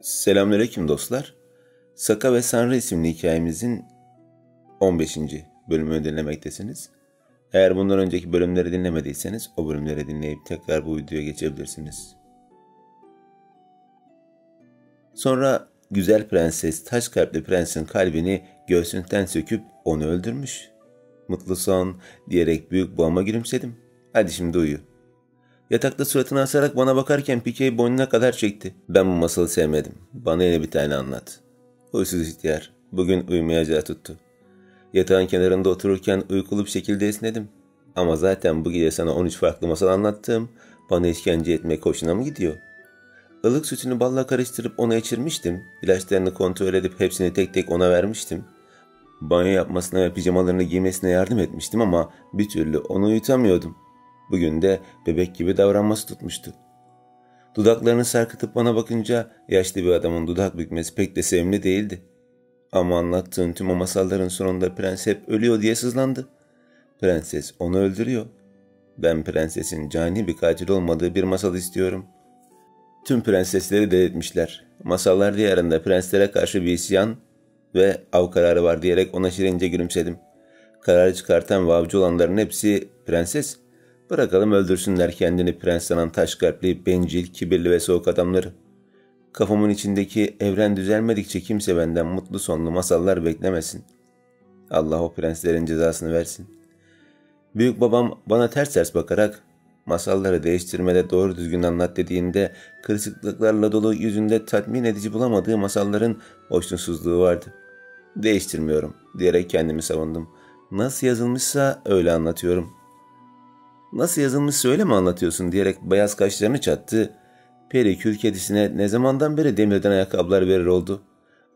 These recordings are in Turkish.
Selamünaleyküm dostlar. Saka ve Sanrı isimli hikayemizin 15. bölümünü dinlemektesiniz. Eğer bundan önceki bölümleri dinlemediyseniz o bölümleri dinleyip tekrar bu videoya geçebilirsiniz. Sonra güzel prenses taş kalpli prensin kalbini göğsünden söküp onu öldürmüş. Mutlu son diyerek büyük boğama gülümsedim. Hadi şimdi uyu. Yatakta suratını asarak bana bakarken Pike'yi boynuna kadar çekti. Ben bu masalı sevmedim. Bana yine bir tane anlat. Huysuz ihtiyar. Bugün uyumayacağı tuttu. Yatağın kenarında otururken uykulu bir şekilde esnedim. Ama zaten bu gece sana 13 farklı masal anlattım. Bana işkence etmek hoşuna mı gidiyor? Ilık sütünü balla karıştırıp ona içirmiştim. İlaçlarını kontrol edip hepsini tek tek ona vermiştim. Banyo yapmasına ve pijamalarını giymesine yardım etmiştim ama bir türlü onu uyutamıyordum. Bugün de bebek gibi davranması tutmuştu. Dudaklarını sarkıtıp bana bakınca yaşlı bir adamın dudak bükmesi pek de sevimli değildi. Ama anlattığın tüm o masalların sonunda prens hep ölüyor diye sızlandı. Prenses onu öldürüyor. Ben prensesin cani bir katil olmadığı bir masal istiyorum. Tüm prensesleri de etmişler. Masallar diyarında prenslere karşı bir isyan ve av kararı var diyerek ona şirince gülümsedim. Kararı çıkartan ve avcı olanların hepsi prenses. Bırakalım öldürsünler kendini prens sanan taş kalpli, bencil, kibirli ve soğuk adamları. Kafamın içindeki evren düzelmedikçe kimse benden mutlu sonlu masallar beklemesin. Allah o prenslerin cezasını versin. Büyük babam bana ters ters bakarak masalları değiştirmede doğru düzgün anlat dediğinde kırışıklıklarla dolu yüzünde tatmin edici bulamadığı masalların hoşnutsuzluğu vardı. Değiştirmiyorum diyerek kendimi savundum. Nasıl yazılmışsa öyle anlatıyorum.'' Nasıl yazılmış öyle mi anlatıyorsun diyerek beyaz kaşlarını çattı. Peri kül kedisine ne zamandan beri demirden ayakkabılar verir oldu.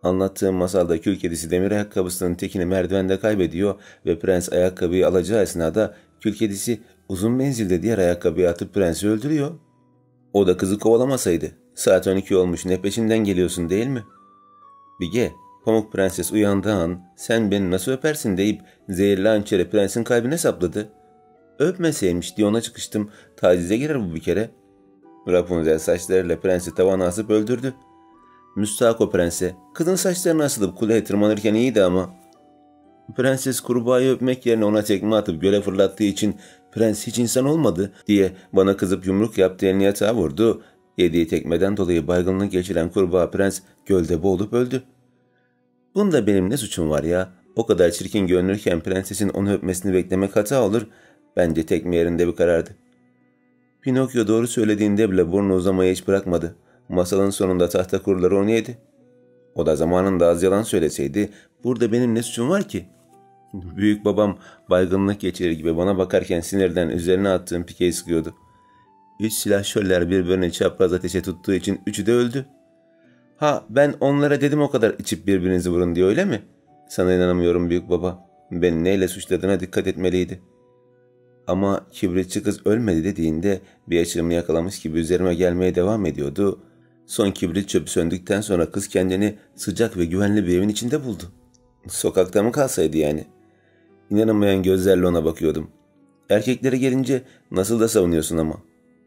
Anlattığım masalda kül kedisi demir ayakkabısının tekini merdivende kaybediyor ve prens ayakkabıyı alacağı esnada kül kedisi uzun menzilde diğer ayakkabıyı atıp prensi öldürüyor. O da kızı kovalamasaydı. Saat 12 olmuş ne peşimden geliyorsun değil mi? Bige, Pamuk Prenses uyandığı an sen beni nasıl öpersin deyip zehirli hançeri prensin kalbine sapladı.'' Öpmeseymiş diye ona çıkıştım. Tacize girer bu bir kere. Rapunzel saçlarıyla prensi tavana asıp öldürdü. Müstahak prense. Kızın saçlarını asılıp kuleye tırmanırken iyiydi ama. Prenses kurbağayı öpmek yerine ona tekme atıp göle fırlattığı için prens hiç insan olmadı diye bana kızıp yumruk yaptı elini yatağa vurdu. Yediği tekmeden dolayı baygınlık geçiren kurbağa prens gölde boğulup öldü. Bunda benim ne suçum var ya? O kadar çirkin görünürken prensesin onu öpmesini beklemek hata olur. Bence tekme yerinde bir karardı. Pinokyo doğru söylediğinde bile burnu uzamaya hiç bırakmadı. Masalın sonunda tahta kuruları onu yedi. O da zamanında az yalan söyleseydi burada benim ne suçum var ki? Büyük babam baygınlık geçirir gibi bana bakarken sinirden üzerine attığım pikeyi sıkıyordu. Üç silahşörler birbirini çapraz ateşe tuttuğu için üçü de öldü. Ha ben onlara dedim o kadar içip birbirinizi vurun diye öyle mi? Sana inanamıyorum büyük baba. Beni neyle suçladığına dikkat etmeliydi.'' Ama kibritçi kız ölmedi dediğinde bir açığımı yakalamış gibi üzerime gelmeye devam ediyordu. Son kibrit çöpü söndükten sonra kız kendini sıcak ve güvenli bir evin içinde buldu. Sokakta mı kalsaydı yani? İnanamayan gözlerle ona bakıyordum. Erkeklere gelince nasıl da savunuyorsun ama.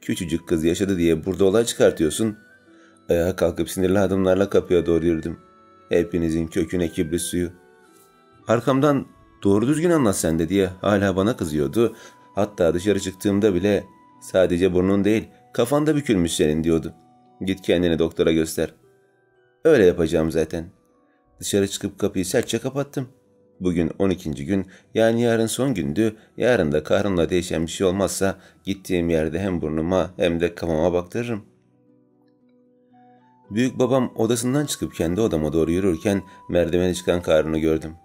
Küçücük kız yaşadı diye burada olay çıkartıyorsun. Ayağa kalkıp sinirli adımlarla kapıya doğru yürüdüm. Hepinizin köküne kibrit suyu. Arkamdan doğru düzgün anlat sen de diye hala bana kızıyordu Hatta dışarı çıktığımda bile sadece burnun değil kafanda bükülmüş senin diyordu. Git kendini doktora göster. Öyle yapacağım zaten. Dışarı çıkıp kapıyı sertçe kapattım. Bugün 12. gün yani yarın son gündü. Yarın da karnımla değişen bir şey olmazsa gittiğim yerde hem burnuma hem de kafama baktırırım. Büyük babam odasından çıkıp kendi odama doğru yürürken merdivene çıkan karnını gördüm.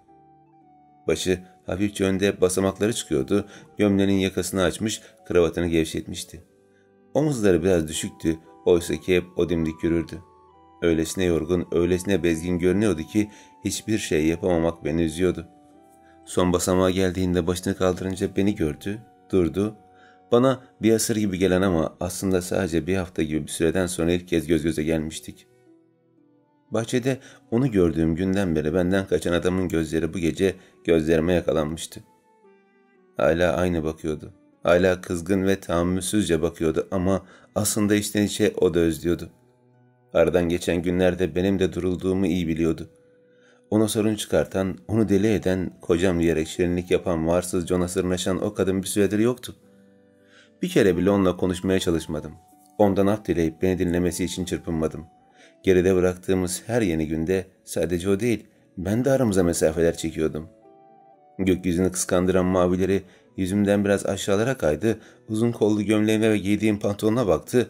Başı Hafifçe önde basamakları çıkıyordu, gömleğinin yakasını açmış, kravatını gevşetmişti. Omuzları biraz düşüktü, oysa ki hep o dimdik yürürdü. Öylesine yorgun, öylesine bezgin görünüyordu ki hiçbir şey yapamamak beni üzüyordu. Son basamağa geldiğinde başını kaldırınca beni gördü, durdu. Bana bir asır gibi gelen ama aslında sadece bir hafta gibi bir süreden sonra ilk kez göz göze gelmiştik. Bahçede onu gördüğüm günden beri benden kaçan adamın gözleri bu gece gözlerime yakalanmıştı. Hala aynı bakıyordu. Hala kızgın ve tahammülsüzce bakıyordu ama aslında içten içe o da özlüyordu. Aradan geçen günlerde benim de durulduğumu iyi biliyordu. Ona sorun çıkartan, onu deli eden, kocam diyerek şirinlik yapan, varsız John'a sırnaşan o kadın bir süredir yoktu. Bir kere bile onunla konuşmaya çalışmadım. Ondan af dileyip beni dinlemesi için çırpınmadım. Geride bıraktığımız her yeni günde sadece o değil, ben de aramıza mesafeler çekiyordum. Gökyüzünü kıskandıran mavileri yüzümden biraz aşağılara kaydı, uzun kollu gömleğime ve giydiğim pantolona baktı.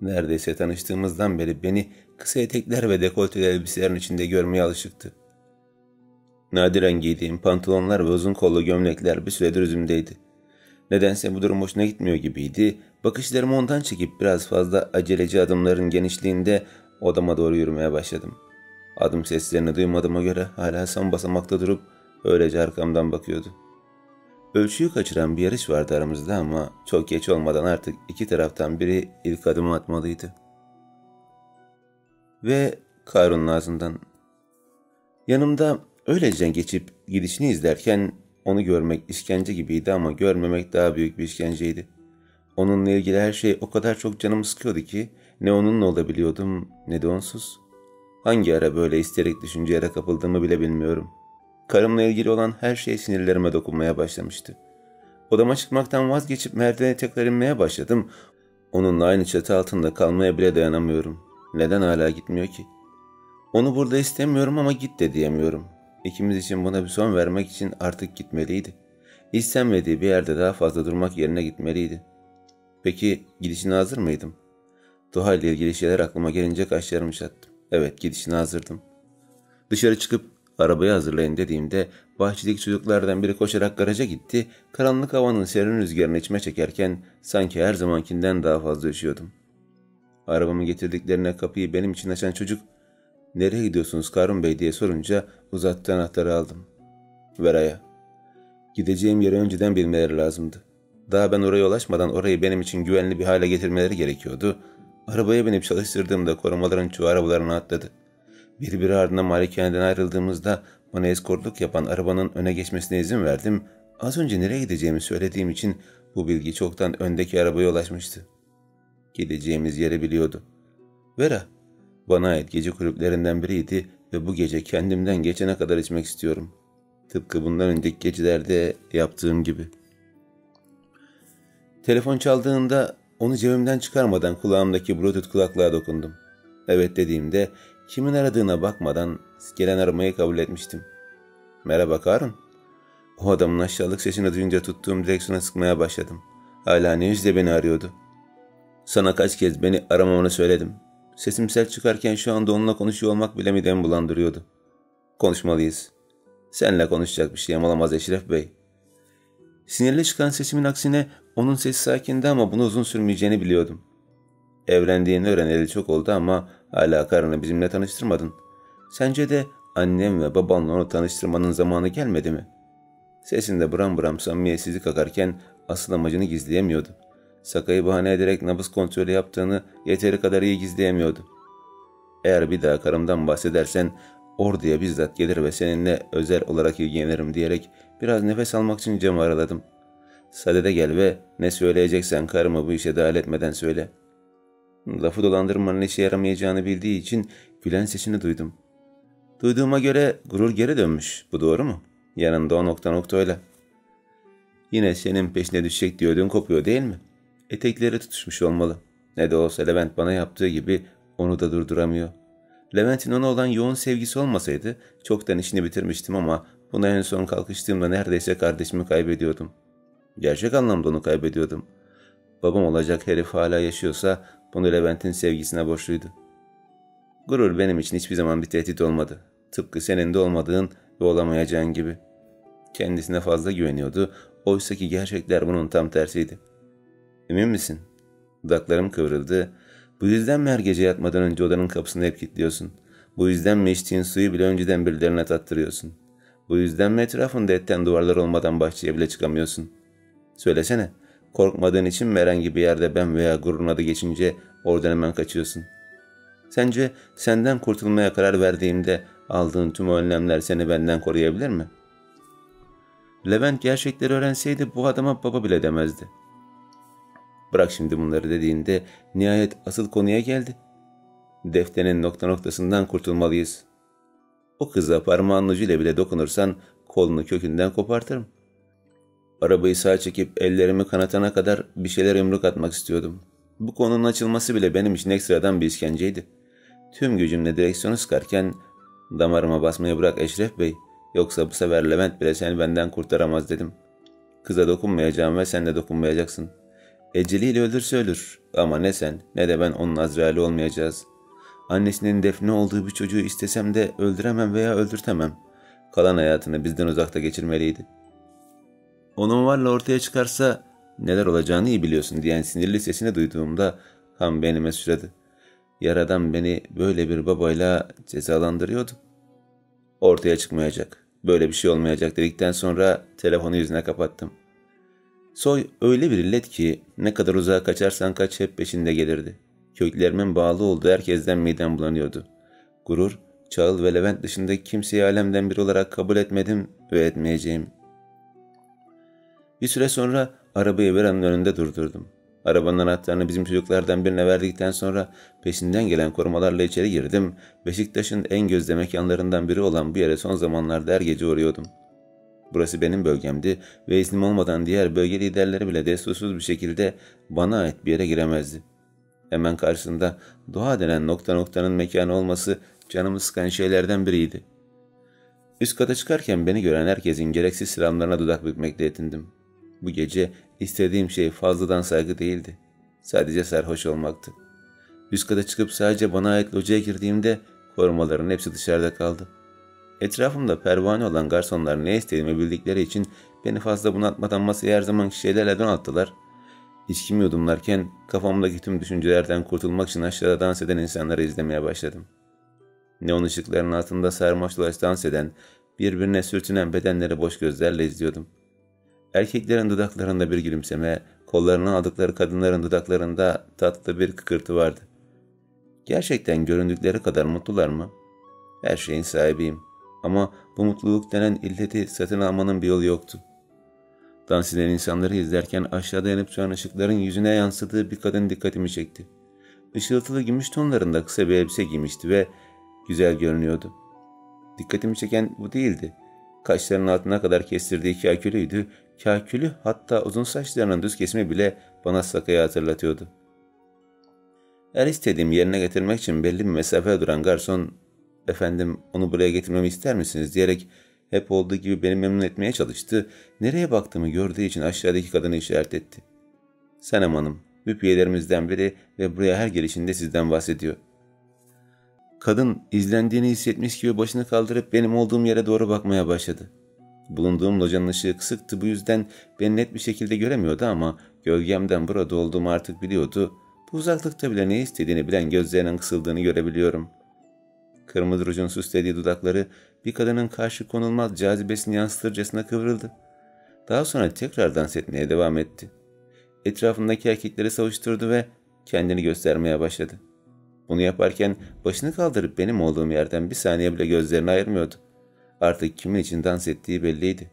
Neredeyse tanıştığımızdan beri beni kısa etekler ve dekolteli elbiselerin içinde görmeye alışıktı. Nadiren giydiğim pantolonlar ve uzun kollu gömlekler bir süredir üzümdeydi. Nedense bu durum hoşuna gitmiyor gibiydi. Bakışlarımı ondan çekip biraz fazla aceleci adımların genişliğinde odama doğru yürümeye başladım. Adım seslerini duymadığıma göre hala son basamakta durup öylece arkamdan bakıyordu. Ölçüyü kaçıran bir yarış vardı aramızda ama çok geç olmadan artık iki taraftan biri ilk adımı atmalıydı. Ve Karun'un ağzından. Yanımda öylece geçip gidişini izlerken onu görmek işkence gibiydi ama görmemek daha büyük bir işkenceydi. Onunla ilgili her şey o kadar çok canımı sıkıyordu ki ne onunla olabiliyordum ne de onsuz. Hangi ara böyle isterek düşüncelere kapıldığımı bile bilmiyorum. Karımla ilgili olan her şey sinirlerime dokunmaya başlamıştı. Odama çıkmaktan vazgeçip merdivene tekrar inmeye başladım. Onunla aynı çatı altında kalmaya bile dayanamıyorum. Neden hala gitmiyor ki? Onu burada istemiyorum ama git de diyemiyorum. İkimiz için buna bir son vermek için artık gitmeliydi. İstenmediği bir yerde daha fazla durmak yerine gitmeliydi. Peki gidişine hazır mıydım? Doğa ile ilgili şeyler aklıma gelince kaşlarımı çattım. Evet gidişine hazırdım. Dışarı çıkıp arabayı hazırlayın dediğimde bahçedeki çocuklardan biri koşarak garaja gitti. Karanlık havanın serin rüzgarını içime çekerken sanki her zamankinden daha fazla üşüyordum. Arabamı getirdiklerine kapıyı benim için açan çocuk ''Nereye gidiyorsunuz Karun Bey?'' diye sorunca uzattığı anahtarı aldım. Veraya. Gideceğim yeri önceden bilmeleri lazımdı. Daha ben oraya ulaşmadan orayı benim için güvenli bir hale getirmeleri gerekiyordu. Arabaya binip çalıştırdığımda korumaların çoğu arabalarına atladı. Birbiri ardına malikaneden ayrıldığımızda bana eskortluk yapan arabanın öne geçmesine izin verdim. Az önce nereye gideceğimi söylediğim için bu bilgi çoktan öndeki arabaya ulaşmıştı. Gideceğimiz yeri biliyordu. Vera, bana ait gece kulüplerinden biriydi ve bu gece kendimden geçene kadar içmek istiyorum. Tıpkı bundan önceki gecelerde yaptığım gibi. Telefon çaldığında onu cebimden çıkarmadan kulağımdaki bluetooth kulaklığa dokundum. Evet dediğimde kimin aradığına bakmadan gelen aramayı kabul etmiştim. Merhaba Karun. O adamın aşağılık sesini duyunca tuttuğum direksiyona sıkmaya başladım. Hala ne yüzle beni arıyordu. Sana kaç kez beni aramamanı söyledim. Sesim sert çıkarken şu anda onunla konuşuyor olmak bile midemi bulandırıyordu. Konuşmalıyız. Seninle konuşacak bir şeyim olamaz Eşref Bey. Sinirli çıkan sesimin aksine onun sesi sakindi ama bunu uzun sürmeyeceğini biliyordum. Evlendiğini öğreneli çok oldu ama hala karını bizimle tanıştırmadın. Sence de annem ve babanla onu tanıştırmanın zamanı gelmedi mi? Sesinde buram buram samimiyetsizlik akarken asıl amacını gizleyemiyordu. Sakayı bahane ederek nabız kontrolü yaptığını yeteri kadar iyi gizleyemiyordu. Eğer bir daha karımdan bahsedersen orduya bizzat gelir ve seninle özel olarak ilgilenirim diyerek biraz nefes almak için camı araladım. Sadede gel ve ne söyleyeceksen karımı bu işe dahil etmeden söyle. Lafı dolandırmanın işe yaramayacağını bildiği için gülen sesini duydum. Duyduğuma göre gurur geri dönmüş. Bu doğru mu? Yanında o nokta noktayla. Yine senin peşine düşecek diyordun kopuyor değil mi? Etekleri tutuşmuş olmalı. Ne de olsa Levent bana yaptığı gibi onu da durduramıyor. Levent'in ona olan yoğun sevgisi olmasaydı çoktan işini bitirmiştim ama buna en son kalkıştığımda neredeyse kardeşimi kaybediyordum. Gerçek anlamda onu kaybediyordum. Babam olacak herif hala yaşıyorsa bunu Levent'in sevgisine borçluydu. Gurur benim için hiçbir zaman bir tehdit olmadı. Tıpkı senin de olmadığın ve olamayacağın gibi. Kendisine fazla güveniyordu. Oysa ki gerçekler bunun tam tersiydi. Emin misin? Dudaklarım kıvrıldı. Bu yüzden mi her gece yatmadan önce odanın kapısını hep kilitliyorsun? Bu yüzden mi içtiğin suyu bile önceden birilerine tattırıyorsun? Bu yüzden mi etrafında etten duvarlar olmadan bahçeye bile çıkamıyorsun? Söylesene, korkmadığın için mi herhangi bir yerde ben veya gururun adı geçince oradan hemen kaçıyorsun? Sence senden kurtulmaya karar verdiğimde aldığın tüm önlemler seni benden koruyabilir mi? Levent gerçekleri öğrenseydi bu adama baba bile demezdi. Bırak şimdi bunları dediğinde nihayet asıl konuya geldi. Deftenin nokta noktasından kurtulmalıyız. O kıza parmağın ucuyla bile dokunursan kolunu kökünden kopartırım. Arabayı sağa çekip ellerimi kanatana kadar bir şeyler yumruk atmak istiyordum. Bu konunun açılması bile benim için ekstradan bir işkenceydi. Tüm gücümle direksiyonu sıkarken damarıma basmayı bırak Eşref Bey yoksa bu sefer Levent bile seni benden kurtaramaz dedim. Kıza dokunmayacağım ve sen de dokunmayacaksın. Eceliyle ölürse ölür ama ne sen ne de ben onun Azrail'i olmayacağız. Annesinin defne olduğu bir çocuğu istesem de öldüremem veya öldürtemem. Kalan hayatını bizden uzakta geçirmeliydi. Onun varla ortaya çıkarsa neler olacağını iyi biliyorsun diyen sinirli sesini duyduğumda kan benime süredi. Yaradan beni böyle bir babayla cezalandırıyordu. Ortaya çıkmayacak. Böyle bir şey olmayacak dedikten sonra telefonu yüzüne kapattım. Soy öyle bir illet ki ne kadar uzağa kaçarsan kaç hep peşinde gelirdi. Köklerimin bağlı olduğu herkesten midem bulanıyordu. Gurur, Çağıl ve Levent dışındaki kimseyi alemden bir olarak kabul etmedim ve etmeyeceğim. Bir süre sonra arabayı veranın önünde durdurdum. Arabanın anahtarını bizim çocuklardan birine verdikten sonra peşinden gelen korumalarla içeri girdim. Beşiktaş'ın en gözde mekanlarından biri olan bu yere son zamanlarda her gece uğruyordum. Burası benim bölgemdi ve iznim olmadan diğer bölge liderleri bile destursuz bir şekilde bana ait bir yere giremezdi. Hemen karşısında doğa denen nokta noktanın mekanı olması canımı sıkan şeylerden biriydi. Üst kata çıkarken beni gören herkesin gereksiz selamlarına dudak bükmekle yetindim. Bu gece istediğim şey fazladan saygı değildi. Sadece sarhoş olmaktı. Üst çıkıp sadece bana ait locaya girdiğimde korumaların hepsi dışarıda kaldı. Etrafımda pervane olan garsonlar ne istediğimi bildikleri için beni fazla bunaltmadan masaya her zaman şeylerle donattılar. İçkimi yudumlarken kafamdaki tüm düşüncelerden kurtulmak için aşağıda dans eden insanları izlemeye başladım. Neon ışıkların altında sarmaş dolaş dans eden, birbirine sürtünen bedenleri boş gözlerle izliyordum. Erkeklerin dudaklarında bir gülümseme, kollarına aldıkları kadınların dudaklarında tatlı bir kıkırtı vardı. Gerçekten göründükleri kadar mutlular mı? Her şeyin sahibiyim. Ama bu mutluluk denen illeti satın almanın bir yolu yoktu. Dans eden insanları izlerken aşağıda yanıp sönen ışıkların yüzüne yansıdığı bir kadın dikkatimi çekti. Işıltılı gümüş tonlarında kısa bir elbise giymişti ve güzel görünüyordu. Dikkatimi çeken bu değildi. Kaşlarının altına kadar kestirdiği kakülüydü. Kakülü hatta uzun saçlarının düz kesimi bile bana sakayı hatırlatıyordu. Her istediğim yerine getirmek için belli bir mesafeye duran garson, ''Efendim onu buraya getirmemi ister misiniz?'' diyerek hep olduğu gibi beni memnun etmeye çalıştı. Nereye baktığımı gördüğü için aşağıdaki kadını işaret etti. Senem Hanım, büp üyelerimizden biri ve buraya her gelişinde sizden bahsediyor. Kadın izlendiğini hissetmiş gibi başını kaldırıp benim olduğum yere doğru bakmaya başladı. Bulunduğum locanın ışığı kısıktı bu yüzden beni net bir şekilde göremiyordu ama gölgemden burada olduğumu artık biliyordu. Bu uzaklıkta bile ne istediğini bilen gözlerinin kısıldığını görebiliyorum. Kırmızı rujun süslediği dudakları bir kadının karşı konulmaz cazibesini yansıtırcasına kıvrıldı. Daha sonra tekrar dans etmeye devam etti. Etrafındaki erkekleri savuşturdu ve kendini göstermeye başladı. Bunu yaparken başını kaldırıp benim olduğum yerden bir saniye bile gözlerini ayırmıyordu. Artık kimin için dans ettiği belliydi.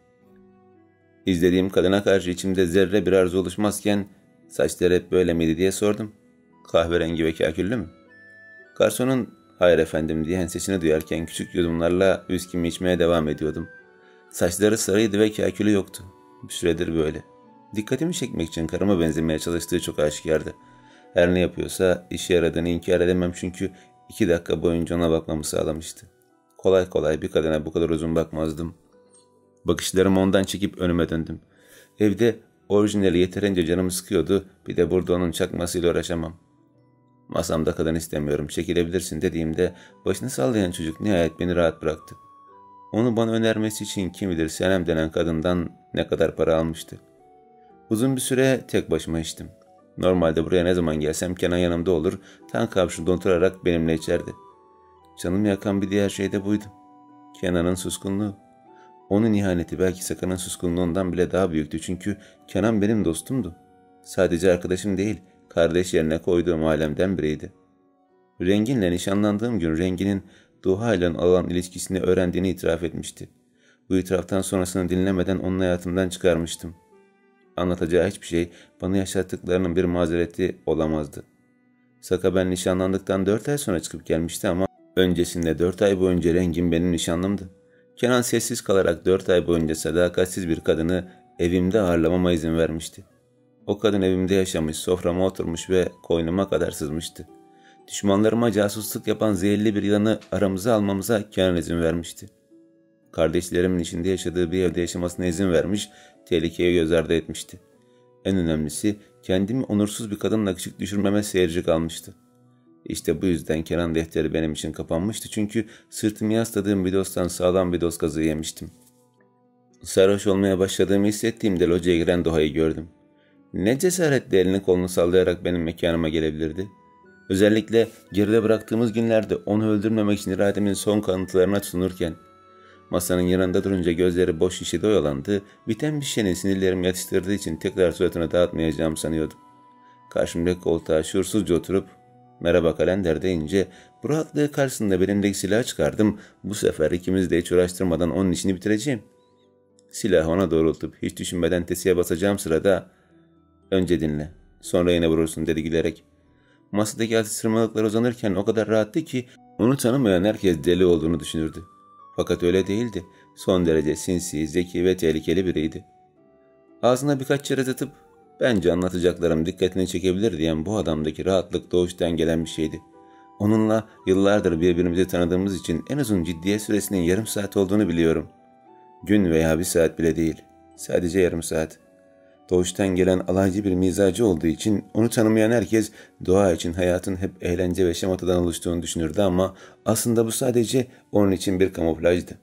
İzlediğim kadına karşı içimde zerre bir arzu oluşmazken saçları hep böyle miydi diye sordum. Kahverengi ve kaküllü mü? Garsonun hayır efendim diyen sesini duyarken küçük yudumlarla üskümü içmeye devam ediyordum. Saçları sarıydı ve kakülü yoktu. Bir süredir böyle. Dikkatimi çekmek için karıma benzemeye çalıştığı çok aşikardı. Her ne yapıyorsa işe yaradığını inkar edemem çünkü iki dakika boyunca ona bakmamı sağlamıştı. Kolay kolay bir kadına bu kadar uzun bakmazdım. Bakışlarımı ondan çekip önüme döndüm. Evde orijinali yeterince canımı sıkıyordu, bir de burada onun çakmasıyla uğraşamam. Masamda kadın istemiyorum, çekilebilirsin dediğimde başını sallayan çocuk nihayet beni rahat bıraktı. Onu bana önermesi için kim bilir Senem denen kadından ne kadar para almıştı. Uzun bir süre tek başıma içtim. Normalde buraya ne zaman gelsem Kenan yanımda olur, tank karşımda oturarak benimle içerdi. Canımı yakan bir diğer şey de buydu. Kenan'ın suskunluğu. Onun ihaneti belki Sakan'ın suskunluğundan bile daha büyüktü çünkü Kenan benim dostumdu. Sadece arkadaşım değil, kardeş yerine koyduğum alemden biriydi. Rengin'le nişanlandığım gün Rengin'in Doğa ile olan ilişkisini öğrendiğini itiraf etmişti. Bu itiraftan sonrasını dinlemeden onun hayatımdan çıkarmıştım. Anlatacağı hiçbir şey bana yaşattıklarının bir mazereti olamazdı. Saka ben nişanlandıktan dört ay sonra çıkıp gelmişti ama öncesinde dört ay boyunca rengim benim nişanlımdı. Kenan sessiz kalarak dört ay boyunca sadakatsiz bir kadını evimde ağırlamama izin vermişti. O kadın evimde yaşamış, soframa oturmuş ve koynuma kadar sızmıştı. Düşmanlarıma casusluk yapan zehirli bir yılanı aramıza almamıza Kenan izin vermişti. Kardeşlerimin içinde yaşadığı bir evde yaşamasına izin vermiş, tehlikeye göz ardı etmişti. En önemlisi kendimi onursuz bir kadınla küçük düşürmeme seyirci kalmıştı. İşte bu yüzden Kenan defteri benim için kapanmıştı çünkü sırtımı yasladığım bir dosttan sağlam bir dost gazı yemiştim. Sarhoş olmaya başladığımı hissettiğimde locaya giren Doha'yı gördüm. Ne cesaretle elini kolunu sallayarak benim mekanıma gelebilirdi. Özellikle geride bıraktığımız günlerde onu öldürmemek için irademin son kanıtlarına tutunurken, masanın yanında durunca gözleri boş şişede oyalandı, biten bir şeyin sinirlerimi yatıştırdığı için tekrar suratını dağıtmayacağım sanıyordum. Karşımdaki koltuğa şuursuzca oturup merhaba kalender deyince bu rahatlığı karşısında belimdeki silahı çıkardım. Bu sefer ikimiz de hiç uğraştırmadan onun işini bitireceğim. Silahı ona doğrultup hiç düşünmeden tesiye basacağım sırada önce dinle sonra yine vurursun dedi gülerek. Masadaki atıştırmalıklar uzanırken o kadar rahattı ki onu tanımayan herkes deli olduğunu düşünürdü. Fakat öyle değildi. Son derece sinsi, zeki ve tehlikeli biriydi. Ağzına birkaç çerez atıp bence anlatacaklarım dikkatini çekebilir diyen bu adamdaki rahatlık doğuştan gelen bir şeydi. Onunla yıllardır birbirimizi tanıdığımız için en uzun ciddiye süresinin yarım saat olduğunu biliyorum. Gün veya bir saat bile değil. Sadece yarım saat. Doğuştan gelen alaycı bir mizacı olduğu için onu tanımayan herkes doğa için hayatın hep eğlence ve şematadan oluştuğunu düşünürdü ama aslında bu sadece onun için bir kamuflajdı.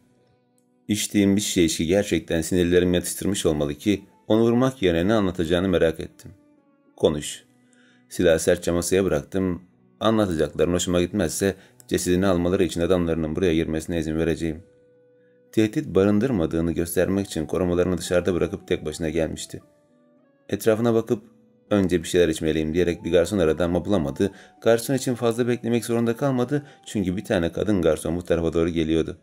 İçtiğim bir şey işi gerçekten sinirlerimi yatıştırmış olmalı ki onu vurmak yerine ne anlatacağını merak ettim. Konuş. Silahı sertçe masaya bıraktım. Anlatacakların hoşuma gitmezse cesedini almaları için adamlarının buraya girmesine izin vereceğim. Tehdit barındırmadığını göstermek için korumalarını dışarıda bırakıp tek başına gelmişti. Etrafına bakıp önce bir şeyler içmeliyim diyerek bir garson aradı ama bulamadı. Garson için fazla beklemek zorunda kalmadı çünkü bir tane kadın garson bu tarafa doğru geliyordu.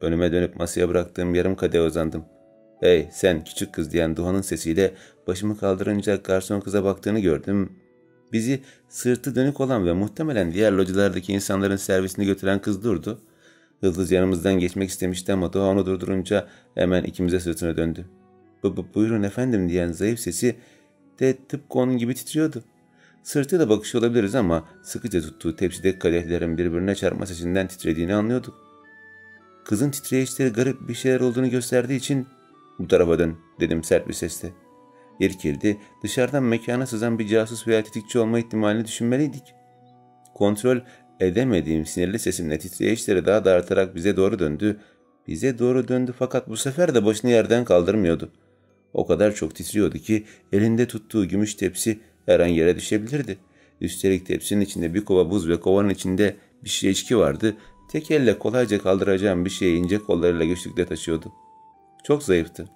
Önüme dönüp masaya bıraktığım yarım kadeh uzandım. Hey sen küçük kız diyen Duhan'ın sesiyle başımı kaldırınca garson kıza baktığını gördüm. Bizi sırtı dönük olan ve muhtemelen diğer localardaki insanların servisini götüren kız durdu. Hızlıca yanımızdan geçmek istemişti ama Doğa onu durdurunca hemen ikimize sırtına döndü. Bu, bu, buyurun efendim diyen zayıf sesi de tıpkı onun gibi titriyordu. Sırtıyla bakışı olabiliriz ama sıkıca tuttuğu tepsideki kadehlerin birbirine çarpma sesinden titrediğini anlıyorduk. Kızın titreyişleri garip bir şeyler olduğunu gösterdiği için bu tarafa dön dedim sert bir sesle. İrkildi, dışarıdan mekana sızan bir casus veya tetikçi olma ihtimalini düşünmeliydik. Kontrol edemediğim sinirli sesimle titreyişleri daha da artarak bize doğru döndü. Bize doğru döndü fakat bu sefer de başını yerden kaldırmıyordu. O kadar çok titriyordu ki elinde tuttuğu gümüş tepsi her an yere düşebilirdi. Üstelik tepsinin içinde bir kova buz ve kovanın içinde bir şişe içki vardı. Tek elle kolayca kaldıracağım bir şeyi ince kollarıyla güçlükle taşıyordu. Çok zayıftı.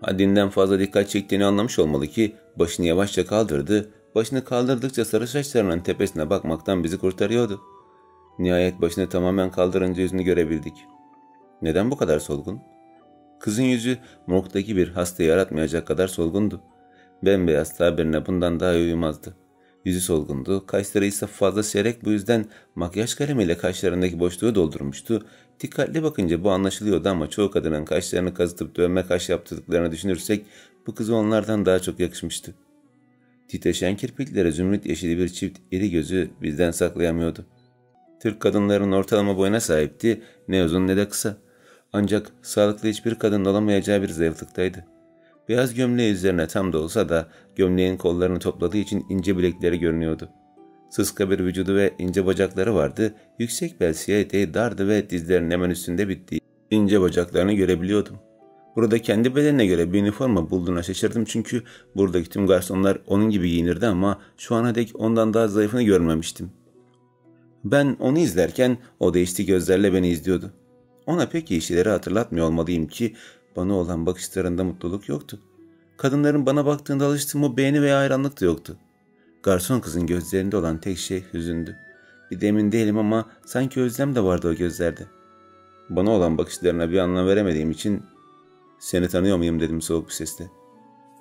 Haddinden fazla dikkat çektiğini anlamış olmalı ki başını yavaşça kaldırdı. Başını kaldırdıkça sarı saçlarının tepesine bakmaktan bizi kurtarıyordu. Nihayet başını tamamen kaldırınca yüzünü görebildik. Neden bu kadar solgun? Kızın yüzü morgdaki bir hastayı yaratmayacak kadar solgundu. Bembeyaz tabirine bundan daha uyumazdı. Yüzü solgundu, kaşları ise fazla seyrek bu yüzden makyaj kalemiyle kaşlarındaki boşluğu doldurmuştu. Dikkatli bakınca bu anlaşılıyordu ama çoğu kadının kaşlarını kazıtıp dövme kaş yaptırdıklarını düşünürsek bu kızı onlardan daha çok yakışmıştı. Titreşen kirpiklere zümrüt yeşili bir çift iri gözü bizden saklayamıyordu. Türk kadınların ortalama boyuna sahipti, ne uzun ne de kısa. Ancak sağlıklı hiçbir kadın olamayacağı bir zayıflıktaydı. Beyaz gömleği üzerine tam da olsa da gömleğin kollarını topladığı için ince bilekleri görünüyordu. Sıska bir vücudu ve ince bacakları vardı, yüksek bel siyah eteği dardı ve dizlerinin hemen üstünde bittiği ince bacaklarını görebiliyordum. Burada kendi bedenine göre bir üniforma bulduğuna şaşırdım çünkü buradaki tüm garsonlar onun gibi giyinirdi ama şu ana dek ondan daha zayıfını görmemiştim. Ben onu izlerken o değişti gözlerle beni izliyordu. Ona pek iyi şeyleri hatırlatmıyor olmalıyım ki bana olan bakışlarında mutluluk yoktu. Kadınların bana baktığında alıştığım o beğeni veya hayranlık da yoktu. Garson kızın gözlerinde olan tek şey hüzündü. Bir demin değilim ama sanki özlem de vardı o gözlerde. Bana olan bakışlarına bir anlam veremediğim için seni tanıyor muyum dedim soğuk bir sesle.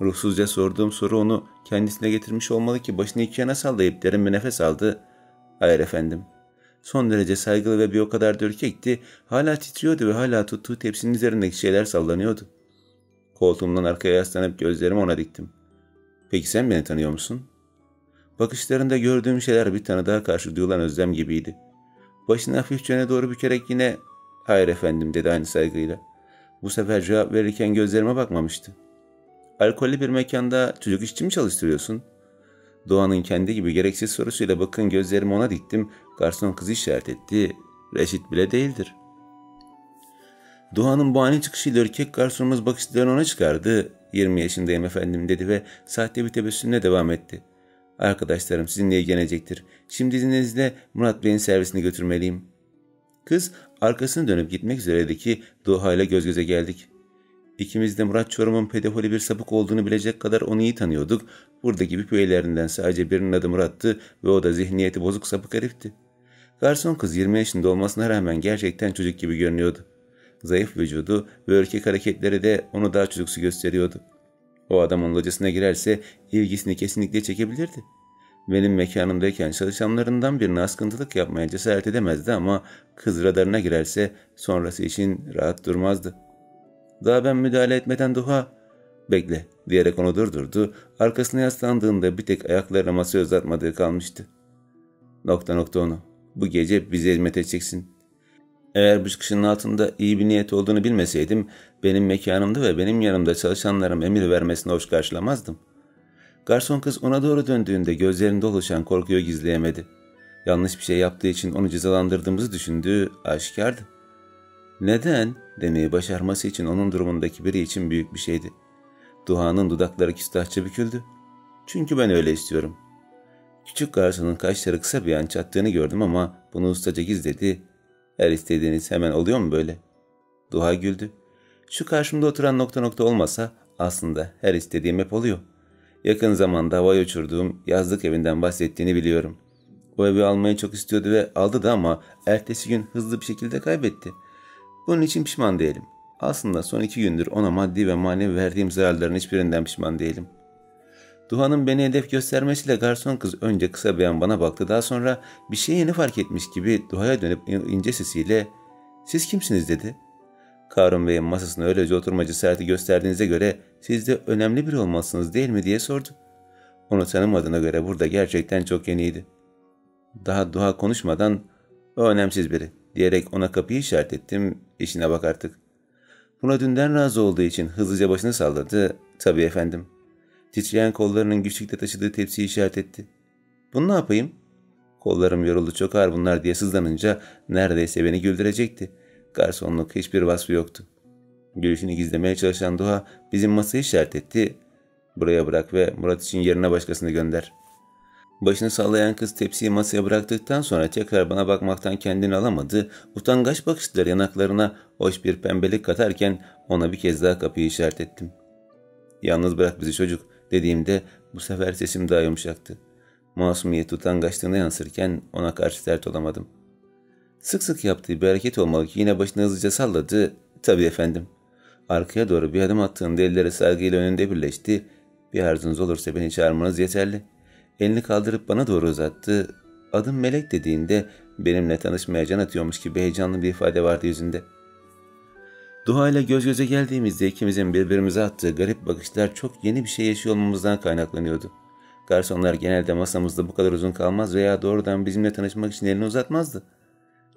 Ruhsuzca sorduğum soru onu kendisine getirmiş olmalı ki başını iki yana sallayıp derin bir nefes aldı. Hayır efendim. Son derece saygılı ve bir o kadar dörkekti. Hala titriyordu ve hala tuttuğu tepsinin üzerindeki şeyler sallanıyordu. Koltuğumdan arkaya yaslanıp gözlerimi ona diktim. Peki sen beni tanıyor musun? Bakışlarında gördüğüm şeyler bir tanıdığa karşı duyulan özlem gibiydi. Başını hafifçe öne doğru bükerek yine ''Hayır efendim'' dedi aynı saygıyla. Bu sefer cevap verirken gözlerime bakmamıştı. Alkollü bir mekanda çocuk işçi mi çalıştırıyorsun? Doğan'ın kendi gibi gereksiz sorusuyla bakın gözlerimi ona diktim. Garson kızı işaret etti. Reşit bile değildir. Doğan'ın bu ani çıkışıyla erkek garsonumuz bakışlarını ona çıkardı. 20 yaşındayım efendim dedi ve sahte bir tebessümle devam etti. Arkadaşlarım sizinle ilgilenecektir. Şimdi izninizle Murat Bey'in servisini götürmeliyim. Kız arkasını dönüp gitmek üzereydi Doğa ile göz göze geldik. İkimiz de Murat Çorum'un pedofili bir sapık olduğunu bilecek kadar onu iyi tanıyorduk. Buradaki bir üyelerinden sadece birinin adı Murat'tı ve o da zihniyeti bozuk sapık herifti. Garson kız 20 yaşında olmasına rağmen gerçekten çocuk gibi görünüyordu. Zayıf vücudu ve erkek hareketleri de onu daha çocuksu gösteriyordu. O adamın locasına girerse ilgisini kesinlikle çekebilirdi. Benim mekanımdayken çalışanlarından birine askıntılık yapmaya cesaret edemezdi ama kız radarına girerse sonrası için rahat durmazdı. Daha ben müdahale etmeden Duha, bekle diyerek onu durdurdu. Arkasına yaslandığında bir tek ayaklarına masaya uzatmadığı kalmıştı. Nokta nokta onu. Bu gece bize hizmet edeceksin. Eğer bu çıkışın altında iyi bir niyet olduğunu bilmeseydim, benim mekanımda ve benim yanımda çalışanlarım emir vermesine hoş karşılamazdım. Garson kız ona doğru döndüğünde gözlerinde oluşan korkuyu gizleyemedi. Yanlış bir şey yaptığı için onu cezalandırdığımızı düşündüğü aşikardı. Neden demeyi başarması için onun durumundaki biri için büyük bir şeydi. Duhan'ın dudakları küstahça büküldü. Çünkü ben öyle istiyorum. Küçük garsonun kaşları kısa bir an çattığını gördüm ama bunu ustaca gizledi. Her istediğiniz hemen oluyor mu böyle? Duha güldü. Şu karşımda oturan nokta nokta olmasa aslında her istediğim hep oluyor. Yakın zamanda havaya uçurduğum yazlık evinden bahsettiğini biliyorum. O evi almayı çok istiyordu ve aldı da ama ertesi gün hızlı bir şekilde kaybetti. Bunun için pişman değilim. Aslında son iki gündür ona maddi ve manevi verdiğim zararların hiçbirinden pişman değilim. Duhan'ın beni hedef göstermesiyle garson kız önce kısa bir an bana baktı. Daha sonra bir şey yeni fark etmiş gibi Duha'ya dönüp ince sesiyle ''Siz kimsiniz?'' dedi. Karun Bey'in masasına öylece oturma cesareti gösterdiğinize göre siz de önemli biri olmalısınız değil mi diye sordu. Onu tanımadığına göre burada gerçekten çok yeniydi. Daha Duha konuşmadan o önemsiz biri diyerek ona kapıyı işaret ettim. İşine bak artık. Buna dünden razı olduğu için hızlıca başını salladı. Tabii efendim. Titreyen kollarının güçlükle taşıdığı tepsiyi işaret etti. Bunu ne yapayım? Kollarım yoruldu çok ağır bunlar diye sızlanınca neredeyse beni güldürecekti. Garsonluk hiçbir vasfı yoktu. Gülüşünü gizlemeye çalışan Doğa bizim masayı işaret etti. Buraya bırak ve Murat için yerine başkasını gönder. Başını sallayan kız tepsiyi masaya bıraktıktan sonra tekrar bana bakmaktan kendini alamadı. Utangaç bakışlar yanaklarına hoş bir pembelik katarken ona bir kez daha kapıyı işaret ettim. Yalnız bırak bizi çocuk dediğimde bu sefer sesim daha yumuşaktı. Masumiyet utangaçlığına yansırken ona karşı sert olamadım. Sık sık yaptığı bir hareket olmalı ki yine başını hızlıca salladı. Tabii efendim. Arkaya doğru bir adım attığında elleri saygıyla önünde birleşti. Bir arzunuz olursa beni çağırmanız yeterli. Elini kaldırıp bana doğru uzattı. Adım Melek dediğinde benimle tanışmaya can atıyormuş gibi heyecanlı bir ifade vardı yüzünde. Duha ile göz göze geldiğimizde ikimizin birbirimize attığı garip bakışlar çok yeni bir şey yaşıyor olmamızdan kaynaklanıyordu. Garsonlar genelde masamızda bu kadar uzun kalmaz veya doğrudan bizimle tanışmak için elini uzatmazdı.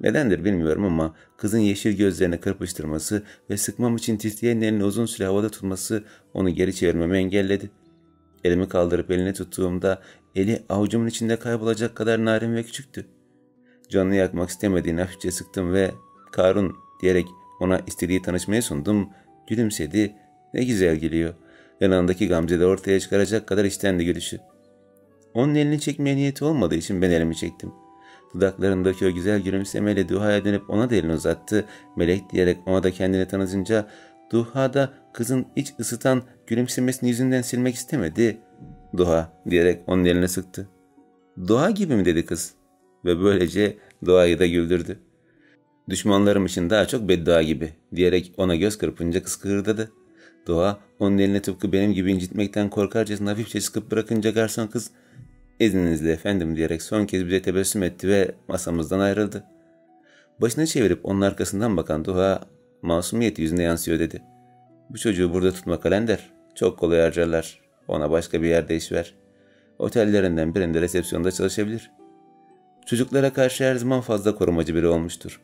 Nedendir bilmiyorum ama kızın yeşil gözlerini kırpıştırması ve sıkmam için titreyen elini uzun süre havada tutması onu geri çevirmemi engelledi. Elimi kaldırıp elini tuttuğumda eli avucumun içinde kaybolacak kadar narin ve küçüktü. Canını yakmak istemediğini hafifçe sıktım ve Karun diyerek ona istediği tanışmayı sundum. Gülümsedi. Ne güzel gülüyor. Yanındaki Gamze de ortaya çıkaracak kadar iştendi gülüşü. Onun elini çekmeye niyeti olmadığı için ben elimi çektim. Dudaklarındaki o güzel gülümsemeyle Duha'ya dönüp ona da elini uzattı. Melek diyerek ona da kendini tanıtınca Duha da kızın iç ısıtan gülümsemesini yüzünden silmek istemedi. Duha diyerek onun eline sıktı. Doğa gibi mi dedi kız. Ve böylece Doğa'yı da güldürdü. Düşmanlarım için daha çok beddua gibi diyerek ona göz kırpınca kız kıhırdadı. Doğa onun eline tıpkı benim gibi incitmekten korkarcasına hafifçe sıkıp bırakınca garson kız izninizle efendim diyerek son kez bize tebessüm etti ve masamızdan ayrıldı. Başını çevirip onun arkasından bakan Doğa masumiyeti yüzüne yansıyor dedi. Bu çocuğu burada tutma kalender. Çok kolay harcarlar. Ona başka bir yerde iş ver. Otellerinden birinde resepsiyonda çalışabilir. Çocuklara karşı her zaman fazla korumacı biri olmuştur.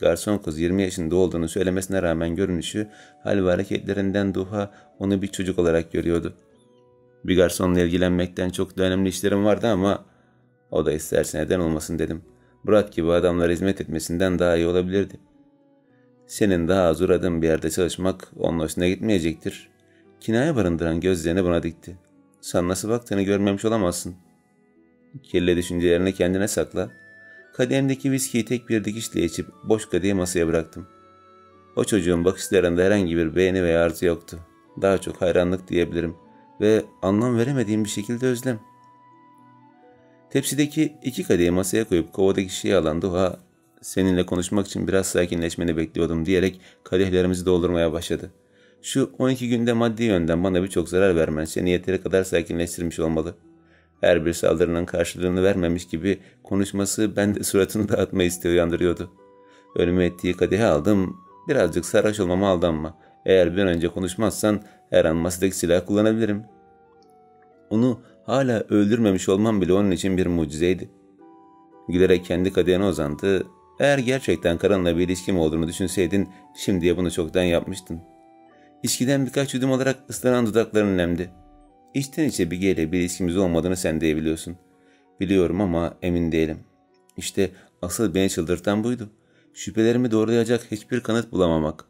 Garson kız 20 yaşında olduğunu söylemesine rağmen görünüşü, hal ve hareketlerinden Duha onu bir çocuk olarak görüyordu. Bir garsonla ilgilenmekten çok da önemli işlerim vardı ama o da isterse neden olmasın dedim. Burak gibi adamlara hizmet etmesinden daha iyi olabilirdi. Senin daha az uğradığın bir yerde çalışmak onun hoşuna gitmeyecektir. Kinaye barındıran gözlerini buna dikti. Sen nasıl baktığını görmemiş olamazsın. Kirli düşüncelerini kendine sakla. Kademdeki viskiyi tek bir dikişle içip boş kadeyi masaya bıraktım. O çocuğun bakışlarında herhangi bir beğeni veya arzu yoktu. Daha çok hayranlık diyebilirim ve anlam veremediğim bir şekilde özlem. Tepsideki iki kadeyi masaya koyup kovadaki şeyi alan Duha, seninle konuşmak için biraz sakinleşmeni bekliyordum diyerek kadehlerimizi doldurmaya başladı. Şu 12 günde maddi yönden bana birçok zarar vermen seni yeteri kadar sakinleştirmiş olmalı. Her bir saldırının karşılığını vermemiş gibi konuşması bende suratını dağıtma isteği uyandırıyordu. Önüme ettiği kadehi aldım, birazcık sarhoş olmama aldanma. Eğer bir önce konuşmazsan her an masadaki silah kullanabilirim. Onu hala öldürmemiş olmam bile onun için bir mucizeydi. Gülerek kendi kadehine uzandı. Eğer gerçekten karınla bir ilişkim olduğunu düşünseydin şimdiye bunu çoktan yapmıştın. İçkiden birkaç yudum olarak ıslanan dudakların nemdi. İçten içe bir ile bir ilişkimiz olmadığını sen de biliyorsun. Biliyorum ama emin değilim. İşte asıl beni çıldırtan buydu. Şüphelerimi doğrulayacak hiçbir kanıt bulamamak.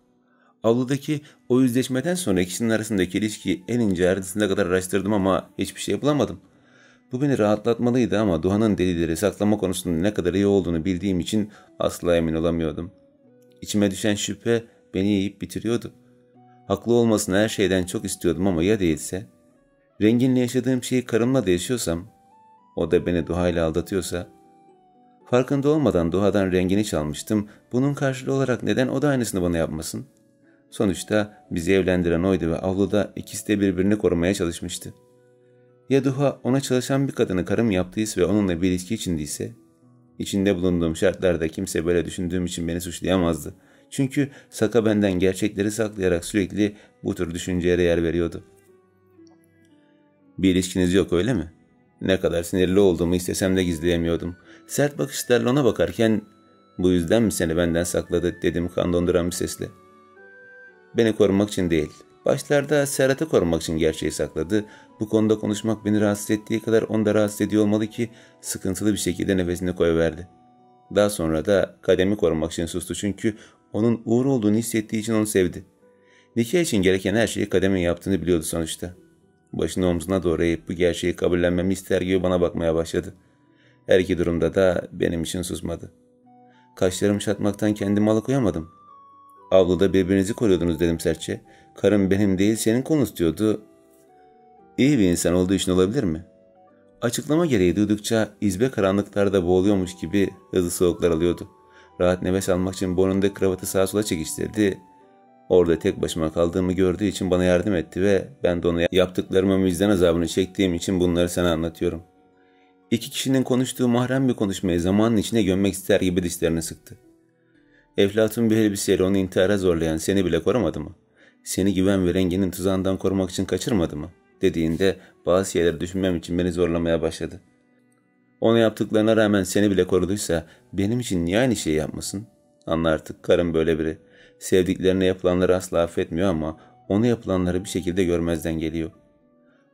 Avludaki o yüzleşmeden sonra ikisinin arasındaki ilişkiyi en ince ayrıntısına kadar araştırdım ama hiçbir şey bulamadım. Bu beni rahatlatmalıydı ama Duhan'ın delileri saklama konusunda ne kadar iyi olduğunu bildiğim için asla emin olamıyordum. İçime düşen şüphe beni yiyip bitiriyordu. Haklı olmasını her şeyden çok istiyordum ama ya değilse? Renginle yaşadığım şeyi karımla da yaşıyorsam, o da beni Duha'yla aldatıyorsa, farkında olmadan Duha'dan rengini çalmıştım, bunun karşılığı olarak neden o da aynısını bana yapmasın? Sonuçta bizi evlendiren oydu ve avluda ikisi de birbirini korumaya çalışmıştı. Ya Duha ona çalışan bir kadını karım yaptıysa ve onunla bir ilişki içindeyse, içinde bulunduğum şartlarda kimse böyle düşündüğüm için beni suçlayamazdı. Çünkü Saka benden gerçekleri saklayarak sürekli bu tür düşüncelere yer veriyordu. Bir ilişkiniz yok öyle mi? Ne kadar sinirli olduğumu istesem de gizleyemiyordum. Sert bakışlarla ona bakarken bu yüzden mi seni benden sakladı dedim kan donduran bir sesle. Beni korumak için değil. Başlarda Serhat'ı korumak için gerçeği sakladı. Bu konuda konuşmak beni rahatsız ettiği kadar onu da rahatsız ediyor olmalı ki sıkıntılı bir şekilde nefesini koyuverdi. Daha sonra da kademi korumak için sustu çünkü onun Uğur olduğunu hissettiği için onu sevdi. Nikah için gereken her şeyi kademin yaptığını biliyordu sonuçta. Başını omzuna doğru eğip bu gerçeği kabullenmemi ister gibi bana bakmaya başladı. Her iki durumda da benim için susmadı. Kaşlarımı çatmaktan kendimi alıkoyamadım. Avluda birbirinizi koruyordunuz dedim sertçe. Karım benim değil senin konu istiyordu. İyi bir insan olduğu için olabilir mi? Açıklama gereği duydukça izbe karanlıklarda boğuluyormuş gibi hızlı soğuklar alıyordu. Rahat nefes almak için burnunda kravatı sağa sola çekiştirdi. Orada tek başıma kaldığımı gördüğü için bana yardım etti ve ben de ona yaptıklarıma vicdan azabını çektiğim için bunları sana anlatıyorum. İki kişinin konuştuğu mahrem bir konuşmayı zamanın içine gömmek ister gibi dişlerini sıktı. Eflatun bir elbiseyle onu intihara zorlayan seni bile korumadı mı? Seni güven ve renginin tuzağından korumak için kaçırmadı mı? Dediğinde bazı şeyleri düşünmem için beni zorlamaya başladı. Ona yaptıklarına rağmen seni bile koruduysa benim için niye aynı şeyi yapmasın? Anla artık karım böyle biri. Sevdiklerine yapılanları asla affetmiyor ama ona yapılanları bir şekilde görmezden geliyor.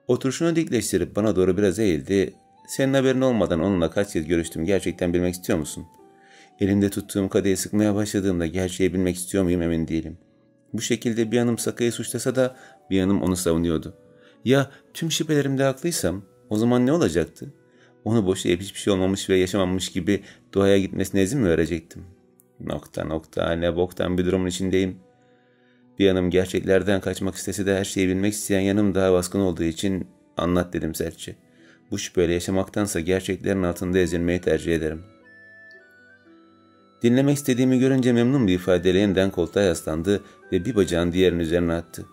Oturuşunu dikleştirip bana doğru biraz eğildi. Senin haberin olmadan onunla kaç kez görüştüm gerçekten bilmek istiyor musun? Elimde tuttuğum kadeyi sıkmaya başladığımda gerçeği bilmek istiyor muyum emin değilim. Bu şekilde bir yanım Saka'yı suçlasa da bir yanım onu savunuyordu. Ya tüm şüphelerimde haklıysam o zaman ne olacaktı? Onu boşayıp hiçbir şey olmamış ve yaşamamış gibi doğaya gitmesine izin mi verecektim? Nokta nokta ne boktan bir durumun içindeyim. Bir yanım gerçeklerden kaçmak istese de her şeyi bilmek isteyen yanım daha baskın olduğu için anlat dedim sertçe. Bu şüpheyle yaşamaktansa gerçeklerin altında ezilmeyi tercih ederim. Dinlemek istediğimi görünce memnun bir ifadeyle yeniden koltuğa yaslandı ve bir bacağını diğerinin üzerine attı.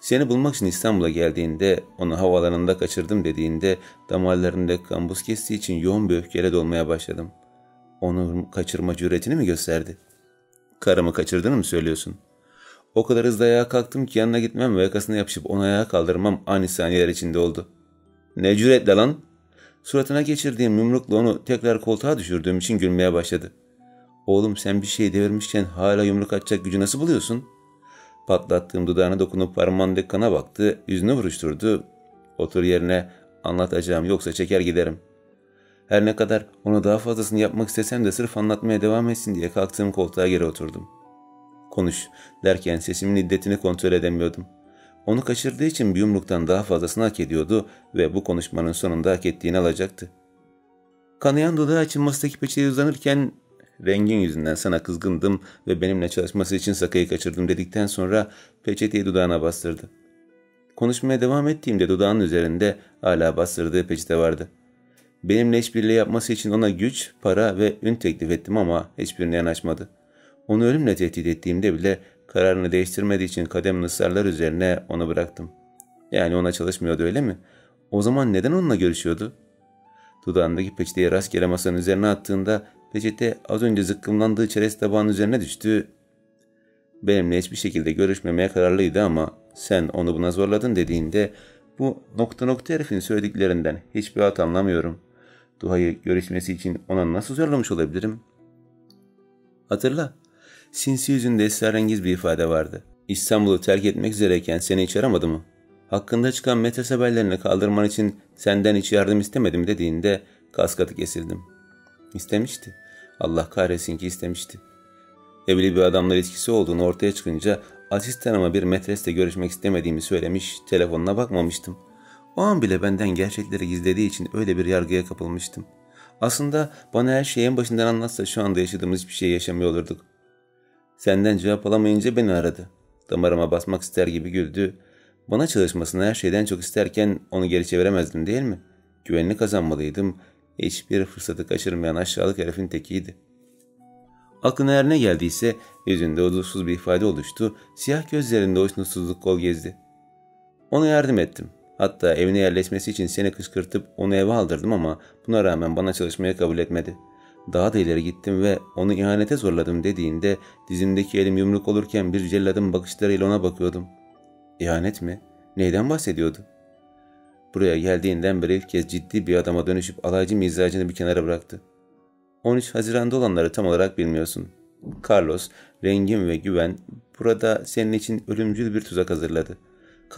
Seni bulmak için İstanbul'a geldiğinde, onu havalarında kaçırdım dediğinde damarlarında kan buz kestiği için yoğun bir öfkeyle dolmaya başladım. Onu kaçırma cüretini mi gösterdi? Karımı kaçırdığını mı söylüyorsun? O kadar hızlı ayağa kalktım ki yanına gitmem ve yakasına yapışıp onu ayağa kaldırmam ani saniyeler içinde oldu. Ne cüretle lan? Suratına geçirdiğim yumrukla onu tekrar koltuğa düşürdüğüm için gülmeye başladı. Oğlum sen bir şey devirmişken hala yumruk atacak gücü nasıl buluyorsun? Patlattığım dudağına dokunup parmağındaki kana baktı, yüzünü vuruşturdu. Otur yerine anlatacağım yoksa çeker giderim. Her ne kadar onu daha fazlasını yapmak istesem de sırf anlatmaya devam etsin diye kalktığım koltuğa geri oturdum. Konuş derken sesimin iddetini kontrol edemiyordum. Onu kaçırdığı için bir yumruktan daha fazlasını hak ediyordu ve bu konuşmanın sonunda hak ettiğini alacaktı. Kanayan dudağı açılmasındaki peçeyi uzanırken rengin yüzünden sana kızgındım ve benimle çalışması için Saka'yı kaçırdım dedikten sonra peçeteyi dudağına bastırdı. Konuşmaya devam ettiğimde dudağının üzerinde hala bastırdığı peçete vardı. Benimle işbirliği yapması için ona güç, para ve ün teklif ettim ama hiçbirine yanaşmadı. Onu ölümle tehdit ettiğimde bile kararını değiştirmediği için kadem ısrarlar üzerine onu bıraktım. Yani ona çalışmıyordu öyle mi? O zaman neden onunla görüşüyordu? Dudağındaki peçeteyi rastgele masanın üzerine attığında peçete az önce zıkkımlandığı çerez tabağının üzerine düştü. Benimle hiçbir şekilde görüşmemeye kararlıydı ama sen onu buna zorladın dediğinde bu nokta nokta herifin söylediklerinden hiçbir hat anlamıyorum. Duha'yı görüşmesi için ona nasıl zorlamış olabilirim? Hatırla, sinsi yüzünde esrarengiz bir ifade vardı. İstanbul'u terk etmek üzereyken seni hiç aramadı mı? Hakkında çıkan metres haberlerini kaldırman için senden hiç yardım istemedim dediğinde kaskatı kesildim. İstemişti. Allah kahretsin ki istemişti. Evli bir adamla ilişkisi olduğunu ortaya çıkınca asistanıma bir metresle görüşmek istemediğimi söylemiş, telefonuna bakmamıştım. O an bile benden gerçekleri gizlediği için öyle bir yargıya kapılmıştım. Aslında bana her şeyi en başından anlatsa şu anda yaşadığımız hiçbir şey yaşamıyor olurduk. Senden cevap alamayınca beni aradı. Damarıma basmak ister gibi güldü. Bana çalışmasını her şeyden çok isterken onu geri çeviremezdim değil mi? Güvenini kazanmalıydım. Hiçbir fırsatı kaçırmayan aşağılık herifin tekiydi. Aklına her ne geldiyse yüzünde huzursuz bir ifade oluştu. Siyah gözlerinde hoşnutsuzluk kol gezdi. Ona yardım ettim. Hatta evine yerleşmesi için seni kışkırtıp onu eve aldırdım ama buna rağmen bana çalışmaya kabul etmedi. Daha da ileri gittim ve onu ihanete zorladım dediğinde dizimdeki elim yumruk olurken bir celladın bakışlarıyla ona bakıyordum. İhanet mi? Neyden bahsediyordu? Buraya geldiğinden beri ilk kez ciddi bir adama dönüşüp alaycı mizacını bir kenara bıraktı. 13 Haziran'da olanları tam olarak bilmiyorsun. Carlos, rengin ve güven burada senin için ölümcül bir tuzak hazırladı.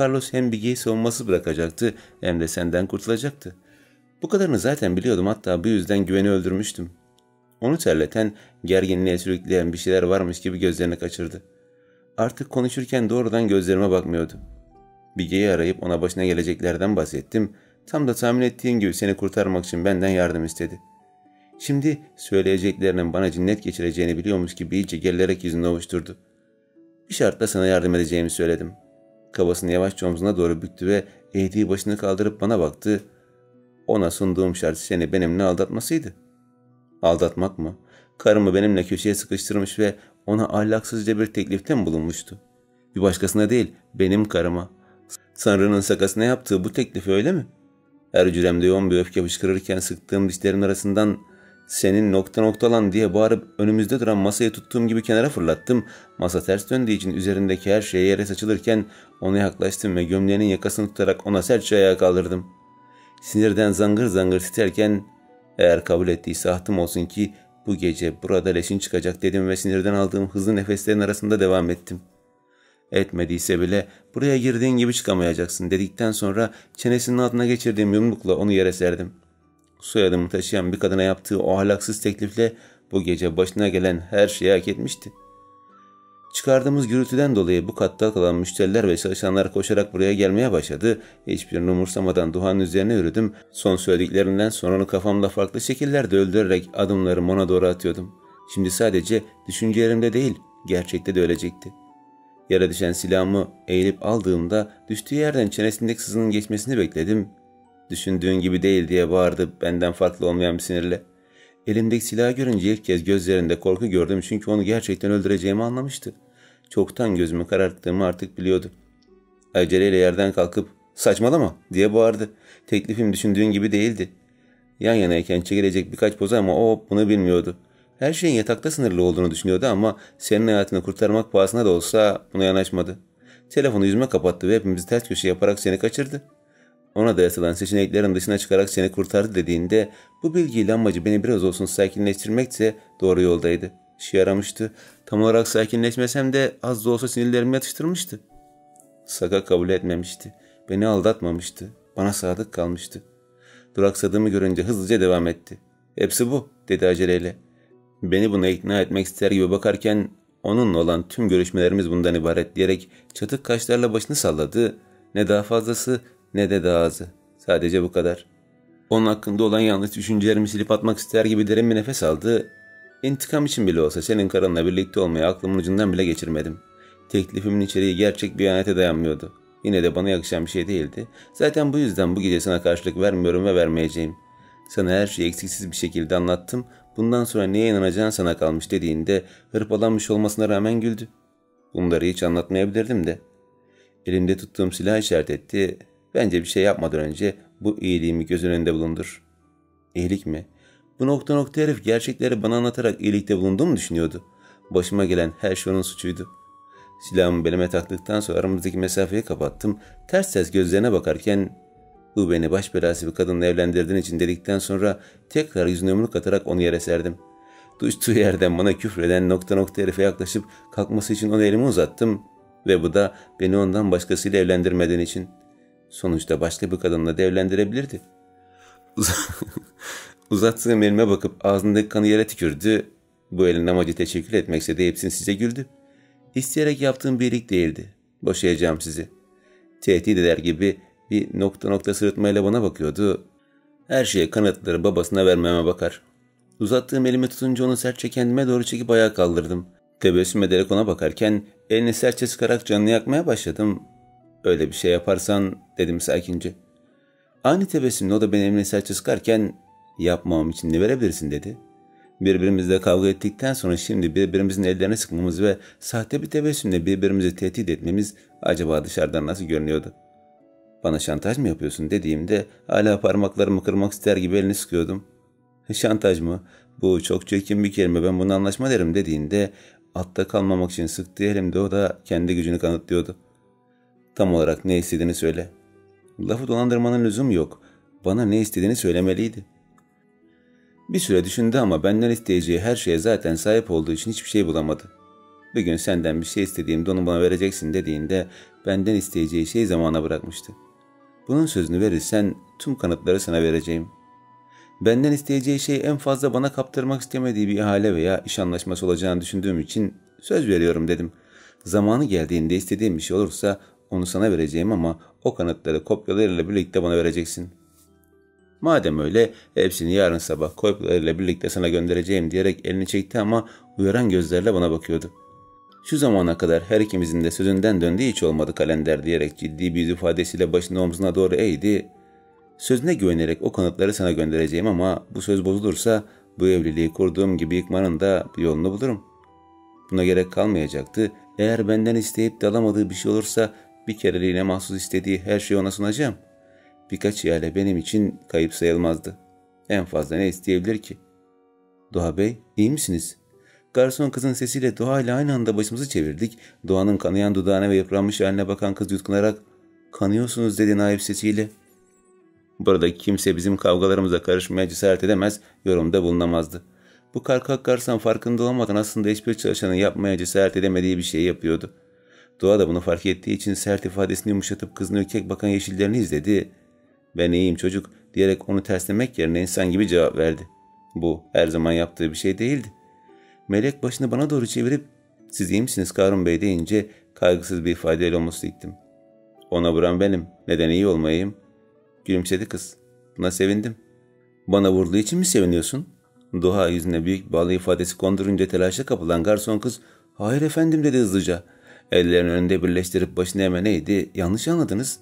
Carlos hem Bige'yi savunması bırakacaktı hem de senden kurtulacaktı. Bu kadarını zaten biliyordum hatta bu yüzden güveni öldürmüştüm. Onu terleten, gerginliğe sürükleyen bir şeyler varmış gibi gözlerini kaçırdı. Artık konuşurken doğrudan gözlerime bakmıyordu. Bige'yi arayıp ona başına geleceklerden bahsettim. Tam da tahmin ettiğim gibi seni kurtarmak için benden yardım istedi. Şimdi söyleyeceklerinin bana cinnet geçireceğini biliyormuş gibi iyice gerilerek yüzünü ovuşturdu. Bir şartla sana yardım edeceğimi söyledim. Kabasını yavaşça omzuna doğru büktü ve eğdiği başını kaldırıp bana baktı. Ona sunduğum şart seni benimle aldatmasıydı. Aldatmak mı? Karımı benimle köşeye sıkıştırmış ve ona ahlaksızca bir teklifte mi bulunmuştu? Bir başkasına değil, benim karıma. Sanrı'nın sakasına yaptığı bu teklifi öyle mi? Her hücremde yoğun bir öfke fışkırırken sıktığım dişlerin arasından senin nokta nokta lan diye bağırıp önümüzde duran masayı tuttuğum gibi kenara fırlattım. Masa ters döndüğü için üzerindeki her şey yere saçılırken ona yaklaştım ve gömleğinin yakasını tutarak ona sertçe ayağa kaldırdım. Sinirden zangır zangır titerken eğer kabul ettiyse ahtım olsun ki bu gece burada leşin çıkacak dedim ve sinirden aldığım hızlı nefeslerin arasında devam ettim. Etmediyse bile buraya girdiğin gibi çıkamayacaksın dedikten sonra çenesinin altına geçirdiğim yumrukla onu yere serdim. Soyadımı taşıyan bir kadına yaptığı o ahlaksız teklifle bu gece başına gelen her şeyi hak etmişti. Çıkardığımız gürültüden dolayı bu katta kalan müşteriler ve çalışanlar koşarak buraya gelmeye başladı. Hiçbirini umursamadan Duhan'ın üzerine yürüdüm. Son söylediklerinden sonra onu kafamda farklı şekillerde öldürerek adımlarımı ona doğru atıyordum. Şimdi sadece düşüncelerimde değil, gerçekte de ölecekti. Yere düşen silahımı eğilip aldığımda düştüğü yerden çenesindeki sızının geçmesini bekledim. Düşündüğün gibi değil diye bağırdı benden farklı olmayan bir sinirle. Elimdeki silahı görünce ilk kez gözlerinde korku gördüm çünkü onu gerçekten öldüreceğimi anlamıştı. Çoktan gözümü kararttığımı artık biliyordu. Aceleyle yerden kalkıp saçmalama diye bağırdı. Teklifim düşündüğün gibi değildi. Yan yanayken çekilecek birkaç poz ama o bunu bilmiyordu. Her şeyin yatakta sınırlı olduğunu düşünüyordu ama senin hayatını kurtarmak pahasına da olsa buna yanaşmadı. Telefonu yüzüme kapattı ve hepimizi ters köşe yaparak seni kaçırdı. Ona dayatılan seçeneklerin dışına çıkarak seni kurtardı dediğinde bu bilgiyle amacı beni biraz olsun sakinleştirmekse doğru yoldaydı. İşe yaramıştı. Tam olarak sakinleşmesem de az da olsa sinirlerimi yatıştırmıştı. Saka kabul etmemişti. Beni aldatmamıştı. Bana sadık kalmıştı. Duraksadığımı görünce hızlıca devam etti. Hepsi bu dedi aceleyle. Beni buna ikna etmek ister gibi bakarken onunla olan tüm görüşmelerimiz bundan ibaret diyerek çatık kaşlarla başını salladı. Ne daha fazlası ne de azı. Sadece bu kadar. Onun hakkında olan yanlış düşüncelerimi silip atmak ister gibi derin bir nefes aldı. İntikam için bile olsa senin karınla birlikte olmayı aklımın ucundan bile geçirmedim. Teklifimin içeriği gerçek bir ihanete dayanmıyordu. Yine de bana yakışan bir şey değildi. Zaten bu yüzden bu gece sana karşılık vermiyorum ve vermeyeceğim. Sana her şeyi eksiksiz bir şekilde anlattım. Bundan sonra neye inanacağın sana kalmış dediğinde hırpalanmış olmasına rağmen güldü. Bunları hiç anlatmayabilirdim de. Elimde tuttuğum silah işaret etti. Bence bir şey yapmadan önce bu iyiliğimi göz önünde bulundur. İyilik mi? Bu nokta nokta herif gerçekleri bana anlatarak iyilikte bulunduğumu düşünüyordu. Başıma gelen her şey onun suçuydu. Silahımı belime taktıktan sonra aramızdaki mesafeyi kapattım. Ters ters gözlerine bakarken bu beni baş belası bir kadınla evlendirdiğin için dedikten sonra tekrar yüzüne yumruk atarak onu yere serdim. Düştüğü yerden bana küfreden nokta nokta herife yaklaşıp kalkması için ona elimi uzattım ve bu da beni ondan başkasıyla evlendirmediğin için. Sonuçta başka bir kadınla da evlendirebilirdi. Uzattığım elime bakıp ağzındaki kanı yere tükürdü. Bu elin amacı teşekkür etmekse de hepsini size güldü. İsteyerek yaptığım bir iyilik değildi. Boşayacağım sizi. Tehdit eder gibi bir nokta nokta sırıtmayla bana bakıyordu. Her şeye kanıtları babasına vermeme bakar. Uzattığım elimi tutunca onu sertçe kendime doğru çekip ayağa kaldırdım. Tebessüm ederek ona bakarken elini sertçe sıkarak canını yakmaya başladım. Öyle bir şey yaparsan dedim sakince. Ani tebessümle o da benim elini sertçe sıkarken yapmamam için ne verebilirsin dedi. Birbirimizle kavga ettikten sonra şimdi birbirimizin ellerine sıkmamız ve sahte bir tebessümle birbirimizi tehdit etmemiz acaba dışarıdan nasıl görünüyordu? Bana şantaj mı yapıyorsun dediğimde hala parmaklarımı kırmak ister gibi elini sıkıyordum. Şantaj mı? Bu çok çirkin bir kelime ben bunu anlaşma derim dediğinde altta kalmamak için sıktığı elimde o da kendi gücünü kanıtlıyordu. Tam olarak ne istediğini söyle. Lafı dolandırmanın lüzum yok. Bana ne istediğini söylemeliydi. Bir süre düşündü ama benden isteyeceği her şeye zaten sahip olduğu için hiçbir şey bulamadı. Bir gün senden bir şey istediğimde onu bana vereceksin dediğinde benden isteyeceği şeyi zamana bırakmıştı. Bunun sözünü verirsen tüm kanıtları sana vereceğim. Benden isteyeceği şey en fazla bana kaptırmak istemediği bir ihale veya iş anlaşması olacağını düşündüğüm için söz veriyorum dedim. Zamanı geldiğinde istediğim bir şey olursa onu sana vereceğim ama o kanıtları kopyalarıyla birlikte bana vereceksin. Madem öyle hepsini yarın sabah kopyalarıyla birlikte sana göndereceğim diyerek elini çekti ama uyaran gözlerle bana bakıyordu. Şu zamana kadar her ikimizin de sözünden döndüğü hiç olmadı kalender diyerek ciddi bir ifadesiyle başını omzuna doğru eğdi. Sözüne güvenerek o kanıtları sana göndereceğim ama bu söz bozulursa bu evliliği kurduğum gibi yıkmanın da bir yolunu bulurum. Buna gerek kalmayacaktı. Eğer benden isteyip de alamadığı bir şey olursa bir kereliğine mahsus istediği her şeyi ona sunacağım. Birkaç ihale benim için kayıp sayılmazdı. En fazla ne isteyebilir ki? Doğa Bey, iyi misiniz? Garson kızın sesiyle Doğa ile aynı anda başımızı çevirdik. Doğanın kanayan dudağına ve yıpranmış haline bakan kız yutkunarak ''Kanıyorsunuz'' dedi naif sesiyle. Burada kimse bizim kavgalarımıza karışmaya cesaret edemez, yorumda bulunamazdı. Bu karkak garson farkında olmadan aslında hiçbir çalışanın yapmaya cesaret edemediği bir şey yapıyordu. Doğa da bunu fark ettiği için sert ifadesini yumuşatıp kızın ürkek bakan yeşillerini izledi. Ben iyiyim çocuk diyerek onu terslemek yerine insan gibi cevap verdi. Bu her zaman yaptığı bir şey değildi. Melek başını bana doğru çevirip siz iyi misiniz Karun Bey deyince kaygısız bir ifadeyle omuz diktim. Ona vuran benim. Neden iyi olmayayım? Gülümsedi kız. Buna sevindim. Bana vurduğu için mi seviniyorsun? Doğa yüzüne büyük bağlı ifadesi kondurunca telaşa kapılan garson kız hayır efendim dedi hızlıca. Ellerini önünde birleştirip başını hemen eğdi. Yanlış anladınız.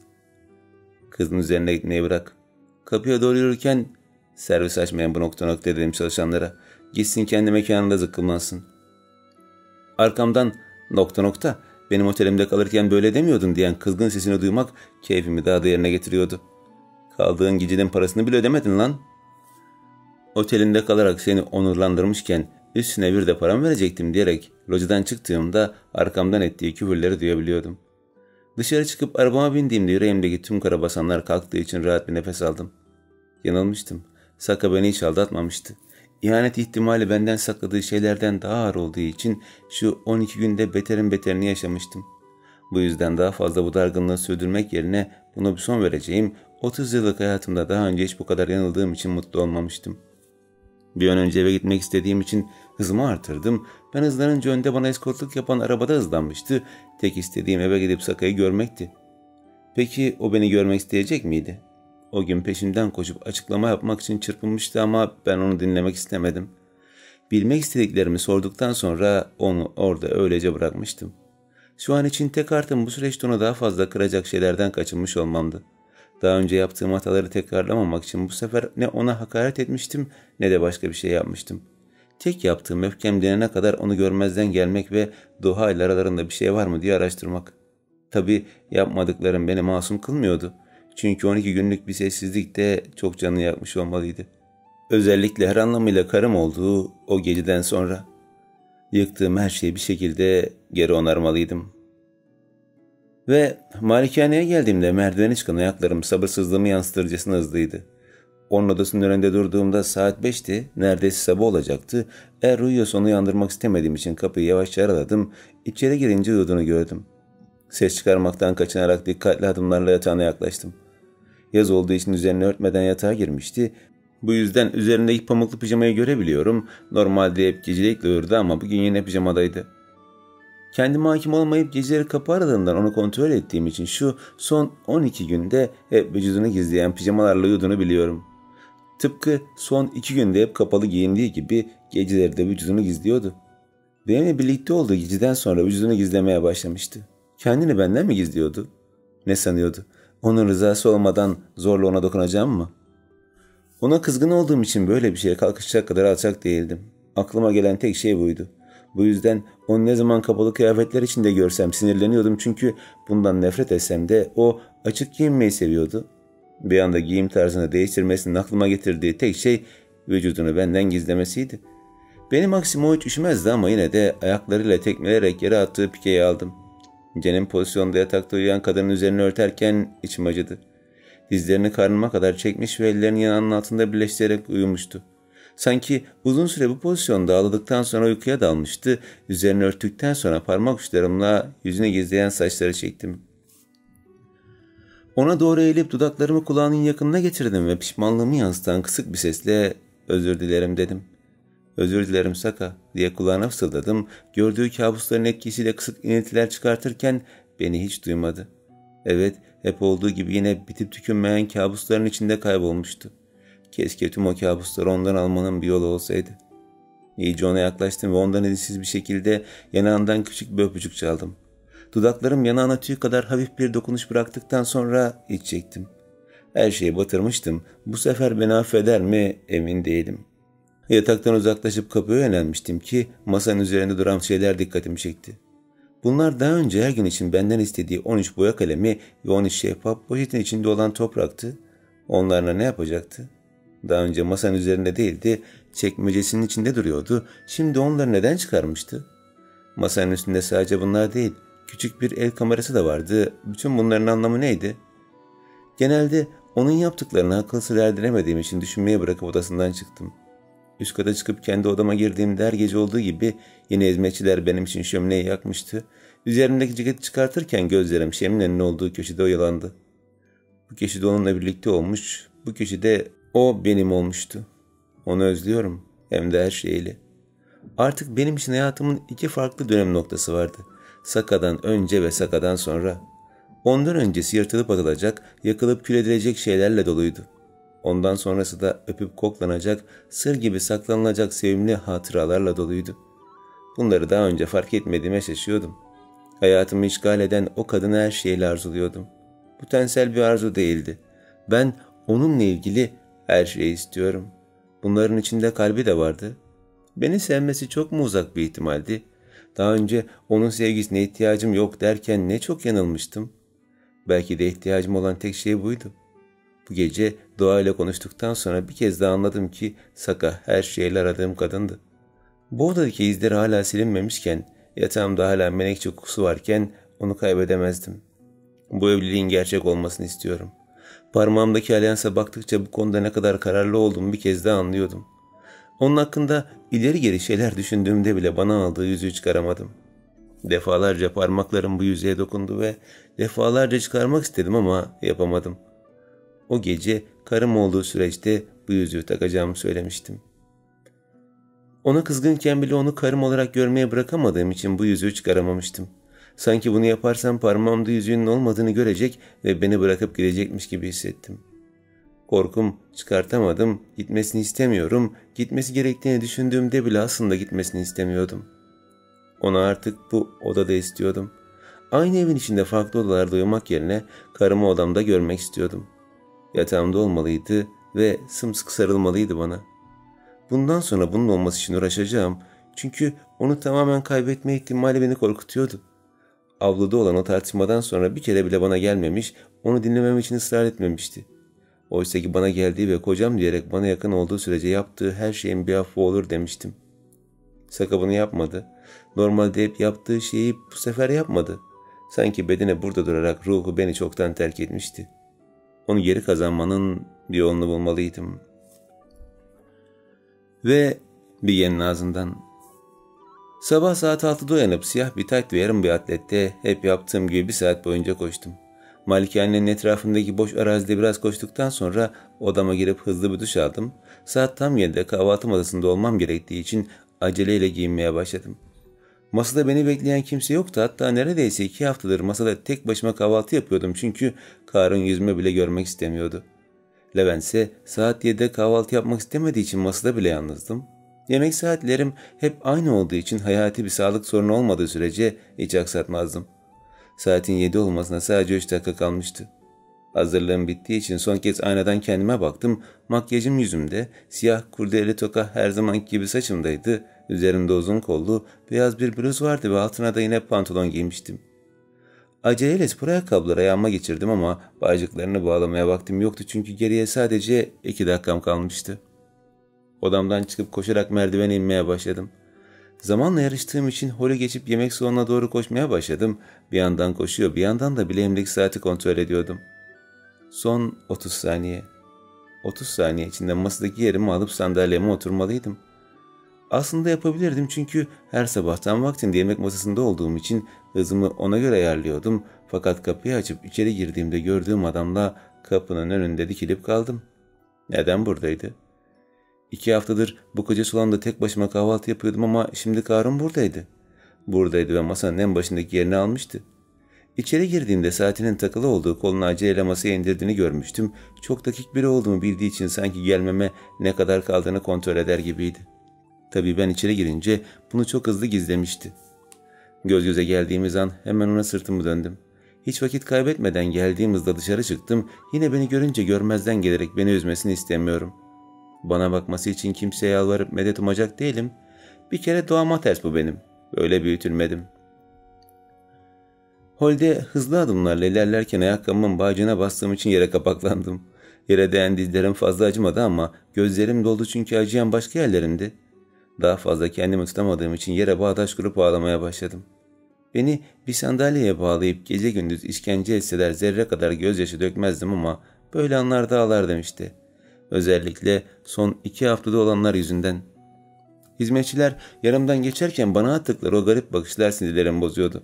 Kızın üzerine gitmeyi bırak. Kapıya doğru yürürken servis açmayan bu nokta nokta dedim çalışanlara. Gitsin kendi mekanında zıkkımlansın. Arkamdan nokta nokta benim otelimde kalırken böyle demiyordun diyen kızgın sesini duymak keyfimi daha da yerine getiriyordu. Kaldığın gecenin parasını bile ödemedin lan. Otelinde kalarak seni onurlandırmışken üstüne bir de param verecektim diyerek locadan çıktığımda arkamdan ettiği küfürleri duyabiliyordum. Dışarı çıkıp arabama bindiğimde yüreğimdeki tüm karabasanlar kalktığı için rahat bir nefes aldım. Yanılmıştım. Saka beni hiç aldatmamıştı. İhanet ihtimali benden sakladığı şeylerden daha ağır olduğu için şu 12 günde beterin beterini yaşamıştım. Bu yüzden daha fazla bu dargınlığı sürdürmek yerine buna bir son vereceğim 30 yıllık hayatımda daha önce hiç bu kadar yanıldığım için mutlu olmamıştım. Bir an önce eve gitmek istediğim için hızımı artırdım. Ben hızlanınca önde bana eskortluk yapan arabada hızlanmıştı. Tek istediğim eve gidip Saka'yı görmekti. Peki o beni görmek isteyecek miydi? O gün peşinden koşup açıklama yapmak için çırpınmıştı ama ben onu dinlemek istemedim. Bilmek istediklerimi sorduktan sonra onu orada öylece bırakmıştım. Şu an için tek artım bu süreçte onu daha fazla kıracak şeylerden kaçınmış olmamdı. Daha önce yaptığım hataları tekrarlamamak için bu sefer ne ona hakaret etmiştim ne de başka bir şey yapmıştım. Tek yaptığım öfkem dinene kadar onu görmezden gelmek ve Doha ile aralarında bir şey var mı diye araştırmak. Tabi yapmadıklarım beni masum kılmıyordu. Çünkü 12 günlük bir sessizlik de çok canını yakmış olmalıydı. Özellikle her anlamıyla karım olduğu o geceden sonra. Yıktığım her şeyi bir şekilde geri onarmalıydım. Ve malikaneye geldiğimde merdiveni çıkan ayaklarım sabırsızlığımı yansıtırcasına hızlıydı. Onun odasının önünde durduğumda saat beşti, neredeyse sabah olacaktı. Eğer uyuyorsa onu uyandırmak istemediğim için kapıyı yavaşça araladım. İçeri girince uyuduğunu gördüm. Ses çıkarmaktan kaçınarak dikkatli adımlarla yatağına yaklaştım. Yaz olduğu için üzerine örtmeden yatağa girmişti. Bu yüzden üzerindeki pamuklu pijamayı görebiliyorum. Normalde hep gecelikle uyurdu ama bugün yine pijamadaydı. Kendime hakim olmayıp geceleri kapı aradığından onu kontrol ettiğim için şu son 12 günde hep vücudunu gizleyen pijamalarla uyuduğunu biliyorum. Tıpkı son 2 günde hep kapalı giyindiği gibi geceleri de vücudunu gizliyordu. Benimle birlikte olduğu geceden sonra vücudunu gizlemeye başlamıştı. Kendini benden mi gizliyordu? Ne sanıyordu? Onun rızası olmadan zorla ona dokunacağım mı? Ona kızgın olduğum için böyle bir şeye kalkışacak kadar alçak değildim. Aklıma gelen tek şey buydu. Bu yüzden onu ne zaman kapalı kıyafetler içinde görsem sinirleniyordum çünkü bundan nefret etsem de o açık giyinmeyi seviyordu. Bir anda giyim tarzını değiştirmesinin aklıma getirdiği tek şey vücudunu benden gizlemesiydi. Benim aksim o hiç üşümezdi ama yine de ayaklarıyla tekmelerek yere attığı pikeyi aldım. Cenin pozisyonda yatakta uyuyan kadının üzerine örterken içim acıdı. Dizlerini karnıma kadar çekmiş ve ellerini yanağının altında birleştirerek uyumuştu. Sanki uzun süre bu pozisyonda ağladıktan sonra uykuya dalmıştı. Üzerini örttükten sonra parmak uçlarımla yüzüne gizleyen saçları çektim. Ona doğru eğilip dudaklarımı kulağının yakınına getirdim ve pişmanlığımı yansıtan kısık bir sesle özür dilerim dedim. Özür dilerim Saka diye kulağına fısıldadım. Gördüğü kabusların etkisiyle kısık iniltiler çıkartırken beni hiç duymadı. Evet hep olduğu gibi yine bitip tükünmeyen kabusların içinde kaybolmuştu. Keşke tüm o kabusları ondan almanın bir yolu olsaydı. İyice ona yaklaştım ve ondan izinsiz bir şekilde yanağından küçük bir öpücük çaldım. Dudaklarım yanağına tüy kadar hafif bir dokunuş bıraktıktan sonra iç çektim. Her şeyi batırmıştım. Bu sefer beni affeder mi emin değilim. Yataktan uzaklaşıp kapıya yönelmiştim ki masanın üzerinde duran şeyler dikkatimi çekti. Bunlar daha önce her gün için benden istediği 13 boya kalemi ve 13 şeffaf poşetin içinde olan topraktı. Onlarla ne yapacaktı? Daha önce masanın üzerinde değildi, çekmecesinin içinde duruyordu. Şimdi onları neden çıkarmıştı? Masanın üstünde sadece bunlar değil, küçük bir el kamerası da vardı. Bütün bunların anlamı neydi? Genelde onun yaptıklarını akıl sır erdiremediğim için düşünmeye bırakıp odasından çıktım. Üst kata çıkıp kendi odama girdiğimde her gece olduğu gibi yine hizmetçiler benim için şömineyi yakmıştı. Üzerimdeki ceketi çıkartırken gözlerim şöminenin olduğu köşede oyalandı. Bu köşede onunla birlikte olmuş, bu köşede o benim olmuştu. Onu özlüyorum hem de her şeyiyle. Artık benim için hayatımın iki farklı dönem noktası vardı. Saka'dan önce ve Saka'dan sonra. Ondan öncesi yırtılıp atılacak, yakılıp kül edilecek şeylerle doluydu. Ondan sonrası da öpüp koklanacak, sır gibi saklanılacak sevimli hatıralarla doluydu. Bunları daha önce fark etmediğime şaşıyordum. Hayatımı işgal eden o kadını her şeyle arzuluyordum. Bu tensel bir arzu değildi. Ben onunla ilgili her şeyi istiyorum. Bunların içinde kalbi de vardı. Beni sevmesi çok mu uzak bir ihtimaldi? Daha önce onun sevgisine ihtiyacım yok derken ne çok yanılmıştım. Belki de ihtiyacım olan tek şey buydu. Bu gece doğayla konuştuktan sonra bir kez daha anladım ki Saka her şeyle aradığım kadındı. Bu odadaki izleri hala silinmemişken, yatağımda hala menekşe kokusu varken onu kaybedemezdim. Bu evliliğin gerçek olmasını istiyorum. Parmağımdaki alyansa baktıkça bu konuda ne kadar kararlı olduğumu bir kez daha anlıyordum. Onun hakkında ileri geri şeyler düşündüğümde bile bana aldığı yüzüğü çıkaramadım. Defalarca parmaklarım bu yüzüğe dokundu ve defalarca çıkarmak istedim ama yapamadım. O gece karım olduğu süreçte bu yüzüğü takacağımı söylemiştim. Ona kızgınken bile onu karım olarak görmeye bırakamadığım için bu yüzüğü çıkaramamıştım. Sanki bunu yaparsam parmağımda yüzüğünün olmadığını görecek ve beni bırakıp gidecekmiş gibi hissettim. Korkum çıkartamadım, gitmesini istemiyorum, gitmesi gerektiğini düşündüğümde bile aslında gitmesini istemiyordum. Onu artık bu odada istiyordum. Aynı evin içinde farklı odalarda uyumak yerine karımı odamda görmek istiyordum. Yatağımda olmalıydı ve sımsıkı sarılmalıydı bana. Bundan sonra bunun olması için uğraşacağım çünkü onu tamamen kaybetme ihtimali beni korkutuyordu. Avluda olan o tartışmadan sonra bir kere bile bana gelmemiş, onu dinlemem için ısrar etmemişti. Oysa ki bana geldiği ve kocam diyerek bana yakın olduğu sürece yaptığı her şeyin bir affı olur demiştim. Saka bunu yapmadı. Normalde hep yaptığı şeyi bu sefer yapmadı. Sanki bedene burada durarak ruhu beni çoktan terk etmişti. Onu geri kazanmanın bir yolunu bulmalıydım. Ve bir yenin ağzından Sabah saat 6'da uyanıp siyah bir tayt ve yarım bir atlette hep yaptığım gibi bir saat boyunca koştum. Malikanenin etrafındaki boş arazide biraz koştuktan sonra odama girip hızlı bir duş aldım. Saat tam 7'de kahvaltı masasında olmam gerektiği için aceleyle giyinmeye başladım. Masada beni bekleyen kimse yoktu. Hatta neredeyse iki haftadır masada tek başıma kahvaltı yapıyordum çünkü Karın yüzümü bile görmek istemiyordu. Levent ise saat 7'de kahvaltı yapmak istemediği için masada bile yalnızdım. Yemek saatlerim hep aynı olduğu için hayati bir sağlık sorunu olmadığı sürece hiç aksatmazdım. Saatin 7 olmasına sadece 3 dakika kalmıştı. Hazırlığım bittiği için son kez aynadan kendime baktım. Makyajım yüzümde, siyah kurdeli toka her zamanki gibi saçımdaydı. Üzerimde uzun kollu, beyaz bir bluz vardı ve altına da yine pantolon giymiştim. Aceleyle spor ayakkabıları ayağıma geçirdim ama bağcıklarını bağlamaya vaktim yoktu çünkü geriye sadece iki dakikam kalmıştı. Odamdan çıkıp koşarak merdiven inmeye başladım. Zamanla yarıştığım için holü geçip yemek salonuna doğru koşmaya başladım. Bir yandan koşuyor bir yandan da bileğimdeki saati kontrol ediyordum. Son 30 saniye. 30 saniye içinde masadaki yerimi alıp sandalyeme oturmalıydım. Aslında yapabilirdim çünkü her sabahtan vaktinde yemek masasında olduğum için hızımı ona göre ayarlıyordum. Fakat kapıyı açıp içeri girdiğimde gördüğüm adamla kapının önünde dikilip kaldım. Neden buradaydı? İki haftadır bu koca salonda tek başıma kahvaltı yapıyordum ama şimdi Karun buradaydı. Buradaydı ve masanın en başındaki yerini almıştı. İçeri girdiğimde saatinin takılı olduğu kolunu aceleyle masaya indirdiğini görmüştüm. Çok dakik biri olduğumu bildiği için sanki gelmeme ne kadar kaldığını kontrol eder gibiydi. Tabii ben içeri girince bunu çok hızlı gizlemişti. Göz göze geldiğimiz an hemen ona sırtımı döndüm. Hiç vakit kaybetmeden geldiğim hızda dışarı çıktım. Yine beni görünce görmezden gelerek beni üzmesini istemiyorum. Bana bakması için kimseye yalvarıp medet umacak değilim. Bir kere doğama ters bu benim. Öyle büyütülmedim. Holde hızlı adımlarla ilerlerken ayakkabımın bağcığına bastığım için yere kapaklandım. Yere değen dizlerim fazla acımadı ama gözlerim doldu çünkü acıyan başka yerlerimdi. Daha fazla kendimi tutamadığım için yere bağdaş kurup ağlamaya başladım. Beni bir sandalyeye bağlayıp gece gündüz işkence etseler zerre kadar gözyaşı dökmezdim ama böyle anlarda ağlardım işte. Özellikle son iki haftada olanlar yüzünden. Hizmetçiler yanımdan geçerken bana attıkları o garip bakışlar sinirlerimi bozuyordu.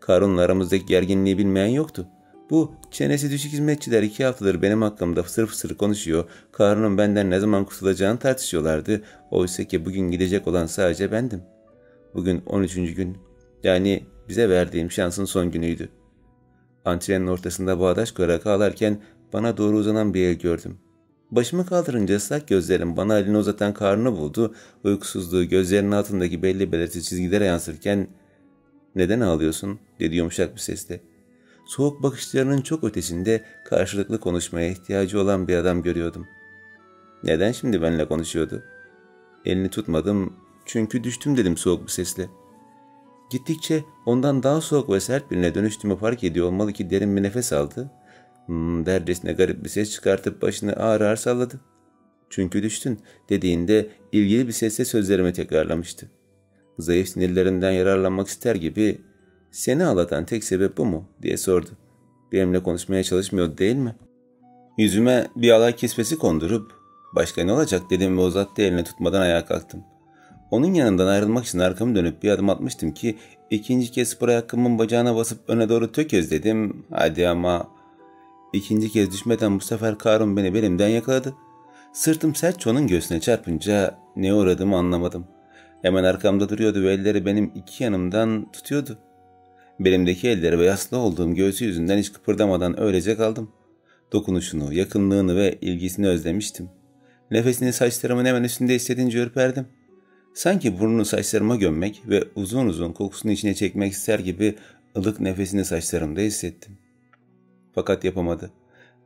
Karun'la aramızdaki gerginliği bilmeyen yoktu. Bu çenesi düşük hizmetçiler iki haftadır benim hakkımda fısır fısır konuşuyor. Karun'un benden ne zaman kurtulacağını tartışıyorlardı. Oysa ki bugün gidecek olan sadece bendim. Bugün 13. gün. Yani bize verdiğim şansın son günüydü. Antrenin ortasında bağdaş kurarak ağlarken bana doğru uzanan bir el gördüm. Başımı kaldırınca ıslak gözlerim bana elini uzatan karnını buldu. Uykusuzluğu gözlerinin altındaki belli belirsiz çizgilere yansırken ''Neden ağlıyorsun?'' dedi yumuşak bir sesle. Soğuk bakışlarının çok ötesinde karşılıklı konuşmaya ihtiyacı olan bir adam görüyordum. Neden şimdi benimle konuşuyordu? Elini tutmadım çünkü düştüm dedim soğuk bir sesle. Gittikçe ondan daha soğuk ve sert birine dönüştüğümü fark ediyor olmalı ki derin bir nefes aldı. Hmm, derdesine garip bir ses çıkartıp başını ağır ağır salladı. Çünkü düştün dediğinde ilgili bir sesle sözlerimi tekrarlamıştı. Zayıf sinirlerinden yararlanmak ister gibi seni ağlatan tek sebep bu mu diye sordu. Benimle konuşmaya çalışmıyordu değil mi? Yüzüme bir alay kesmesi kondurup başka ne olacak dedim ve uzattı elini tutmadan ayağa kalktım. Onun yanından ayrılmak için arkamı dönüp bir adım atmıştım ki ikinci kez spor ayakkabımın bacağına basıp öne doğru tökezledim. Hadi ama ikinci kez düşmeden bu sefer Karun beni belimden yakaladı. Sırtım sertçe onun göğsüne çarpınca ne uğradığımı anlamadım. Hemen arkamda duruyordu ve elleri benim iki yanımdan tutuyordu. Belimdeki elleri ve yaslı olduğum göğsü yüzünden hiç kıpırdamadan öylece kaldım. Dokunuşunu, yakınlığını ve ilgisini özlemiştim. Nefesini saçlarımın hemen üstünde hissedince ürperdim. Sanki burnunu saçlarıma gömmek ve uzun uzun kokusunu içine çekmek ister gibi ılık nefesini saçlarımda hissettim. Fakat yapamadı.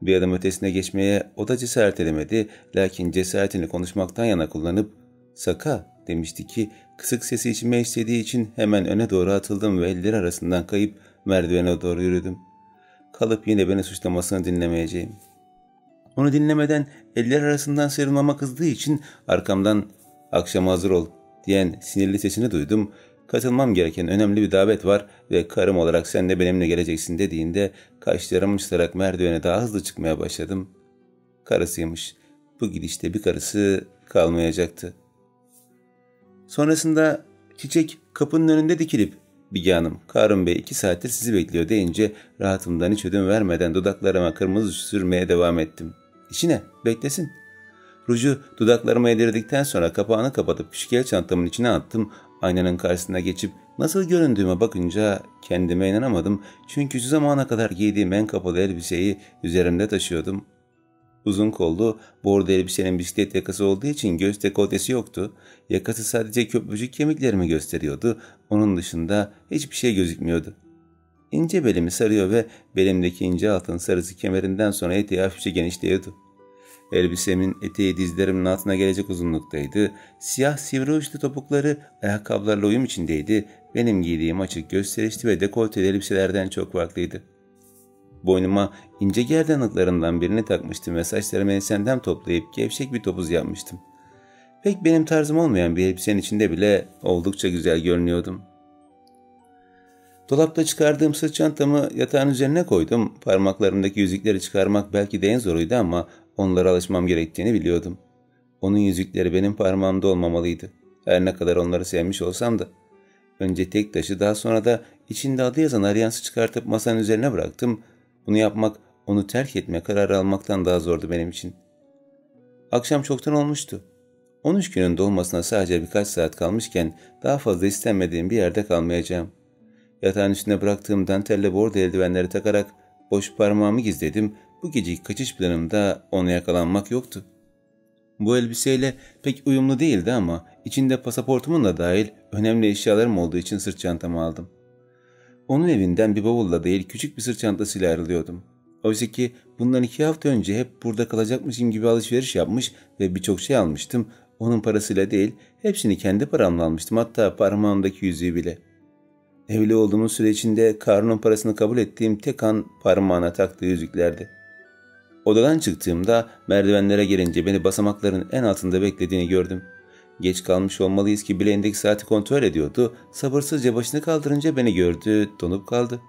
Bir adım ötesine geçmeye o da cesaret edemedi. Lakin cesaretini konuşmaktan yana kullanıp ''Saka'' demişti ki kısık sesi içime istediği için hemen öne doğru atıldım ve elleri arasından kayıp merdivene doğru yürüdüm. Kalıp yine beni suçlamasını dinlemeyeceğim. Onu dinlemeden eller arasından sıyrılmama kızdığı için arkamdan akşam hazır ol diyen sinirli sesini duydum. Katılmam gereken önemli bir davet var ve karım olarak sen de benimle geleceksin dediğinde kaşlarımı çıtarak merdivene daha hızlı çıkmaya başladım. Karısıymış. Bu gidişte bir karısı kalmayacaktı. Sonrasında çiçek kapının önünde dikilip Bilge Hanım, Karun Bey iki saattir sizi bekliyor deyince rahatımdan hiç ödün vermeden dudaklarıma kırmızı sürmeye devam ettim. İşine, beklesin. Ruju dudaklarıma yedirdikten sonra kapağını kapatıp küçük el çantamın içine attım. Aynanın karşısına geçip nasıl göründüğüme bakınca kendime inanamadım. Çünkü şu zamana kadar giydiğim en kapalı elbiseyi üzerimde taşıyordum. Uzun kollu, bordo elbisenin bisiklet yakası olduğu için göğüs dekoltesi yoktu. Yakası sadece köprücük kemiklerimi gösteriyordu. Onun dışında hiçbir şey gözükmüyordu. İnce belimi sarıyor ve belimdeki ince altın sarısı kemerinden sonra eteği hafifçe genişliyordu. Elbisemin eteği dizlerimin altına gelecek uzunluktaydı. Siyah sivri uçlu topukları ayakkabılarla uyum içindeydi. Benim giydiğim açık gösterişli ve dekolteli elbiselerden çok farklıydı. Boynuma ince gerdanlıklarından birini takmıştım ve saçlarımı ensenden toplayıp gevşek bir topuz yapmıştım. Pek benim tarzım olmayan bir elbisenin içinde bile oldukça güzel görünüyordum. Dolapta çıkardığım sırt çantamı yatağın üzerine koydum. Parmaklarımdaki yüzükleri çıkarmak belki de en zoruydu ama onlara alışmam gerektiğini biliyordum. Onun yüzükleri benim parmağımda olmamalıydı. Her ne kadar onları sevmiş olsam da. Önce tek taşı daha sonra da içinde adı yazan aryansı çıkartıp masanın üzerine bıraktım. Bunu yapmak, onu terk etme kararı almaktan daha zordu benim için. Akşam çoktan olmuştu. 13 günün dolmasına sadece birkaç saat kalmışken daha fazla istenmediğim bir yerde kalmayacağım. Yatağın üstüne bıraktığım dantelle bordo eldivenleri takarak boş parmağımı gizledim. Bu geceki kaçış planımda ona yakalanmak yoktu. Bu elbiseyle pek uyumlu değildi ama içinde pasaportumun da dahil önemli eşyalarım olduğu için sırt çantamı aldım. Onun evinden bir bavulla değil küçük bir sırt çantasıyla ayrılıyordum. Oysa ki bundan iki hafta önce hep burada kalacakmışım gibi alışveriş yapmış ve birçok şey almıştım. Onun parasıyla değil, hepsini kendi paramla almıştım hatta parmağımdaki yüzüğü bile. Evli olduğumuz süre içinde Karun'un parasını kabul ettiğim tek an parmağına taktığı yüzüklerdi. Odadan çıktığımda merdivenlere gelince beni basamakların en altında beklediğini gördüm. Geç kalmış olmalıyız ki bileğindeki saati kontrol ediyordu. Sabırsızca başını kaldırınca beni gördü, donup kaldı.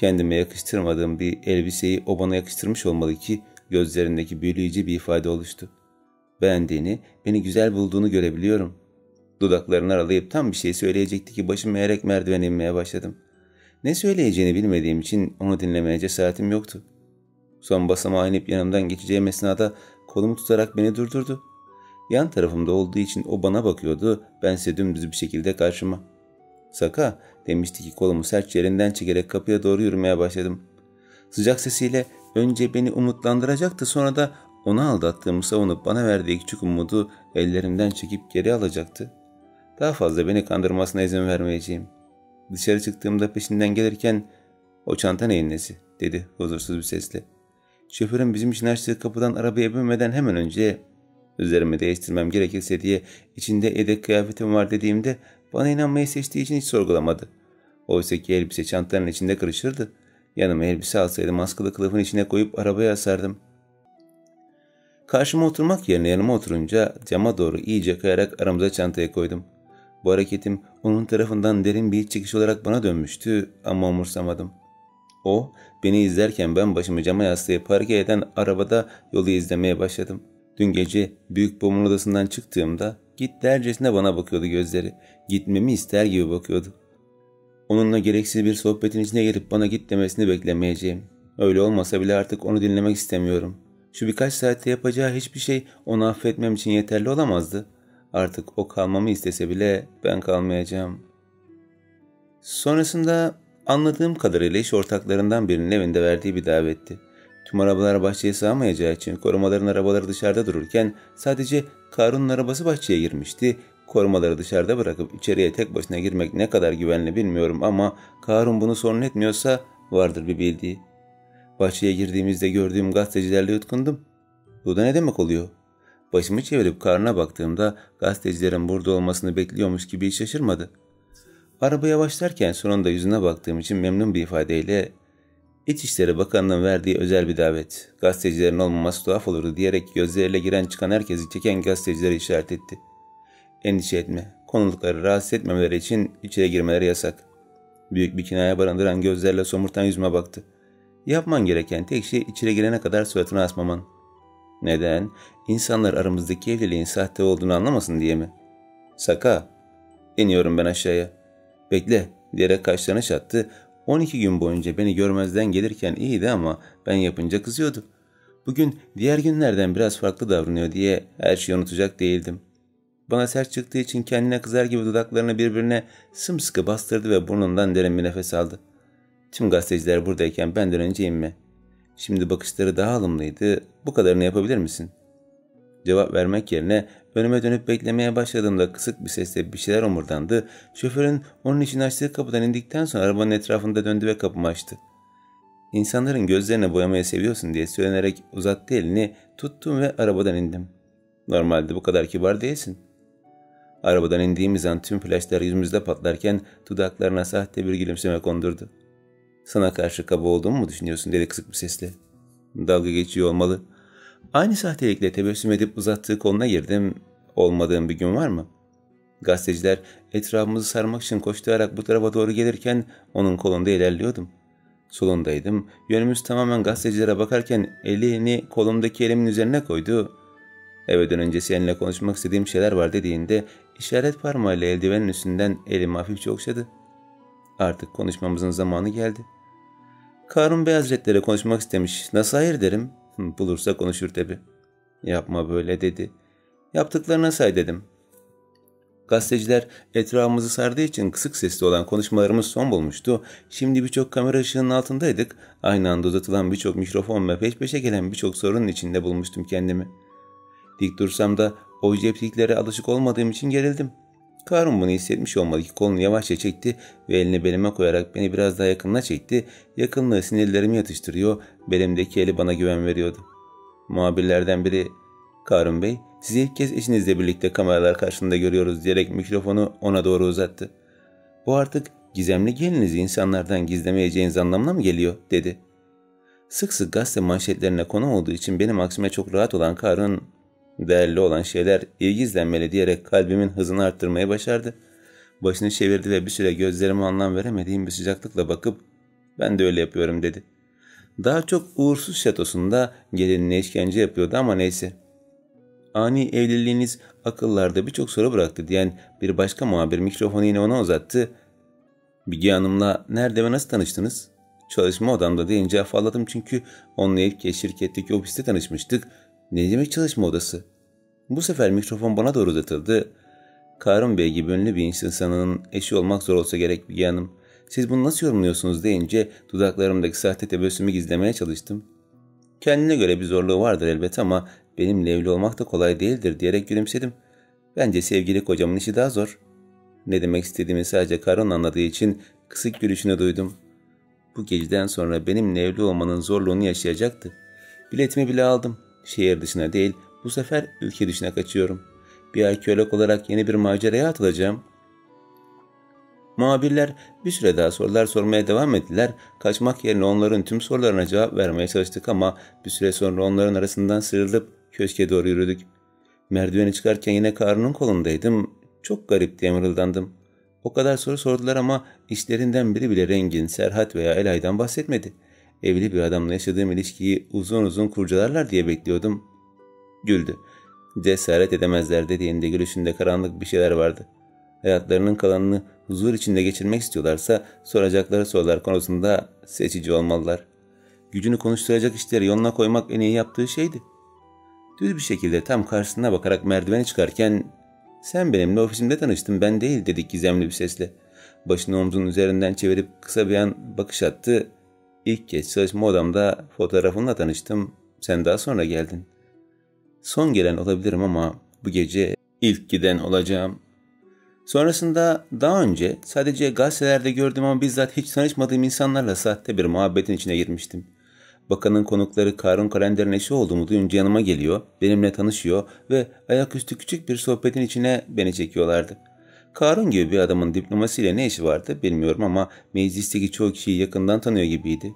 Kendime yakıştırmadığım bir elbiseyi o bana yakıştırmış olmalı ki gözlerindeki büyüleyici bir ifade oluştu. Beğendiğini, beni güzel bulduğunu görebiliyorum. Dudaklarını aralayıp tam bir şey söyleyecekti ki başım eğerek merdiven inmeye başladım. Ne söyleyeceğini bilmediğim için onu dinlemeye cesaretim yoktu. Son basamağa inip yanımdan geçeceğim esnada kolumu tutarak beni durdurdu. Yan tarafımda olduğu için o bana bakıyordu, bense dümdüz bir şekilde karşıma. Saka demişti ki kolumu sert yerinden çekerek kapıya doğru yürümeye başladım. Sıcak sesiyle önce beni umutlandıracaktı sonra da onu aldattığımı savunup bana verdiği küçük umudu ellerimden çekip geri alacaktı. Daha fazla beni kandırmasına izin vermeyeceğim. Dışarı çıktığımda peşinden gelirken o çanta neyin nesi dedi huzursuz bir sesle. Şoförün bizim için açtığı kapıdan arabaya binmeden hemen önce üzerimi değiştirmem gerekirse diye içinde yedek kıyafetim var dediğimde Bana inanmayı seçtiği için hiç sorgulamadı. Oysa ki elbise çantanın içinde kırışırdı. Yanıma elbise alsaydım askılı kılıfın içine koyup arabaya asardım. Karşıma oturmak yerine yanıma oturunca cama doğru iyice kayarak aramıza çantayı koydum. Bu hareketim onun tarafından derin bir iç çekiş olarak bana dönmüştü ama umursamadım. O, beni izlerken ben başımı cama yaslayıp hareket eden arabada yolu izlemeye başladım. Dün gece büyük babamın odasından çıktığımda git dercesine bana bakıyordu gözleri. Gitmemi ister gibi bakıyordu. Onunla gereksiz bir sohbetin içine girip bana git demesini beklemeyeceğim. Öyle olmasa bile artık onu dinlemek istemiyorum. Şu birkaç saatte yapacağı hiçbir şey onu affetmem için yeterli olamazdı. Artık o kalmamı istese bile ben kalmayacağım. Sonrasında anladığım kadarıyla iş ortaklarından birinin evinde verdiği bir davetti. Tüm arabalar bahçeye sığamayacağı için korumaların arabaları dışarıda dururken sadece Karun'un arabası bahçeye girmişti. Korumaları dışarıda bırakıp içeriye tek başına girmek ne kadar güvenli bilmiyorum ama Karun bunu sorun etmiyorsa vardır bir bildiği. Bahçeye girdiğimizde gördüğüm gazetecilerle yutkundum. Bu da ne demek oluyor? Başımı çevirip karnına baktığımda gazetecilerin burada olmasını bekliyormuş gibi şaşırmadı. Arabaya başlarken sonunda yüzüne baktığım için memnun bir ifadeyle İçişleri Bakanı'nın verdiği özel bir davet. Gazetecilerin olmaması tuhaf olurdu diyerek gözleriyle giren çıkan herkesi çeken gazetecileri işaret etti. Endişe etme. Konulukları rahatsız etmemeleri için içeri girmeleri yasak. Büyük bir kinaya barındıran gözlerle somurtan yüzüme baktı. Yapman gereken tek şey içeri girene kadar suratını asmaman. Neden? İnsanlar aramızdaki evliliğin sahte olduğunu anlamasın diye mi? Saka. İniyorum ben aşağıya. Bekle diyerek kaşlarını çattı. 12 gün boyunca beni görmezden gelirken iyiydi ama ben yapınca kızıyordu. Bugün diğer günlerden biraz farklı davranıyor diye her şeyi unutacak değildim. Bana sert çıktığı için kendine kızar gibi dudaklarını birbirine sımsıkı bastırdı ve burnundan derin bir nefes aldı. Tüm gazeteciler buradayken benden önce inme. Şimdi bakışları daha alımlıydı. Bu kadarını yapabilir misin? Cevap vermek yerine önüme dönüp beklemeye başladığımda kısık bir sesle bir şeyler omurdandı. Şoförün onun için açtığı kapıdan indikten sonra arabanın etrafında döndü ve kapımı açtı. İnsanların gözlerine boyamayı seviyorsun diye söylenerek uzattı elini, tuttum ve arabadan indim. Normalde bu kadar kibar değilsin. Arabadan indiğimiz an tüm flaşlar yüzümüzde patlarken dudaklarına sahte bir gülümseme kondurdu. Sana karşı kaba olduğumu mu düşünüyorsun dedi kısık bir sesle. Dalga geçiyor olmalı. Aynı sahtelikle tebessüm edip uzattığı koluna girdim. Olmadığım bir gün var mı? Gazeteciler etrafımızı sarmak için koşturarak bu tarafa doğru gelirken onun kolunda ilerliyordum. Solundaydım. Yönümüz tamamen gazetecilere bakarken elini kolumdaki elimin üzerine koydu. Evden önce seninle konuşmak istediğim şeyler var dediğinde işaret parmağıyla eldivenin üstünden elimi hafifçe okşadı. Artık konuşmamızın zamanı geldi. Karun Bey Hazretleri konuşmak istemiş. Nasıl hayır derim. Bulursa konuşur tabi. Yapma böyle dedi. Yaptıklarına say dedim. Gazeteciler etrafımızı sardığı için kısık sesli olan konuşmalarımız son bulmuştu. Şimdi birçok kamera ışığının altındaydık. Aynı anda uzatılan birçok mikrofon ve peş peşe gelen birçok sorunun içinde bulmuştum kendimi. Dik dursam da o cepliklere alışık olmadığım için gerildim. Karun bunu hissetmiş olmalı ki kolunu yavaşça çekti ve elini belime koyarak beni biraz daha yakınına çekti. Yakınlığı sinirlerimi yatıştırıyor, belimdeki eli bana güven veriyordu. Muhabirlerden biri, Karun Bey, sizi ilk kez eşinizle birlikte kameralar karşısında görüyoruz diyerek mikrofonu ona doğru uzattı. Bu artık gizemli gelinizi insanlardan gizlemeyeceğiniz anlamına mı geliyor, dedi. Sık sık gazete manşetlerine konu olduğu için benim aksime çok rahat olan Karun Değerli olan şeyler iyi gizlenmeli diyerek kalbimin hızını arttırmayı başardı. Başını çevirdi ve bir süre gözlerime anlam veremediğim bir sıcaklıkla bakıp ben de öyle yapıyorum dedi. Daha çok uğursuz şatosunda gelinine işkence yapıyordu ama neyse. Ani evliliğiniz akıllarda birçok soru bıraktı diyen bir başka muhabir mikrofonu yine ona uzattı. Bilgi Hanım'la nerede ve nasıl tanıştınız? Çalışma odamda deyince afalladım çünkü onunla ilk şirketteki ofiste tanışmıştık ne demek çalışma odası? Bu sefer mikrofon bana doğru uzatıldı. Karun Bey gibi ünlü bir insanın eşi olmak zor olsa gerek bir yanım. Siz bunu nasıl yorumluyorsunuz deyince dudaklarımdaki sahte tebessümü gizlemeye çalıştım. Kendine göre bir zorluğu vardır elbet ama benimle evli olmak da kolay değildir diyerek gülümsedim. Bence sevgili kocamın işi daha zor. Ne demek istediğimi sadece Karun anladığı için kısık gülüşünü duydum. Bu geceden sonra benimle evli olmanın zorluğunu yaşayacaktı. Biletimi bile aldım. Şehir dışına değil, bu sefer ülke dışına kaçıyorum. Bir arkeolog olarak yeni bir maceraya atılacağım. Muhabirler bir süre daha sorular sormaya devam ettiler. Kaçmak yerine onların tüm sorularına cevap vermeye çalıştık ama bir süre sonra onların arasından sıyrılıp köşke doğru yürüdük. Merdiveni çıkarken yine karnının kolundaydım. Çok garip diye mırıldandım. O kadar soru sordular ama işlerinden biri bile Rengin, Serhat veya Elay'dan bahsetmedi. Evli bir adamla yaşadığım ilişkiyi uzun uzun kurcalarlar diye bekliyordum. Güldü. Cesaret edemezler dediğinde gülüşünde karanlık bir şeyler vardı. Hayatlarının kalanını huzur içinde geçirmek istiyorlarsa soracakları sorular konusunda seçici olmalılar. Gücünü konuşturacak işleri yoluna koymak en iyi yaptığı şeydi. Düz bir şekilde tam karşısına bakarak merdiveni çıkarken ''Sen benimle ofisimde tanıştın ben değil'' dedik gizemli bir sesle. Başını omzunun üzerinden çevirip kısa bir an bakış attı. İlk kez çalışma odamda fotoğrafınla tanıştım. Sen daha sonra geldin. Son gelen olabilirim ama bu gece ilk giden olacağım. Sonrasında daha önce sadece gazetelerde gördüğüm ama bizzat hiç tanışmadığım insanlarla sahte bir muhabbetin içine girmiştim. Bakanın konukları Karun Kalender'in eşi olduğumu duyunca yanıma geliyor, benimle tanışıyor ve ayaküstü küçük bir sohbetin içine beni çekiyorlardı. Karun gibi bir adamın diplomasiyle ne işi vardı bilmiyorum ama meclisteki çoğu kişiyi yakından tanıyor gibiydi.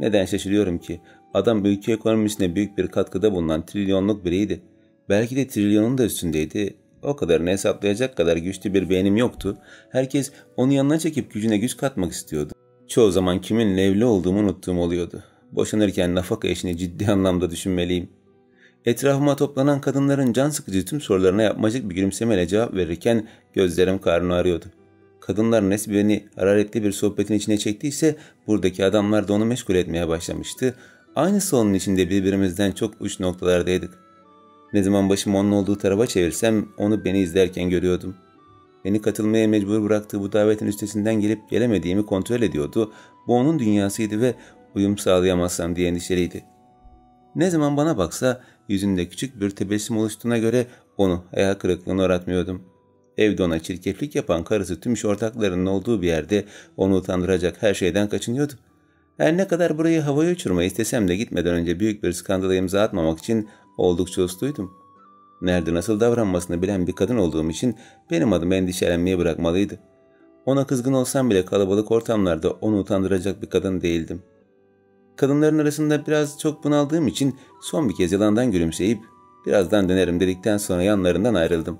Neden şaşırıyorum ki? Adam ülke ekonomisine büyük bir katkıda bulunan trilyonluk biriydi. Belki de trilyonun da üstündeydi. O kadarını hesaplayacak kadar güçlü bir beynim yoktu. Herkes onu yanına çekip gücüne güç katmak istiyordu. Çoğu zaman kimin evli olduğumu unuttuğum oluyordu. Boşanırken nafaka işini ciddi anlamda düşünmeliyim. Etrafıma toplanan kadınların can sıkıcı tüm sorularına yapmacık bir gülümsemeyle cevap verirken gözlerim karnı arıyordu. Kadınlar nasıl beni hararetli bir sohbetin içine çektiyse buradaki adamlar da onu meşgul etmeye başlamıştı. Aynısı onun içinde birbirimizden çok uç noktalardaydık. Ne zaman başımı onun olduğu tarafa çevirsem onu beni izlerken görüyordum. Beni katılmaya mecbur bıraktığı bu davetin üstesinden gelip gelemediğimi kontrol ediyordu. Bu onun dünyasıydı ve uyum sağlayamazsam diye endişeliydi. Ne zaman bana baksa yüzünde küçük bir tebessüm oluştuğuna göre onu hayal kırıklığına uğratmıyordum. Evde ona çirkeflik yapan karısı tüm iş ortaklarının olduğu bir yerde onu utandıracak her şeyden kaçınıyordu. Her ne kadar burayı havaya uçurmayı istesem de gitmeden önce büyük bir skandala imza atmamak için oldukça usluydum. Nerede nasıl davranmasını bilen bir kadın olduğum için benim adım endişelenmeyi bırakmalıydı. Ona kızgın olsam bile kalabalık ortamlarda onu utandıracak bir kadın değildim. Kadınların arasında biraz çok bunaldığım için son bir kez yalandan gülümseyip birazdan dönerim dedikten sonra yanlarından ayrıldım.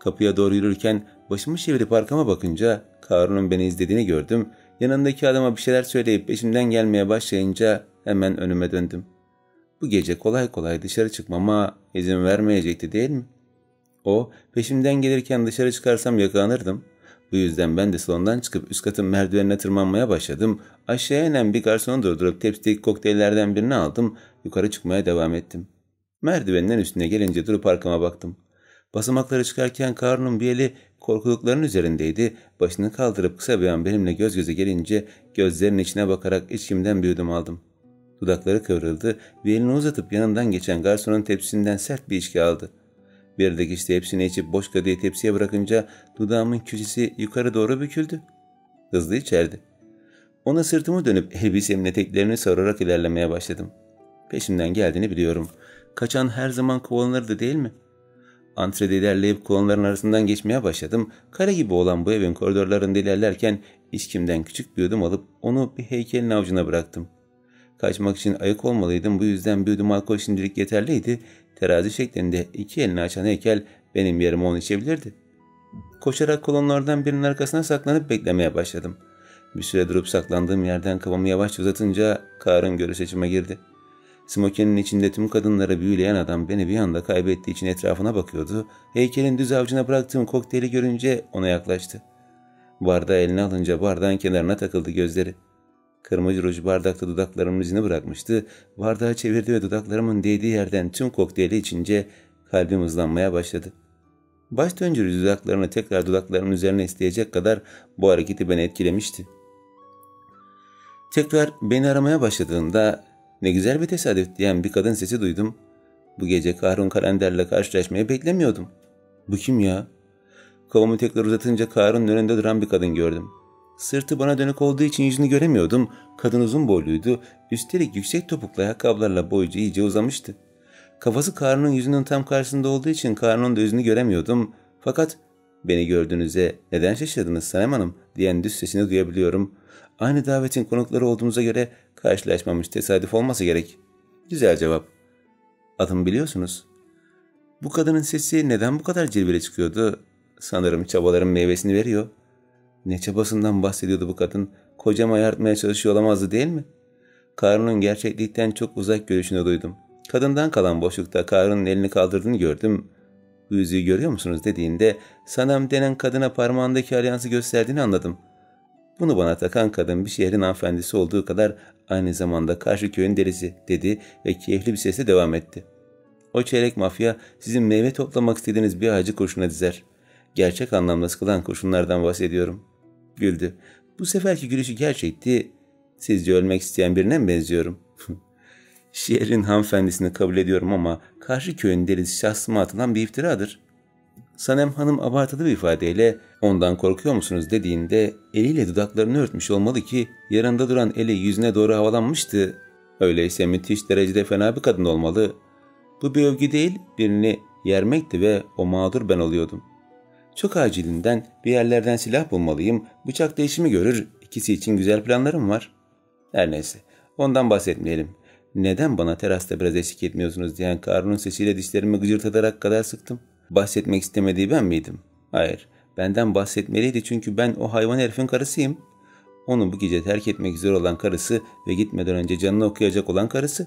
Kapıya doğru yürürken başımı çevirip arkama bakınca Karun'un beni izlediğini gördüm. Yanındaki adama bir şeyler söyleyip peşimden gelmeye başlayınca hemen önüme döndüm. Bu gece kolay kolay dışarı çıkmama izin vermeyecekti değil mi? O peşimden gelirken dışarı çıkarsam yakalanırdım. Bu yüzden ben de salondan çıkıp üst katın merdivenine tırmanmaya başladım. Aşağıya inen bir garsonu durdurup tepsideki kokteyllerden birini aldım. Yukarı çıkmaya devam ettim. Merdivenin üstüne gelince durup arkama baktım. Basamakları çıkarken karnım bir eli korkulukların üzerindeydi. Başını kaldırıp kısa bir an benimle göz göze gelince gözlerinin içine bakarak içimden bir yudum aldım. Dudakları kıvrıldı ve elini uzatıp yanından geçen garsonun tepsisinden sert bir içki aldı. Bir de işte hepsini içip boş kadeyi tepsiye bırakınca dudağımın köşesi yukarı doğru büküldü. Hızlı içerdi. Ona sırtımı dönüp elbisemin eteklerini sararak ilerlemeye başladım. Peşimden geldiğini biliyorum. Kaçan her zaman kovalanırdı değil mi? Antrede ilerleyip kolonların arasından geçmeye başladım. Kare gibi olan bu evin koridorlarında ilerlerken içkimden küçük bir yudum alıp onu bir heykelin avucuna bıraktım. Kaçmak için ayık olmalıydım bu yüzden bir yudum alkol şimdilik yeterliydi. Terazi şeklinde iki elini açan heykel benim yerime onu içebilirdi. Koşarak kolonlardan birinin arkasına saklanıp beklemeye başladım. Bir süre durup saklandığım yerden kafamı yavaşça uzatınca Karın görüş açıma girdi. Smokinin içinde tüm kadınları büyüleyen adam beni bir anda kaybettiği için etrafına bakıyordu. Heykelin düz avcuna bıraktığım kokteyli görünce ona yaklaştı. Bardağı eline alınca bardağın kenarına takıldı gözleri. Kırmızı ruj bardakta dudaklarımın izini bırakmıştı. Bardağı çevirdi ve dudaklarımın değdiği yerden tüm kokteyli içince kalbim hızlanmaya başladı. Baş döncürü dudaklarını tekrar dudaklarımın üzerine isteyecek kadar bu hareketi beni etkilemişti. Tekrar beni aramaya başladığında ne güzel bir tesadüf diyen bir kadın sesi duydum. Bu gece Karun Kalender'le karşılaşmayı beklemiyordum. Bu kim ya? Kolumu tekrar uzatınca Karun'un önünde duran bir kadın gördüm. Sırtı bana dönük olduğu için yüzünü göremiyordum. Kadın uzun boyluydu. Üstelik yüksek topuklu ayakkabılarla boyunca iyice uzamıştı. Kafası karnının yüzünün tam karşısında olduğu için karnının da yüzünü göremiyordum. Fakat Beni gördüğünüzde neden şaşırdınız Sanem Hanım diyen düz sesini duyabiliyorum. Aynı davetin konukları olduğumuza göre karşılaşmamış tesadüf olması gerek. Güzel cevap. Adımı biliyorsunuz. Bu kadının sesi neden bu kadar cilveli çıkıyordu? Sanırım çabaların meyvesini veriyor. Ne çabasından bahsediyordu bu kadın? Kocama ayartmaya çalışıyor olamazdı değil mi? Karun'un gerçeklikten çok uzak görüşünü duydum. Kadından kalan boşlukta Karun'un elini kaldırdığını gördüm. Bu yüzüğü görüyor musunuz dediğinde Sanam denen kadına parmağındaki alyansı gösterdiğini anladım. Bunu bana takan kadın bir şehrin hanımefendisi olduğu kadar aynı zamanda karşı köyün delisi dedi ve keyifli bir sesle devam etti. O çeyrek mafya sizin meyve toplamak istediğiniz bir ağacı kurşuna dizer. Gerçek anlamda sıkılan kurşunlardan bahsediyorum. Güldü. Bu seferki gülüşü gerçekti. Sizce ölmek isteyen birine mi benziyorum? Şehrin hanımefendisini kabul ediyorum ama karşı köyün delisi şahsıma atılan bir iftiradır. Sanem Hanım abartılı bir ifadeyle ondan korkuyor musunuz dediğinde eliyle dudaklarını örtmüş olmalı ki yanında duran eli yüzüne doğru havalanmıştı. Öyleyse müthiş derecede fena bir kadın olmalı. Bu bir övgü değil birini yermekti ve o mağdur ben oluyordum. Çok acilinden bir yerlerden silah bulmalıyım, bıçak değişimi görür, ikisi için güzel planlarım var. Her neyse, ondan bahsetmeyelim. Neden bana terasta biraz eşlik etmiyorsunuz diyen Karun'un sesiyle dişlerimi gıcırtatarak kadar sıktım. Bahsetmek istemediği ben miydim? Hayır, benden bahsetmeliydi çünkü ben o hayvan herifin karısıyım. Onu bu gece terk etmek üzere olan karısı ve gitmeden önce canını okuyacak olan karısı.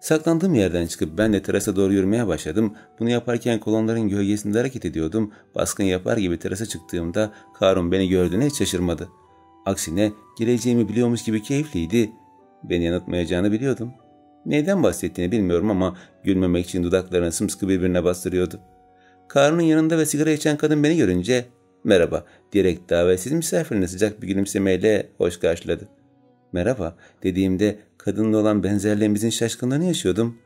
Saklandığım yerden çıkıp ben de terasa doğru yürümeye başladım. Bunu yaparken kolonların gölgesinde hareket ediyordum. Baskın yapar gibi terasa çıktığımda Karun beni gördüğüne hiç şaşırmadı. Aksine gireceğimi biliyormuş gibi keyifliydi. Beni yanıltmayacağını biliyordum. Neyden bahsettiğini bilmiyorum ama gülmemek için dudaklarını sımsıkı birbirine bastırıyordu. Karun'un yanında ve sigara içen kadın beni görünce merhaba diyerek davetsiz misafirine sıcak bir gülümsemeyle hoş karşıladı. Merhaba dediğimde kadınla olan benzerliğimizin şaşkınlığını yaşıyordum.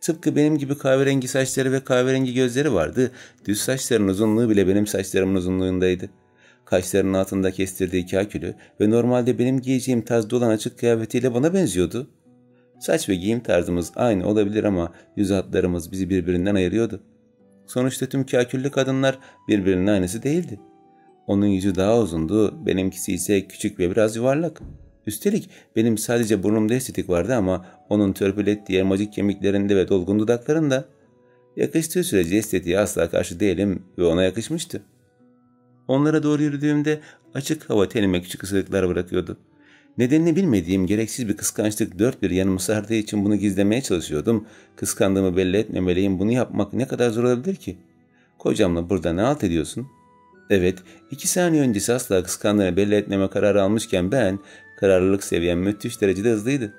Tıpkı benim gibi kahverengi saçları ve kahverengi gözleri vardı. Düz saçların uzunluğu bile benim saçlarımın uzunluğundaydı. Kaşlarının altında kestirdiği kakülü ve normalde benim giyeceğim tarzda olan açık kıyafetiyle bana benziyordu. Saç ve giyim tarzımız aynı olabilir ama yüz hatlarımız bizi birbirinden ayırıyordu. Sonuçta tüm kaküllü kadınlar birbirinin aynısı değildi. Onun yüzü daha uzundu, benimkisi ise küçük ve biraz yuvarlak. Üstelik benim sadece burnumda estetik vardı ama onun törpül ettiği elmacık kemiklerinde ve dolgun dudaklarında. Yakıştığı sürece estetiğe asla karşı değilim ve ona yakışmıştı. Onlara doğru yürüdüğümde açık hava tenime küçük ısırıklar bırakıyordu. Nedenini bilmediğim gereksiz bir kıskançlık dört bir yanımı sardığı için bunu gizlemeye çalışıyordum. Kıskandığımı belli etmemeliyim. Bunu yapmak ne kadar zor olabilir ki? Kocamla burada ne alt ediyorsun? Evet, iki saniye öncesi asla kıskandığını belli etmeme kararı almışken ben, kararlılık seviyem müthiş derecede hızlıydı.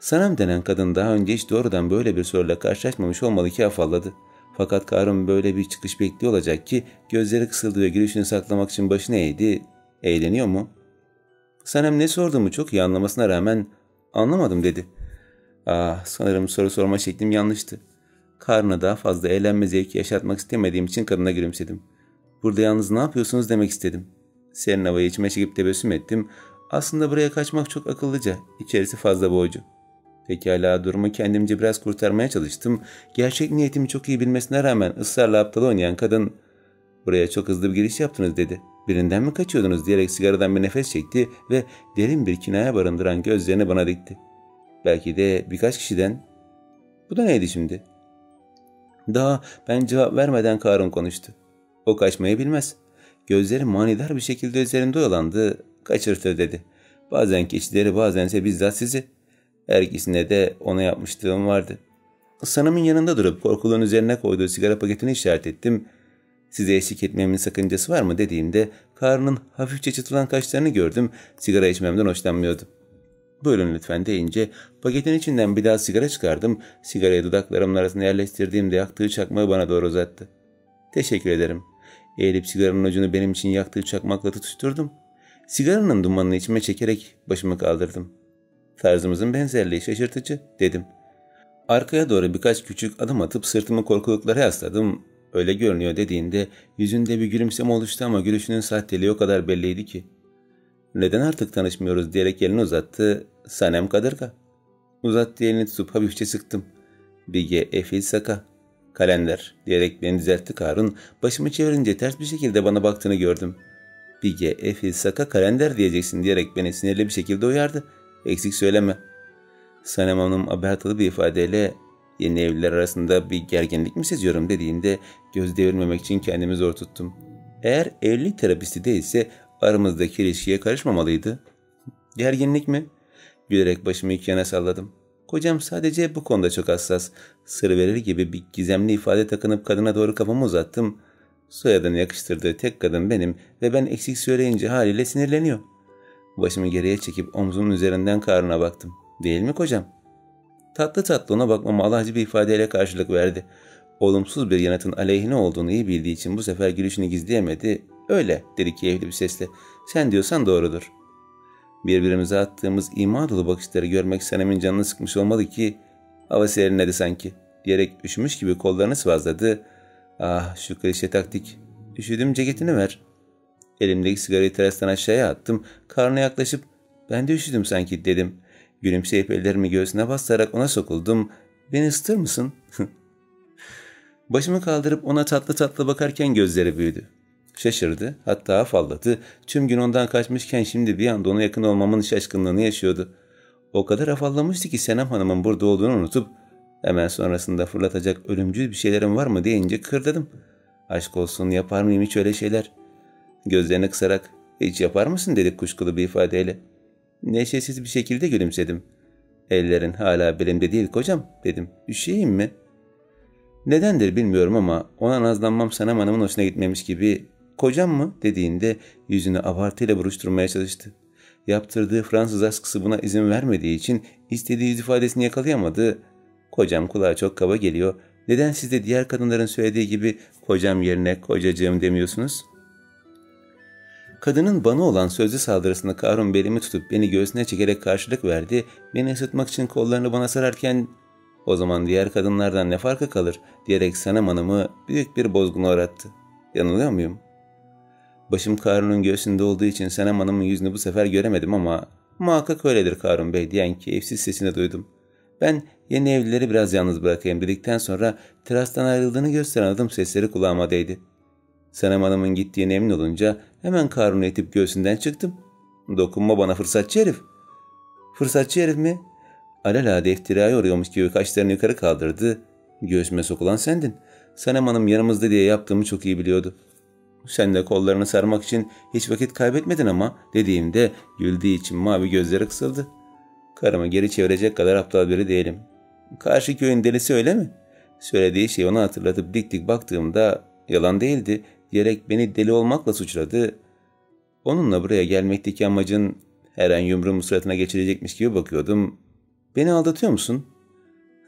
Sanam denen kadın daha önce hiç doğrudan böyle bir soruyla karşılaşmamış olmalı ki afalladı. Fakat Karım böyle bir çıkış bekliyor olacak ki gözleri kısıldı ve gülüşünü saklamak için başını eğdi. Eğleniyor mu? Sanem ne sorduğumu çok iyi anlamasına rağmen anlamadım dedi. Ah sanırım soru sorma şeklim yanlıştı. Karnına daha fazla eğlenme zevki yaşatmak istemediğim için kadına gülümsedim. Burada yalnız ne yapıyorsunuz demek istedim. Serin havayı içime çekip tebessüm ettim. Aslında buraya kaçmak çok akıllıca. İçerisi fazla boğucu. Pekala durumu kendimce biraz kurtarmaya çalıştım. Gerçek niyetimi çok iyi bilmesine rağmen ısrarla aptal oynayan kadın ''Buraya çok hızlı bir giriş yaptınız'' dedi. ''Birinden mi kaçıyordunuz?'' diyerek sigaradan bir nefes çekti ve derin bir kinaya barındıran gözlerini bana dikti. Belki de birkaç kişiden. Bu da neydi şimdi? Daha ben cevap vermeden Karun konuştu. O kaçmayı bilmez. Gözleri manidar bir şekilde üzerinde oyalandı. Kaçırtır dedi. Bazen kişileri bazense bizzat sizi. Her ikisine de ona yapmışlığım vardı. Sanımın yanında durup korkuluğun üzerine koyduğu sigara paketini işaret ettim. Size eşlik etmemin sakıncası var mı dediğimde karnının hafifçe çıtılan kaşlarını gördüm. Sigara içmemden hoşlanmıyordu. Buyurun lütfen deyince paketin içinden bir daha sigara çıkardım. Sigarayı dudaklarımın arasına yerleştirdiğimde yaktığı çakmağı bana doğru uzattı. Teşekkür ederim. Eğilip sigaranın ucunu benim için yaktığı çakmakla tutuşturdum. Sigaranın dumanını içime çekerek başımı kaldırdım. Tarzımızın benzerliği şaşırtıcı dedim. Arkaya doğru birkaç küçük adım atıp sırtımı korkuluklara yasladım. Öyle görünüyor dediğinde yüzünde bir gülümseme oluştu ama gülüşünün sahteliği o kadar belliydi ki. Neden artık tanışmıyoruz diyerek elini uzattı. Sanem Kadırga. Uzattığı elini tutup hafifçe sıktım. Bige Efil Saka. Kalender diyerek beni düzeltti Karun. Başımı çevirince ters bir şekilde bana baktığını gördüm. Bige, Efi, Saka, kalender diyeceksin diyerek beni sinirli bir şekilde uyardı. Eksik söyleme. Sanem Hanım abartılı bir ifadeyle yeni evliler arasında bir gerginlik mi seziyorum dediğinde göz devirmemek için kendimi zor tuttum. Eğer evlilik terapisti değilse aramızdaki ilişkiye karışmamalıydı. Gerginlik mi? Gülerek başımı iki yana salladım. Kocam sadece bu konuda çok hassas. Sır verir gibi bir gizemli ifade takınıp kadına doğru kafamı uzattım. Soyadını yakıştırdığı tek kadın benim ve ben eksik söyleyince haliyle sinirleniyor. Başımı geriye çekip omzumun üzerinden karnına baktım. Değil mi kocam? Tatlı tatlı ona bakmama alacı bir ifadeyle karşılık verdi. Olumsuz bir yanıtın aleyhine olduğunu iyi bildiği için bu sefer gülüşünü gizleyemedi. Öyle dedi keyifli bir sesle. Sen diyorsan doğrudur. Birbirimize attığımız ima dolu bakışları görmek Sanem'in canını sıkmış olmadı ki hava serinledi sanki diyerek üşümüş gibi kollarını sıvazladı. Ah şu klişe taktik. Üşüdüm ceketini ver. Elimdeki sigarayı terastan aşağıya attım. Karnına yaklaşıp ben de üşüdüm sanki dedim. Gülümseyip ellerimi göğsüne basarak ona sokuldum. Beni ısıtır mısın? Başımı kaldırıp ona tatlı tatlı bakarken gözleri büyüdü. Şaşırdı, hatta afalladı. Tüm gün ondan kaçmışken şimdi bir anda ona yakın olmamın şaşkınlığını yaşıyordu. O kadar afallamıştı ki Senem Hanım'ın burada olduğunu unutup hemen sonrasında fırlatacak ölümcül bir şeylerim var mı deyince kırdadım. Aşk olsun yapar mıyım hiç öyle şeyler? Gözlerini kısarak hiç yapar mısın dedik kuşkulu bir ifadeyle. Neşesiz bir şekilde gülümsedim. Ellerin hala belimde değil kocam dedim. Üşüyeyim mi? Nedendir bilmiyorum ama ona nazlanmam Senem Hanım'ın hoşuna gitmemiş gibi kocam mı dediğinde yüzünü abartıyla buruşturmaya çalıştı. Yaptırdığı Fransız askısı buna izin vermediği için istediği yüz ifadesini yakalayamadı. Kocam kulağa çok kaba geliyor. Neden siz de diğer kadınların söylediği gibi kocam yerine kocacığım demiyorsunuz? Kadının bana olan sözlü saldırısında Karun belimi tutup beni göğsüne çekerek karşılık verdi. Beni ısıtmak için kollarını bana sararken o zaman diğer kadınlardan ne farkı kalır diyerek Sanem Hanım'ı büyük bir bozguna uğrattı. Yanılıyor muyum? Başım Karun'un göğsünde olduğu için Sanem Hanım'ın yüzünü bu sefer göremedim ama muhakkak öyledir Karun Bey diyen keyifsiz sesini duydum. Ben yeni evlileri biraz yalnız bırakayım dedikten sonra terastan ayrıldığını gösteren adım sesleri kulağıma değdi. Sanem Hanım'ın gittiğine emin olunca hemen Karun'u itip göğsünden çıktım. Dokunma bana fırsatçı herif. Fırsatçı herif mi? Alelade iftiraya uğruyormuş gibi kaşlarını yukarı kaldırdı. Göğsüme sokulan sendin. Sanem Hanım yanımızda diye yaptığımı çok iyi biliyordu. Sen de kollarını sarmak için hiç vakit kaybetmedin ama dediğimde güldüğü için mavi gözleri kısıldı. Karımı geri çevirecek kadar aptal biri değilim. Karşı köyün delisi öyle mi? Söylediği şeyi ona hatırlatıp dik dik baktığımda yalan değildi diyerek beni deli olmakla suçladı. Onunla buraya gelmekteki amacın her an yumruğumu suratına geçirecekmiş gibi bakıyordum. Beni aldatıyor musun?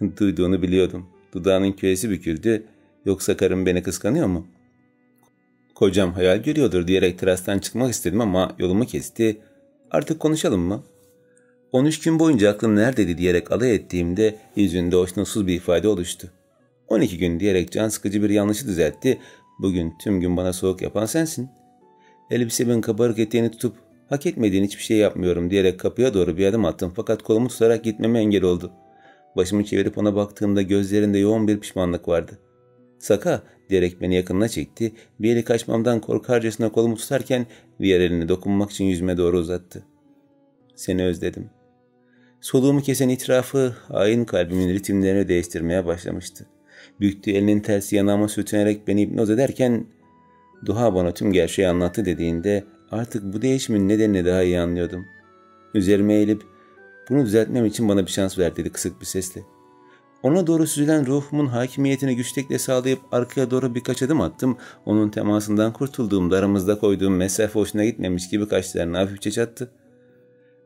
Duyduğunu biliyordum. Dudağının köyesi büküldü. Yoksa karım beni kıskanıyor mu? Kocam hayal görüyordur diyerek terastan çıkmak istedim ama yolumu kesti. Artık konuşalım mı? 13 gün boyunca aklım neredeydi diyerek alay ettiğimde yüzünde hoşnutsuz bir ifade oluştu. 12 gün diyerek can sıkıcı bir yanlışı düzeltti. Bugün tüm gün bana soğuk yapan sensin. Elbisemin kabarık eteğini tutup hak etmediğin hiçbir şey yapmıyorum diyerek kapıya doğru bir adım attım fakat kolumu tutarak gitmeme engel oldu. Başımı çevirip ona baktığımda gözlerinde yoğun bir pişmanlık vardı. Saka diyerek beni yakınına çekti. Bir eli kaçmamdan korkarcasına kolumu tutarken diğer elini dokunmak için yüzüme doğru uzattı. Seni özledim. Soluğumu kesen itirafı hain kalbimin ritimlerini değiştirmeye başlamıştı. Büktüğü elinin tersi yanağıma sürtünerek beni hipnoz ederken Duha bana tüm gerçeği anlattı dediğinde artık bu değişimin nedenini daha iyi anlıyordum. Üzerime eğilip bunu düzeltmem için bana bir şans ver dedi kısık bir sesle. Ona doğru süzülen ruhumun hakimiyetini güçlükle sağlayıp arkaya doğru birkaç adım attım. Onun temasından kurtulduğumda aramızda koyduğum mesafe hoşuna gitmemiş gibi kaşlarını hafifçe çattı.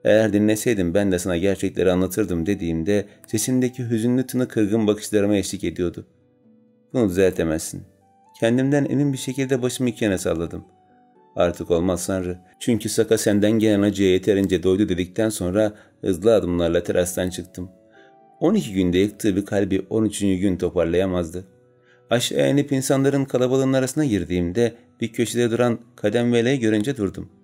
Eğer dinleseydin ben de sana gerçekleri anlatırdım dediğimde sesindeki hüzünlü tını kırgın bakışlarıma eşlik ediyordu. Bunu düzeltemezsin. Kendimden emin bir şekilde başımı iki salladım. Artık olmaz Tanrı. Çünkü Saka senden gelen acıya yeterince doydu dedikten sonra hızlı adımlarla terastan çıktım. 12 günde yıktığı bir kalbi 13. gün toparlayamazdı. Aşağı inip insanların kalabalığın arasına girdiğimde bir köşede duran kadem veleyi görünce durdum.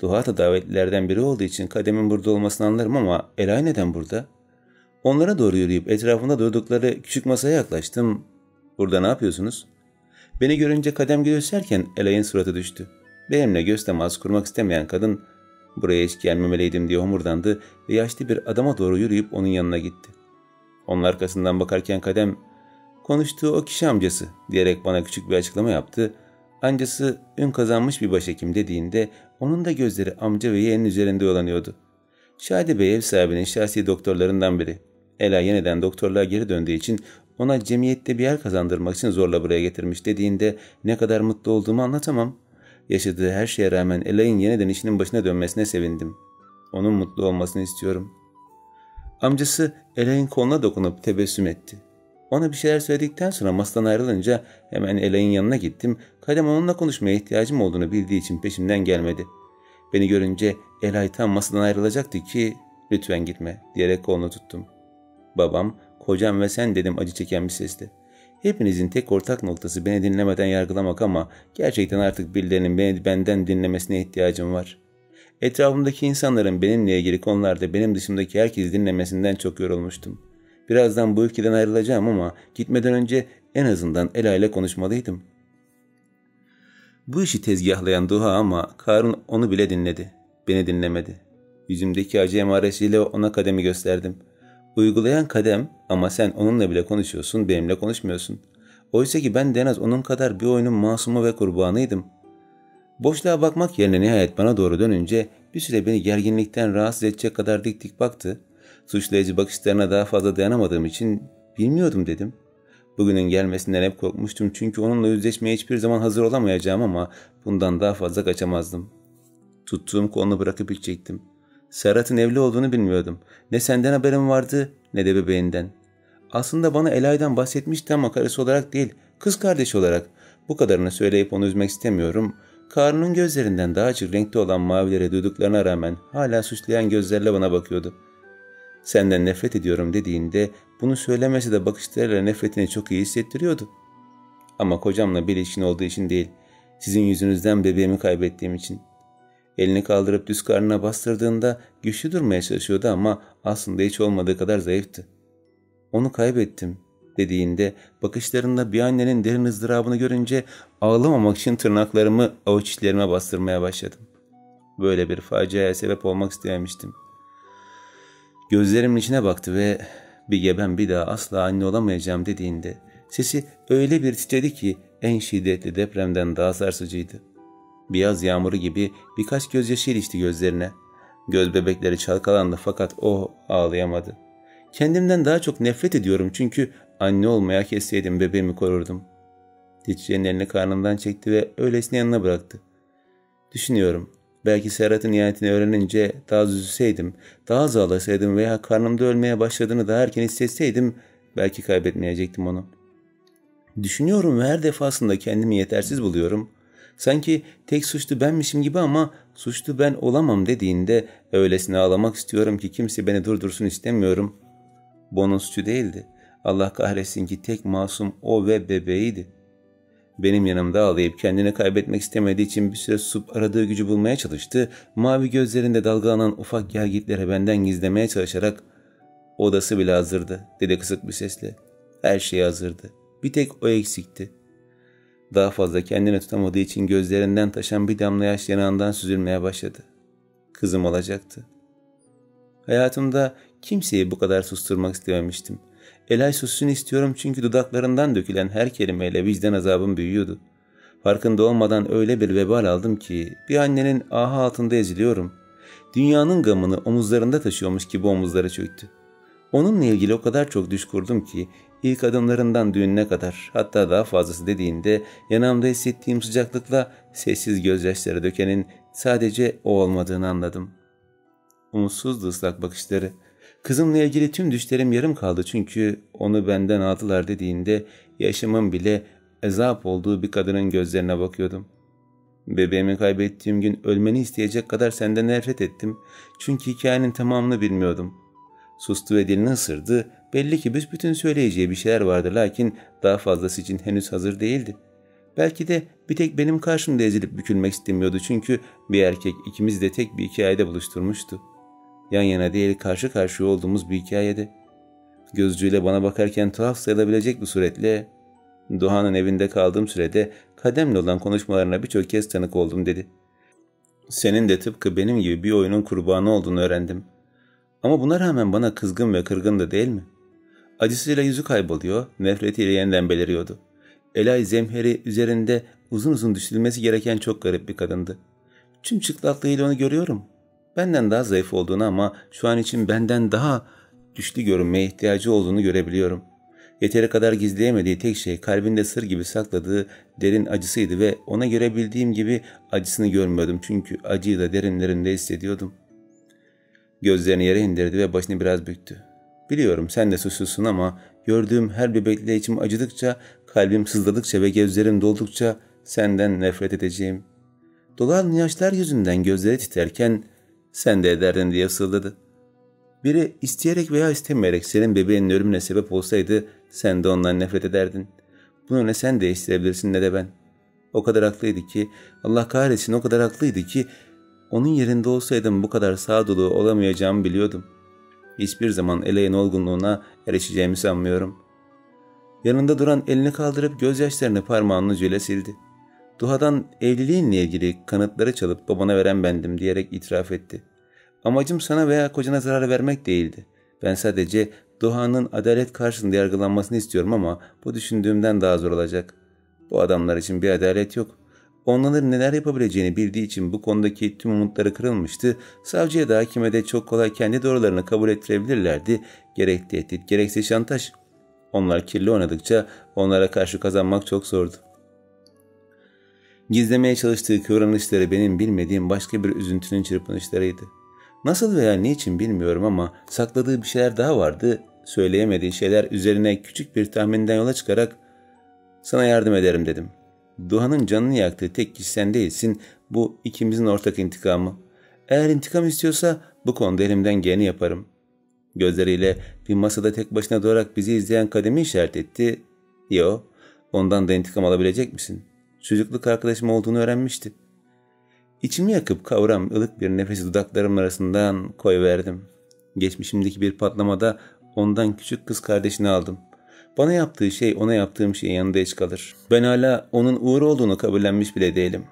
Duhata davetlilerden biri olduğu için kademin burada olmasını anlarım ama Elay neden burada? Onlara doğru yürüyüp etrafında durdukları küçük masaya yaklaştım. Burada ne yapıyorsunuz? Beni görünce kadem gösterken Elay'ın suratı düştü. Benimle göz teması kurmak istemeyen kadın buraya hiç gelmemeliydim diye homurdandı ve yaşlı bir adama doğru yürüyüp onun yanına gitti. Onun arkasından bakarken kadem konuştuğu o kişi amcası diyerek bana küçük bir açıklama yaptı. Amcası ün kazanmış bir başhekim dediğinde onun da gözleri amca ve yeğenin üzerinde dolanıyordu. Şadi Bey ev sahibinin şahsi doktorlarından biri. Ela yeniden doktorluğa geri döndüğü için ona cemiyette bir yer kazandırmak için zorla buraya getirmiş dediğinde ne kadar mutlu olduğumu anlatamam. Yaşadığı her şeye rağmen Ela'nın yeniden işinin başına dönmesine sevindim. Onun mutlu olmasını istiyorum. Amcası Ela'nın koluna dokunup tebessüm etti. Ona bir şeyler söyledikten sonra masadan ayrılınca hemen Ela'nın yanına gittim. Kadem onunla konuşmaya ihtiyacım olduğunu bildiği için peşimden gelmedi. Beni görünce Elay tam masadan ayrılacaktı ki lütfen gitme diyerek kolunu tuttum. Babam, kocam ve sen dedim acı çeken bir sesle. Hepinizin tek ortak noktası beni dinlemeden yargılamak ama gerçekten artık birilerinin beni benden dinlemesine ihtiyacım var. Etrafımdaki insanların benimle ilgili konularda benim dışımdaki herkesi dinlemesinden çok yorulmuştum. Birazdan bu ülkeden ayrılacağım ama gitmeden önce en azından Ela ile konuşmalıydım. Bu işi tezgahlayan Duha ama Karun onu bile dinledi. Beni dinlemedi. Yüzümdeki acı emaresiyle ona kademi gösterdim. Uygulayan kadem ama sen onunla bile konuşuyorsun, benimle konuşmuyorsun. Oysa ki ben de en az onun kadar bir oyunun masumu ve kurbanıydım. Boşluğa bakmak yerine nihayet bana doğru dönünce bir süre beni gerginlikten rahatsız edecek kadar dik dik baktı. Suçlayıcı bakışlarına daha fazla dayanamadığım için bilmiyordum dedim. Bugünün gelmesinden hep korkmuştum çünkü onunla yüzleşmeye hiçbir zaman hazır olamayacağım ama bundan daha fazla kaçamazdım. Tuttuğum kolunu bırakıp içecektim. Serhat'ın evli olduğunu bilmiyordum. Ne senden haberim vardı ne de bebeğinden. Aslında bana Elay'dan bahsetmişti ama karısı olarak değil, kız kardeşi olarak. Bu kadarını söyleyip onu üzmek istemiyorum. Karnının gözlerinden daha açık renkte olan mavilere duyduklarına rağmen hala suçlayan gözlerle bana bakıyordu. Senden nefret ediyorum dediğinde bunu söylemesi de bakışlarıyla nefretini çok iyi hissettiriyordu. Ama kocamla bir ilişkin olduğu için değil, sizin yüzünüzden bebeğimi kaybettiğim için. Elini kaldırıp düz karnına bastırdığında güçlü durmaya çalışıyordu ama aslında hiç olmadığı kadar zayıftı. Onu kaybettim dediğinde bakışlarında bir annenin derin ızdırabını görünce ağlamamak için tırnaklarımı avuç içlerime bastırmaya başladım. Böyle bir faciaya sebep olmak istememiştim. Gözlerimin içine baktı ve bir geben bir daha asla anne olamayacağım dediğinde sesi öyle bir titredi ki en şiddetli depremden daha sarsıcıydı. Bir yaz yağmuru gibi birkaç gözyaşı ilişti gözlerine. Göz bebekleri çalkalandı fakat o ağlayamadı. Kendimden daha çok nefret ediyorum çünkü anne olmaya kesseydim bebeğimi korurdum. Titreyen elini karnından çekti ve öylesine yanına bıraktı. Düşünüyorum. Belki Serhat'ın nihayetini öğrenince daha üzülseydim, daha az ağlasaydım veya karnımda ölmeye başladığını daha erken hissetseydim belki kaybetmeyecektim onu. Düşünüyorum ve her defasında kendimi yetersiz buluyorum. Sanki tek suçlu benmişim gibi ama suçlu ben olamam dediğinde öylesine ağlamak istiyorum ki kimse beni durdursun istemiyorum. Bu suçu değildi. Allah kahretsin ki tek masum o ve bebeğiydi. Benim yanımda ağlayıp kendini kaybetmek istemediği için bir süre susup aradığı gücü bulmaya çalıştı. Mavi gözlerinde dalgalanan ufak gelgitleri benden gizlemeye çalışarak odası bile hazırdı dedi kısık bir sesle. Her şey hazırdı. Bir tek o eksikti. Daha fazla kendini tutamadığı için gözlerinden taşan bir damla yaş yanağından süzülmeye başladı. Kızım olacaktı. Hayatımda kimseyi bu kadar susturmak istememiştim. Elay sussun istiyorum çünkü dudaklarından dökülen her kelimeyle vicdan azabım büyüyordu. Farkında olmadan öyle bir vebal aldım ki bir annenin aha altında eziliyorum. Dünyanın gamını omuzlarında taşıyormuş gibi omuzları çöktü. Onunla ilgili o kadar çok düş kurdum ki ilk adımlarından düğününe kadar hatta daha fazlası dediğinde yanağımda hissettiğim sıcaklıkla sessiz gözyaşları dökenin sadece o olmadığını anladım. Umutsuzdu ıslak bakışları. Kızımla ilgili tüm düşlerim yarım kaldı çünkü onu benden aldılar dediğinde yaşamın bile ezap olduğu bir kadının gözlerine bakıyordum. Bebeğimi kaybettiğim gün ölmeni isteyecek kadar senden nefret ettim. Çünkü hikayenin tamamını bilmiyordum. Sustu ve dilini ısırdı. Belli ki büsbütün söyleyeceği bir şeyler vardı lakin daha fazlası için henüz hazır değildi. Belki de bir tek benim karşımda ezilip bükülmek istemiyordu çünkü bir erkek ikimiz de tek bir hikayede buluşturmuştu. Yan yana değil karşı karşıya olduğumuz bir hikayede. Gözcüyle bana bakarken tuhaf sayılabilecek bir suretle Duhan'ın evinde kaldığım sürede kademle olan konuşmalarına birçok kez tanık oldum dedi. Senin de tıpkı benim gibi bir oyunun kurbanı olduğunu öğrendim. Ama buna rağmen bana kızgın ve kırgındı değil mi? Acısıyla yüzü kayboluyor, nefretiyle yeniden beliriyordu. Elay zemheri üzerinde uzun uzun düşünülmesi gereken çok garip bir kadındı. Tüm çıplaklığıyla onu görüyorum. Benden daha zayıf olduğunu ama şu an için benden daha güçlü görünmeye ihtiyacı olduğunu görebiliyorum. Yeteri kadar gizleyemediği tek şey kalbinde sır gibi sakladığı derin acısıydı ve ona görebildiğim gibi acısını görmüyordum çünkü acıyı da derinlerinde hissediyordum. Gözlerini yere indirdi ve başını biraz büktü. Biliyorum sen de suçlusun ama gördüğüm her bebekle içim acıdıkça, kalbim sızladıkça ve gözlerim doldukça senden nefret edeceğim. Dolan yaşlar yüzünden gözleri titerken sen de ederdin diye fısıldadı. Biri isteyerek veya istemeyerek senin bebeğinin ölümüne sebep olsaydı sen de ondan nefret ederdin. Bunu ne sen değiştirebilirsin ne de ben. O kadar haklıydı ki, Allah kahretsin o kadar haklıydı ki, onun yerinde olsaydım bu kadar sağdulu olamayacağımı biliyordum. Hiçbir zaman eleğin olgunluğuna erişeceğimi sanmıyorum. Yanında duran elini kaldırıp gözyaşlarını parmağının ucuyla sildi. Duhadan evliliğinle ilgili kanıtları çalıp babana veren bendim diyerek itiraf etti. Amacım sana veya kocana zarar vermek değildi. Ben sadece Duhan'ın adalet karşısında yargılanmasını istiyorum ama bu düşündüğümden daha zor olacak. Bu adamlar için bir adalet yok. Onların neler yapabileceğini bildiği için bu konudaki tüm umutları kırılmıştı. Savcıya da hakime de çok kolay kendi doğrularını kabul ettirebilirlerdi. Gerek tehdit gerekse şantaj. Onlar kirli oynadıkça onlara karşı kazanmak çok zordu. Gizlemeye çalıştığı kıvranışları benim bilmediğim başka bir üzüntünün çırpınışlarıydı. Nasıl veya niçin bilmiyorum ama sakladığı bir şeyler daha vardı. Söyleyemediği şeyler üzerine küçük bir tahminden yola çıkarak sana yardım ederim dedim. Duhan'ın canını yaktığı tek kişi sen değilsin. Bu ikimizin ortak intikamı. Eğer intikam istiyorsa bu konuda elimden geleni yaparım. Gözleriyle bir masada tek başına durarak bizi izleyen kademi işaret etti. Yo, ondan da intikam alabilecek misin? Çocukluk arkadaşım olduğunu öğrenmişti. İçimi yakıp kavram ılık bir nefesi dudaklarım arasından koyverdim. Geçmişimdeki bir patlamada ondan küçük kız kardeşini aldım. Bana yaptığı şey ona yaptığım şeyin yanında hiç kalır. Ben hala onun Uğur olduğunu kabullenmiş bile değilim.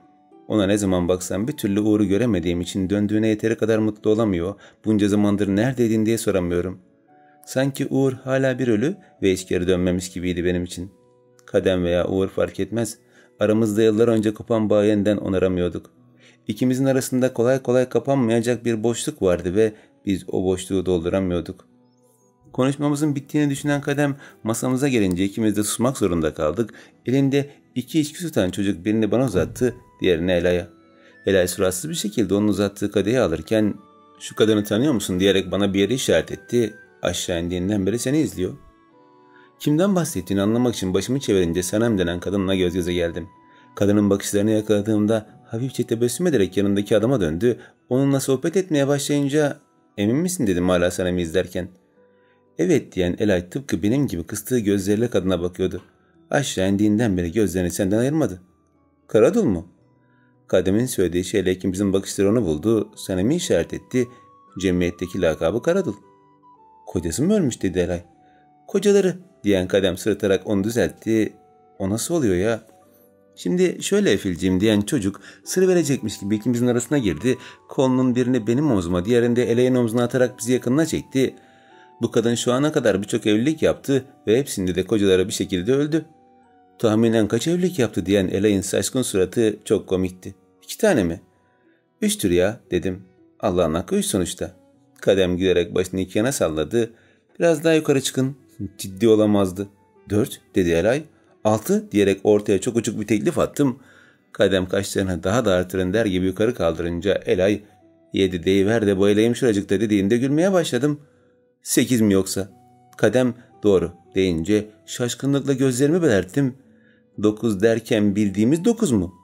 Ona ne zaman baksam bir türlü Uğur'u göremediğim için döndüğüne yeteri kadar mutlu olamıyor, bunca zamandır neredeydin diye soramıyorum. Sanki Uğur hala bir ölü ve hiç geri dönmemiş gibiydi benim için. Kadem veya Uğur fark etmez. Aramızda yıllar önce kopan bağı yeniden onaramıyorduk. İkimizin arasında kolay kolay kapanmayacak bir boşluk vardı ve biz o boşluğu dolduramıyorduk. Konuşmamızın bittiğini düşünen kadem masamıza gelince ikimiz de susmak zorunda kaldık. Elinde iki içki tutan çocuk birini bana uzattı, diğerini Ela'ya. Ela suratsız bir şekilde onun uzattığı kadehi alırken şu kadını tanıyor musun diyerek bana bir yere işaret etti. Aşağı indiğinden beri seni izliyor. Kimden bahsettiğini anlamak için başımı çevirince Sanem denen kadınla göz göze geldim. Kadının bakışlarını yakaladığımda hafifçe tebessüm ederek yanındaki adama döndü. Onunla sohbet etmeye başlayınca emin misin dedim hala Sanem'i izlerken. Evet diyen Elay tıpkı benim gibi kıstığı gözleriyle kadına bakıyordu. Aşağı indiğinden beri gözlerini senden ayırmadı. Karadul mu? Kadem'in söylediği şeyle ikimizin bakışları onu buldu. Sanem'i işaret etti. Cemiyetteki lakabı Karadul. Kocası mı ölmüş dedi Elay. Kocaları diyen Kadem sırıtarak onu düzeltti. O nasıl oluyor ya? Şimdi şöyle Efilciğim diyen çocuk sır verecekmiş gibi ikimizin arasına girdi. Kolunun birini benim omzuma diğerini de Elay'ın omzuna atarak bizi yakınına çekti. Bu kadın şu ana kadar birçok evlilik yaptı ve hepsinde de kocaları bir şekilde öldü. Tahminen kaç evlilik yaptı diyen Elay'ın saçkın suratı çok komikti. İki tane mi? Üçtür ya dedim. Allah'ın hakkı üç sonuçta. Kadem gülerek başını iki yana salladı. Biraz daha yukarı çıkın. Ciddi olamazdı. Dört dedi Elay. Altı diyerek ortaya çok uçuk bir teklif attım. Kadem kaşlarını daha da artırın der gibi yukarı kaldırınca Elay yedi deyiver de bayılayım şuracıkta dediğinde gülmeye başladım. Sekiz mi yoksa? Kadem doğru deyince şaşkınlıkla gözlerimi belerttim. Dokuz derken bildiğimiz dokuz mu?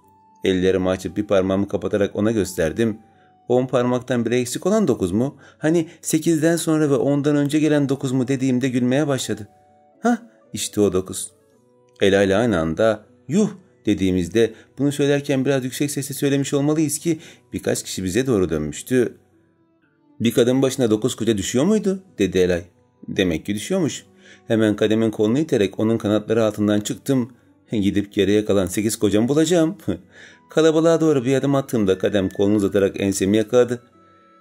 Ellerimi açıp bir parmağımı kapatarak ona gösterdim. On parmaktan biri eksik olan dokuz mu? Hani sekizden sonra ve ondan önce gelen dokuz mu dediğimde gülmeye başladı. Hah işte o dokuz. Ela ile aynı anda yuh dediğimizde bunu söylerken biraz yüksek sesle söylemiş olmalıyız ki birkaç kişi bize doğru dönmüştü. Bir kadın başına dokuz koca düşüyor muydu? dedi Elay. Demek ki düşüyormuş. Hemen kademin kolunu iterek onun kanatları altından çıktım. Gidip geriye kalan sekiz kocamı bulacağım. Kalabalığa doğru bir adım attığımda kadem kolunu uzatarak ensemi yakaladı.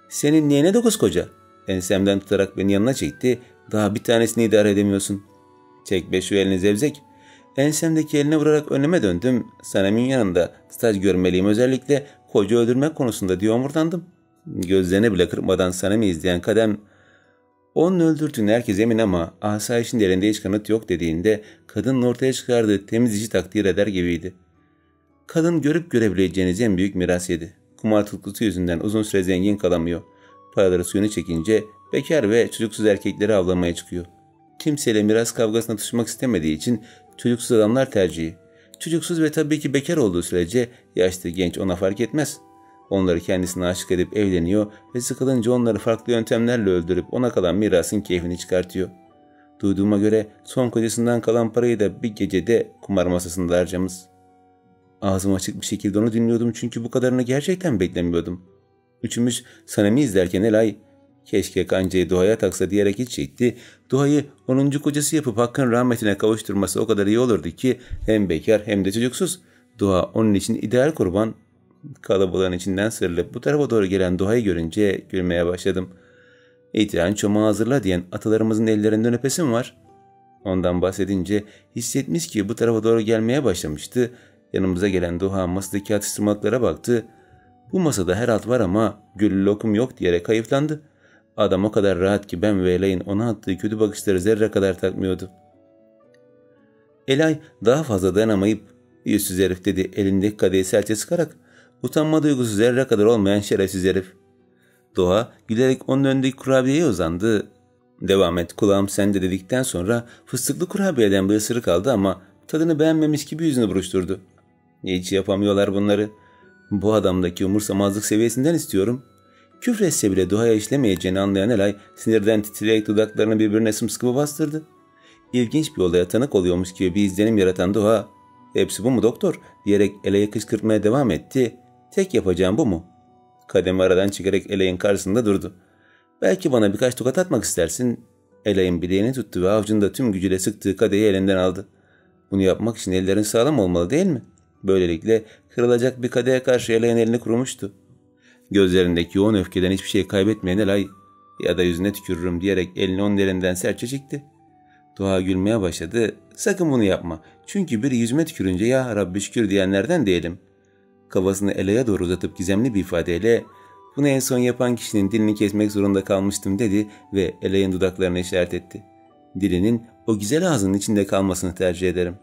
Senin neyine dokuz koca? Ensemden tutarak beni yanına çekti. Daha bir tanesini idare edemiyorsun. Çek be şu elini zevzek. Ensemdeki eline vurarak önüme döndüm. Sanem'in yanında staj görmeliyim özellikle koca öldürmek konusunda diye omurdandım. Gözlerini bile kırpmadan Sanem'i izleyen kadem onun öldürdüğünü herkes emin ama asayişin elinde hiç kanıt yok dediğinde kadının ortaya çıkardığı temiz işi takdir eder gibiydi. Kadın görüp görebileceğiniz en büyük miras yedi. Kumar tutkusu yüzünden uzun süre zengin kalamıyor. Paraları suyunu çekince bekar ve çocuksuz erkekleri avlamaya çıkıyor. Kimseyle miras kavgasına tutuşmak istemediği için çocuksuz adamlar tercihi. Çocuksuz ve tabii ki bekar olduğu sürece yaşlı genç ona fark etmez. Onları kendisine aşık edip evleniyor ve sıkılınca onları farklı yöntemlerle öldürüp ona kalan mirasın keyfini çıkartıyor. Duyduğuma göre son kocasından kalan parayı da bir gecede kumar masasında harcamış. Ağzım açık bir şekilde onu dinliyordum çünkü bu kadarını gerçekten beklemiyordum. Üçümüz Sanem'i izlerken Elay keşke kancayı Duha'ya taksa diyerek hiç çekti. Duha'yı 10. kocası yapıp hakkın rahmetine kavuşturması o kadar iyi olurdu ki hem bekar hem de çocuksuz. Duha onun için ideal kurban. Kalabalığın içinden sıyrılıp bu tarafa doğru gelen Duha'yı görünce gülmeye başladım. İtihan çomağı hazırla diyen atalarımızın ellerinden öpesim var. Ondan bahsedince hissetmiş ki bu tarafa doğru gelmeye başlamıştı. Yanımıza gelen Duha masadaki atıştırmalıklara baktı. Bu masada her alt var ama gül lokum yok diyerek kayıflandı. Adam o kadar rahat ki ben ve Elay'ın ona attığı kötü bakışları zerre kadar takmıyordu. Elay daha fazla dayanamayıp yüzsüz herif dedi elindeki kadehi serçe sıkarak. Utanma duygusu zerre kadar olmayan şerefsiz herif. Doğa gülerek onun önündeki kurabiyeye uzandı. Devam et kulağım sende dedikten sonra fıstıklı kurabiyeden bir ısırık aldı ama tadını beğenmemiş gibi yüzünü buruşturdu. Hiç yapamıyorlar bunları. Bu adamdaki umursamazlık seviyesinden istiyorum. Küfretse bile duaya işlemeyeceğini anlayan Elay sinirden titreyerek dudaklarını birbirine sımsıkı bastırdı. İlginç bir olaya tanık oluyormuş gibi bir izlenim yaratan Doğa, ''Hepsi bu mu doktor?'' diyerek Elay'ı kışkırtmaya devam etti. ''Tek yapacağım bu mu?'' Kademi aradan çıkarak Elay'ın karşısında durdu. ''Belki bana birkaç tokat atmak istersin.'' Elay'ın bileğini tuttu ve avcunda tüm gücüyle sıktığı kadeyi elinden aldı. Bunu yapmak için ellerin sağlam olmalı değil mi? Böylelikle kırılacak bir kadeye karşı Elay'ın elini kurumuştu. Gözlerindeki yoğun öfkeden hiçbir şey kaybetmeyen Elay ya da yüzüne tükürürüm diyerek elini onun elinden sertçe çekti. Doğa gülmeye başladı. Sakın bunu yapma. Çünkü biri yüzüme tükürünce ya Rabbi şükür diyenlerden değilim. Kafasını Ela'ya doğru uzatıp gizemli bir ifadeyle bunu en son yapan kişinin dilini kesmek zorunda kalmıştım dedi ve Ela'nın dudaklarını işaret etti. Dilinin o güzel ağzının içinde kalmasını tercih ederim.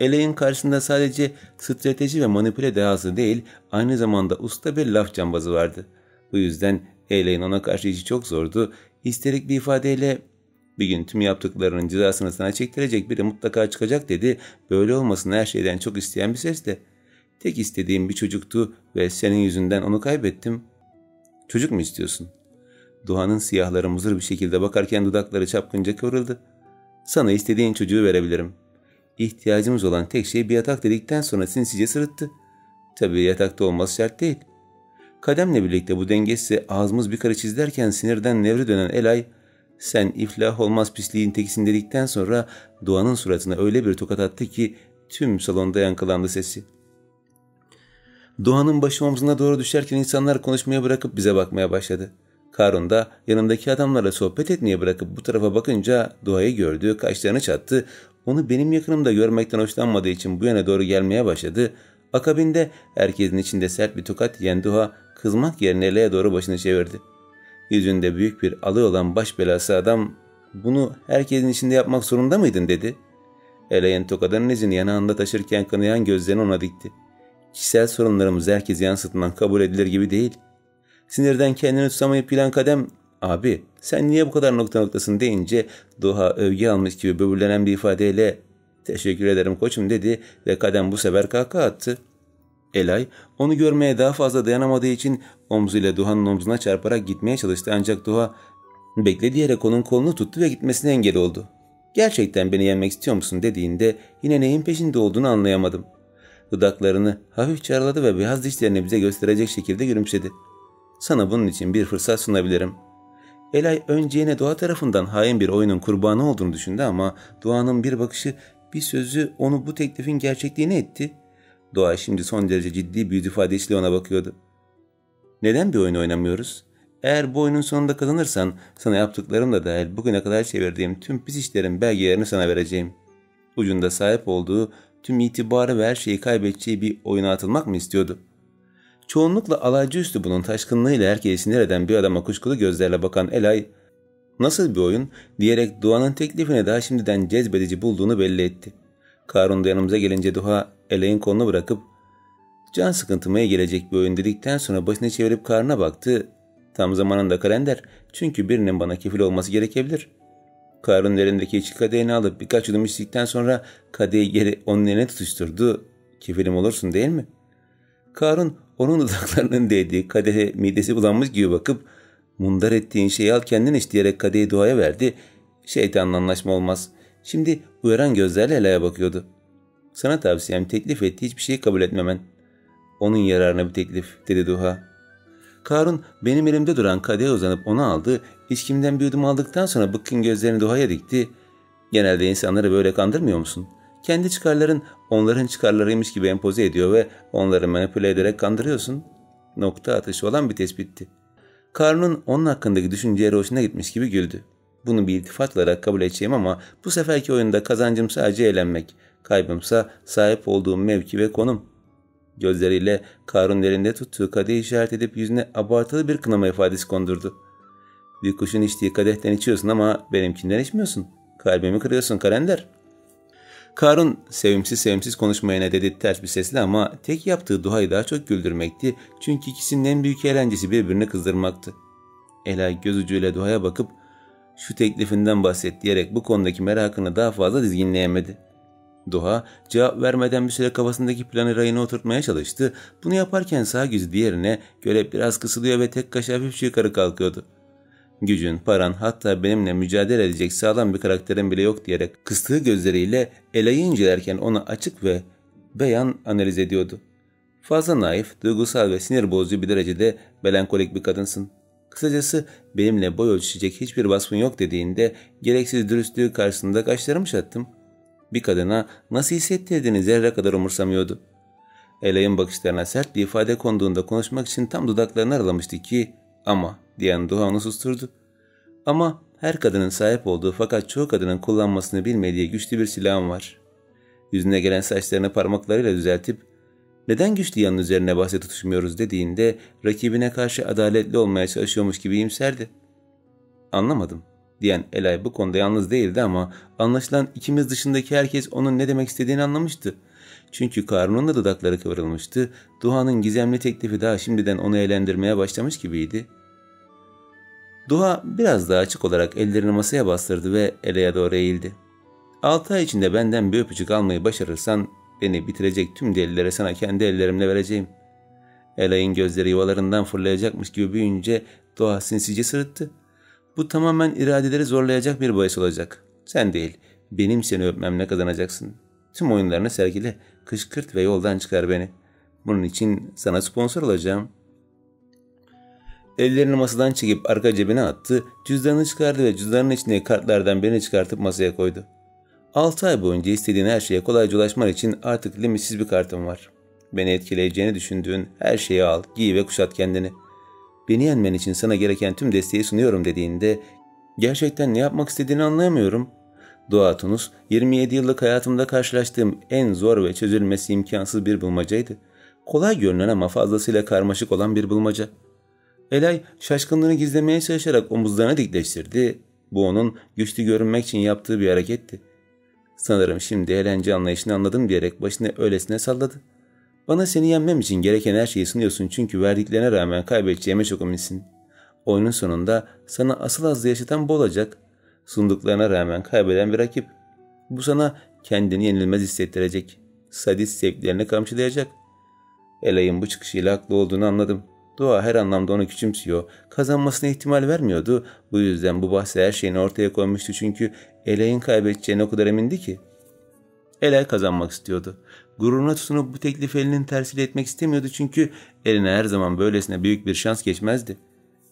Ela'nın karşısında sadece strateji ve manipüle dehası değil, aynı zamanda usta bir laf cambazı vardı. Bu yüzden Ela'nın ona karşı işi çok zordu. İsterik bir ifadeyle bir gün tüm yaptıklarının cezasını sana çektirecek biri mutlaka çıkacak dedi. Böyle olmasını her şeyden çok isteyen bir sesle. Tek istediğim bir çocuktu ve senin yüzünden onu kaybettim. Çocuk mu istiyorsun? Duhan'ın siyahları muzur bir şekilde bakarken dudakları çapkınca kıvrıldı. Sana istediğin çocuğu verebilirim. İhtiyacımız olan tek şey bir yatak dedikten sonra sinsice sırıttı. Tabii yatakta olması şart değil. Kademle birlikte bu dengesi ağzımız bir karış izlerken sinirden nevri dönen Elay sen iflah olmaz pisliğin tekisin dedikten sonra Doğan'ın suratına öyle bir tokat attı ki tüm salonda yankılandı sesi. Doğan'ın başı omzuna doğru düşerken insanlar konuşmaya bırakıp bize bakmaya başladı. Karun da yanındaki adamlarla sohbet etmeye bırakıp bu tarafa bakınca Doğa'yı gördü, kaşlarını çattı. Onu benim yakınımda görmekten hoşlanmadığı için bu yana doğru gelmeye başladı. Akabinde herkesin içinde sert bir tokat yiyen Doğa kızmak yerine Ele'ye doğru başını çevirdi. Yüzünde büyük bir alay olan baş belası adam bunu herkesin içinde yapmak zorunda mıydın dedi. Eleyen tokadının izini yanağında taşırken kanayan gözlerini ona dikti. Kişisel sorunlarımızı herkese yansıtman kabul edilir gibi değil. Sinirden kendini tutamayıp plan kadem abi sen niye bu kadar nokta noktasın deyince Doğa övgü almış gibi böbürlenen bir ifadeyle teşekkür ederim koçum dedi ve kadem bu sefer kahkaha attı. Elay onu görmeye daha fazla dayanamadığı için omzuyla Duhan'ın omzuna çarparak gitmeye çalıştı ancak Duha bekle diyerek onun kolunu tuttu ve gitmesine engel oldu. Gerçekten beni yenmek istiyor musun dediğinde yine neyin peşinde olduğunu anlayamadım. Dudaklarını hafif araladı ve beyaz dişlerini bize gösterecek şekilde gülümsedi. Sana bunun için bir fırsat sunabilirim. Elay önce yine Doğa tarafından hain bir oyunun kurbanı olduğunu düşündü ama Doğan'ın bir bakışı bir sözü onu bu teklifin gerçekliğini etti. Doğa şimdi son derece ciddi bir ifadesiyle ona bakıyordu. Neden bir oyun oynamıyoruz? Eğer bu oyunun sonunda kazanırsan sana yaptıklarım da dahil bugüne kadar çevirdiğim tüm pis işlerin belgelerini sana vereceğim. Ucunda sahip olduğu tüm itibarı ve her şeyi kaybedeceği bir oyuna atılmak mı istiyordu? Çoğunlukla alaycı üstü bunun taşkınlığıyla herkesi sinir eden bir adama kuşkulu gözlerle bakan Elay, nasıl bir oyun diyerek Dua'nın teklifini daha şimdiden cezbedici bulduğunu belli etti. Karun da yanımıza gelince Dua Elay'ın kolunu bırakıp can sıkıntımaya gelecek bir oyun dedikten sonra başını çevirip karnına baktı. Tam zamanında kalender çünkü birinin bana kefil olması gerekebilir. Karun elindeki içki kadehini alıp birkaç yudum içtikten sonra kadehi geri onun eline tutuşturdu. Kefilim olursun değil mi? Karun onun dudaklarının değdiği kadehe midesi bulanmış gibi bakıp mundar ettiğin şeyi al kendin iç diyerek kadehi duaya verdi. Şeytanla anlaşma olmaz. Şimdi uyaran gözlerle Ela'ya bakıyordu. Sana tavsiyem teklif ettiği hiçbir şeyi kabul etmemen. Onun yararına bir teklif dedi Duha. Karun benim elimde duran kadehe uzanıp onu aldı. İçkimden bir yudum aldıktan sonra bıkkın gözlerini Duha'ya dikti. Genelde insanları böyle kandırmıyor musun? Kendi çıkarların onların çıkarlarıymış gibi empoze ediyor ve onları manipüle ederek kandırıyorsun. Nokta atışı olan bir tespitti. Karnın onun hakkındaki düşünceleri hoşuna gitmiş gibi güldü. Bunu bir iltifat olarak kabul edeceğim ama bu seferki oyunda kazancım sadece eğlenmek. Kaybımsa sahip olduğum mevki ve konum. Gözleriyle Karun elinde tuttuğu kadehi işaret edip yüzüne abartılı bir kınama ifadesi kondurdu. Bir kuşun içtiği kadehten içiyorsun ama benimkinden içmiyorsun. Kalbimi kırıyorsun kalender. Karun sevimsiz sevimsiz konuşmaya ne dedi ters bir sesle ama tek yaptığı duayı daha çok güldürmekti. Çünkü ikisinin en büyük eğlencesi birbirini kızdırmaktı. Ela göz ucuyla duaya bakıp şu teklifinden bahset diyerek bu konudaki merakını daha fazla dizginleyemedi. Duha cevap vermeden bir süre kafasındaki planı rayına oturtmaya çalıştı. Bunu yaparken sağ gözü diğerine göre biraz kısılıyor ve tek kaş hafifçe yukarı kalkıyordu. Gücün, paran hatta benimle mücadele edecek sağlam bir karakterin bile yok diyerek kıstığı gözleriyle Ela'yı incelerken onu açık ve beyan analiz ediyordu. Fazla naif, duygusal ve sinir bozucu bir derecede melankolik bir kadınsın. Kısacası benimle boy ölçüşecek hiçbir vasfın yok dediğinde gereksiz dürüstlüğü karşısında kaşlarımı çattım. Bir kadına nasıl hissettirdiğini zerre kadar umursamıyordu. Ela'nın bakışlarına sert bir ifade konduğunda konuşmak için tam dudaklarını aralamıştı ki ama diyen Doğa onu susturdu. Ama her kadının sahip olduğu fakat çoğu kadının kullanmasını bilmediği güçlü bir silahım var. Yüzüne gelen saçlarını parmaklarıyla düzeltip neden güçlü yanın üzerine bahse tutuşmuyoruz dediğinde rakibine karşı adaletli olmaya çalışıyormuş gibi imserdi. Anlamadım diyen Elay bu konuda yalnız değildi ama anlaşılan ikimiz dışındaki herkes onun ne demek istediğini anlamıştı. Çünkü Karun'un da dudakları kıvrılmıştı. Duha'nın gizemli teklifi daha şimdiden onu eğlendirmeye başlamış gibiydi. Duha biraz daha açık olarak ellerini masaya bastırdı ve Ela'ya doğru eğildi. Altı ay içinde benden bir öpücük almayı başarırsan beni bitirecek tüm delillere sana kendi ellerimle vereceğim. Ela'nın gözleri yuvalarından fırlayacakmış gibi büyüyünce Doğa sinsice sırıttı. Bu tamamen iradeleri zorlayacak bir bahis olacak. Sen değil, benim seni öpmemle kazanacaksın. Tüm oyunlarını sergile, kışkırt ve yoldan çıkar beni. Bunun için sana sponsor olacağım. Ellerini masadan çekip arka cebine attı, cüzdanını çıkardı ve cüzdanın içindeki kartlardan birini çıkartıp masaya koydu. 6 ay boyunca istediğin her şeye kolayca ulaşman için artık limitsiz bir kartım var. Beni etkileyeceğini düşündüğün her şeyi al, giy ve kuşat kendini. Beni yenmen için sana gereken tüm desteği sunuyorum dediğinde gerçekten ne yapmak istediğini anlayamıyorum. Doğa Tunus 27 yıllık hayatımda karşılaştığım en zor ve çözülmesi imkansız bir bulmacaydı. Kolay görünen ama fazlasıyla karmaşık olan bir bulmaca. Elay şaşkınlığını gizlemeye çalışarak omuzlarını dikleştirdi. Bu onun güçlü görünmek için yaptığı bir hareketti. Sanırım şimdi eğlence anlayışını anladım diyerek başını öylesine salladı. Bana seni yenmem için gereken her şeyi sunuyorsun çünkü verdiklerine rağmen kaybedeceğime çok eminsin. Oyunun sonunda sana asıl azlı yaşatan bu olacak. Sunduklarına rağmen kaybeden bir rakip. Bu sana kendini yenilmez hissettirecek. Sadist zevklerini kamçılayacak. Elay'ın bu çıkışıyla haklı olduğunu anladım. Doğa her anlamda onu küçümsüyor. Kazanmasına ihtimal vermiyordu. Bu yüzden bu bahse her şeyini ortaya koymuştu çünkü Elay'ın kaybedeceğine o kadar emindi ki. Elay kazanmak istiyordu. Gururuna tutunup bu teklifi elinin tersiyle etmek istemiyordu çünkü eline her zaman böylesine büyük bir şans geçmezdi.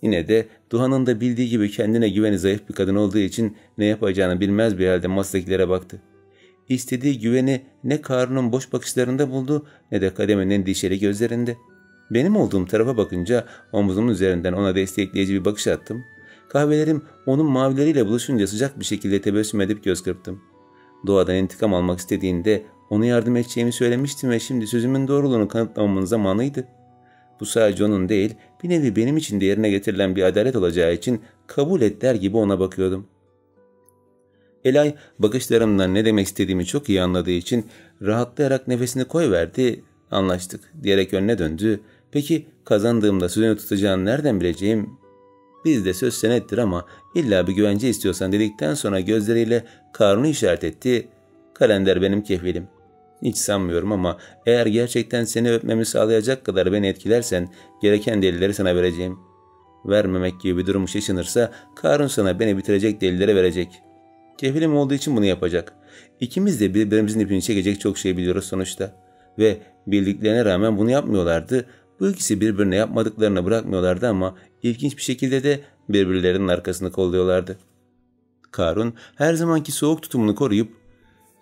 Yine de Duhan'ın da bildiği gibi kendine güveni zayıf bir kadın olduğu için ne yapacağını bilmez bir halde masadakilere baktı. istediği güveni ne Karun'un boş bakışlarında buldu ne de kademenin dişeli gözlerinde. Benim olduğum tarafa bakınca omuzumun üzerinden ona destekleyici bir bakış attım. Kahvelerim onun mavileriyle buluşunca sıcak bir şekilde tebessüm edip göz kırptım. Doğadan intikam almak istediğinde ona yardım edeceğimi söylemiştim ve şimdi sözümün doğruluğunu kanıtlamamın zamanıydı. Bu sadece onun değil, bir nevi benim için de yerine getirilen bir adalet olacağı için kabul et der gibi ona bakıyordum. Elay bakışlarımdan ne demek istediğimi çok iyi anladığı için rahatlayarak nefesini koyverdi, anlaştık diyerek önüne döndü. Peki kazandığımda sözünü tutacağını nereden bileceğim? Bizde söz senettir ama illa bir güvence istiyorsan dedikten sonra gözleriyle karnını işaret etti. Kalender benim kefilim. Hiç sanmıyorum ama eğer gerçekten seni öpmemi sağlayacak kadar beni etkilersen gereken delilleri sana vereceğim. Vermemek gibi bir durum şaşınırsa Karun sana beni bitirecek delilleri verecek. Kefilim olduğu için bunu yapacak. İkimiz de birbirimizin ipini çekecek çok şey biliyoruz sonuçta. Ve bildiklerine rağmen bunu yapmıyorlardı. Bu ikisi birbirine yapmadıklarını bırakmıyorlardı ama ilginç bir şekilde de birbirlerinin arkasını kolluyorlardı. Karun her zamanki soğuk tutumunu koruyup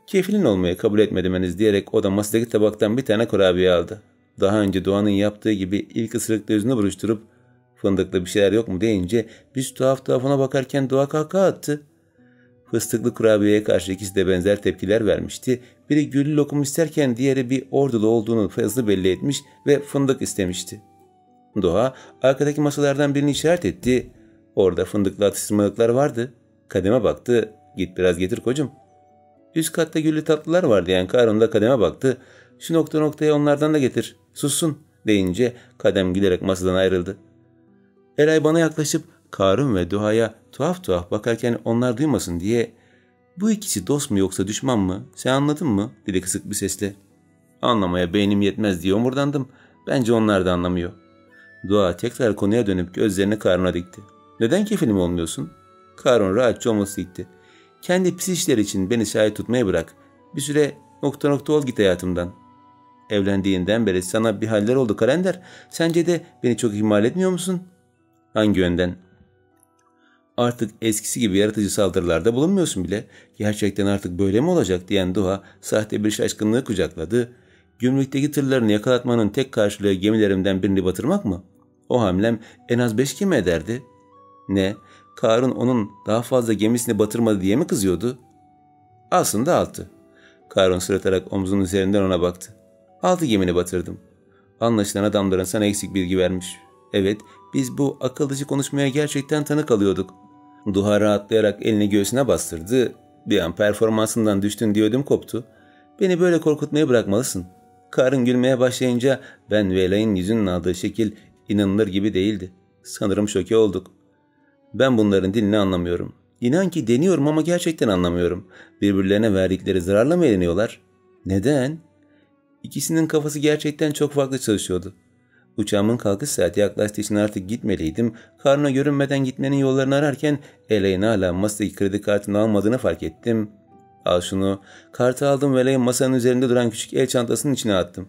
Kefilin olmayı kabul etmedimeniz diyerek o da masadaki tabaktan bir tane kurabiye aldı. Daha önce Doğan'ın yaptığı gibi ilk ısırıkta yüzünü buruşturup fındıklı bir şeyler yok mu deyince biz tuhaf tuhaf ona bakarken Doğa kahkaha attı. Fıstıklı kurabiyeye karşı ikisi de benzer tepkiler vermişti. Biri güllü lokum isterken diğeri bir ordulu olduğunu hızlı belli etmiş ve fındık istemişti. Doğa arkadaki masalardan birini işaret etti. Orada fındıklı atıştırmalıklar vardı. Kademe baktı. Git biraz getir kocum. Üst katta güllü tatlılar var diyen Karun da kademe baktı. Şu nokta noktaya onlardan da getir. Sussun deyince kadem gülerek masadan ayrıldı. Eray bana yaklaşıp Karun ve Duha'ya tuhaf tuhaf bakarken onlar duymasın diye bu ikisi dost mu yoksa düşman mı sen anladın mı dedi kısık bir sesle. Anlamaya beynim yetmez diye omurdandım. Bence onlar da anlamıyor. Dua tekrar konuya dönüp gözlerini Karun'a dikti. Neden kefilim olmuyorsun? Karun rahatça omuz dikti. Kendi pis işler için beni şahit tutmaya bırak. Bir süre nokta nokta ol git hayatımdan. Evlendiğinden beri sana bir haller oldu kalender. Sence de beni çok ihmal etmiyor musun? Hangi yönden? Artık eskisi gibi yaratıcı saldırılarda bulunmuyorsun bile. Gerçekten artık böyle mi olacak diyen Duha sahte bir şaşkınlığı kucakladı. Gümrükteki tırlarını yakalatmanın tek karşılığı gemilerimden birini batırmak mı? O hamlem en az beş gemi ederdi. Ne? Karun onun daha fazla gemisini batırmadı diye mi kızıyordu? Aslında altı. Karun sırıtarak omzunun üzerinden ona baktı. Altı gemini batırdım. Anlaşılan adamların sana eksik bilgi vermiş. Evet, biz bu akıllıcı konuşmaya gerçekten tanık alıyorduk. Duha rahatlayarak elini göğsüne bastırdı. Bir an performansından düştün diye ödüm koptu. Beni böyle korkutmaya bırakmalısın. Karın gülmeye başlayınca ben ve yüzünün aldığı şekil inanılır gibi değildi. Sanırım şoke olduk. Ben bunların dilini anlamıyorum. İnan ki deniyorum ama gerçekten anlamıyorum. Birbirlerine verdikleri zararla mı eğleniyorlar? Neden? İkisinin kafası gerçekten çok farklı çalışıyordu. Uçağımın kalkış saati yaklaştığı için artık gitmeliydim. Karnına görünmeden gitmenin yollarını ararken Elaine hala masadaki kredi kartını almadığını fark ettim. Al şunu. Kartı aldım ve Elaine masanın üzerinde duran küçük el çantasının içine attım.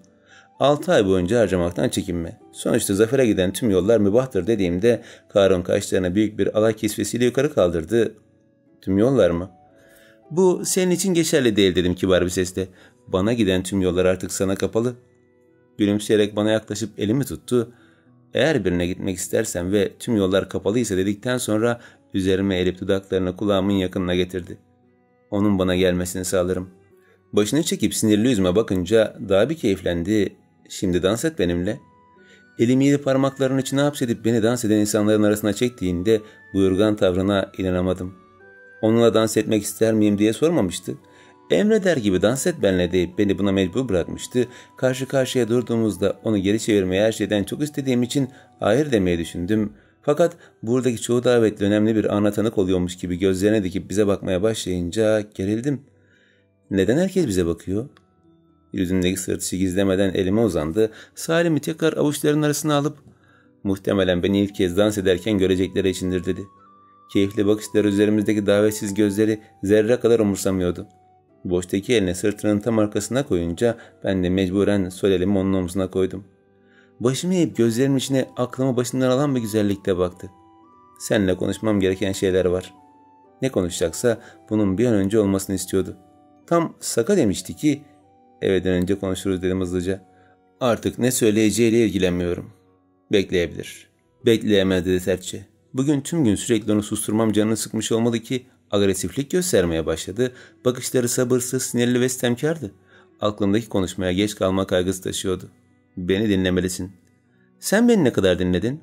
6 ay boyunca harcamaktan çekinme. Sonuçta zafere giden tüm yollar mübahtır dediğimde Karun kaşlarına büyük bir alay kisvesiyle yukarı kaldırdı. Tüm yollar mı? Bu senin için geçerli değil dedim kibar bir sesle. Bana giden tüm yollar artık sana kapalı. Gülümseyerek bana yaklaşıp elimi tuttu. Eğer birine gitmek istersen ve tüm yollar kapalıysa dedikten sonra üzerime elip dudaklarını kulağımın yakınına getirdi. Onun bana gelmesini sağlarım. Başını çekip sinirli yüzüme bakınca daha bir keyiflendi. Şimdi dans et benimle. Elimi yedi parmaklarının içine hapsedip beni dans eden insanların arasına çektiğinde buyurgan tavrına inanamadım. Onunla dans etmek ister miyim diye sormamıştı. Emreder gibi dans et benle deyip beni buna mecbur bırakmıştı. Karşı karşıya durduğumuzda onu geri çevirmeyi her şeyden çok istediğim için hayır demeyi düşündüm. Fakat buradaki çoğu davetli önemli bir ana tanık oluyormuş gibi gözlerine dikip bize bakmaya başlayınca gerildim. Neden herkes bize bakıyor? Yüzündeki sırtışı gizlemeden elime uzandı. Salim'i tekrar avuçlarının arasına alıp muhtemelen beni ilk kez dans ederken görecekleri içindir dedi. Keyifli bakışları üzerimizdeki davetsiz gözleri zerre kadar umursamıyordu. Boştaki elini sırtının tam arkasına koyunca ben de mecburen sol elimi onun omzuna koydum. Başımı eğip gözlerimin içine aklımı başından alan bir güzellikte baktı. Seninle konuşmam gereken şeyler var. Ne konuşacaksa bunun bir an önce olmasını istiyordu. Tam Saka demişti ki eve dönünce konuşuruz dedim hızlıca. Artık ne söyleyeceğiyle ilgilenmiyorum. Bekleyebilir. Bekleyemez dedi sertçe. Bugün tüm gün sürekli onu susturmam canını sıkmış olmadı ki agresiflik göstermeye başladı. Bakışları sabırsız, sinirli ve istemkardı. Aklımdaki konuşmaya geç kalma kaygısı taşıyordu. Beni dinlemelisin. Sen beni ne kadar dinledin?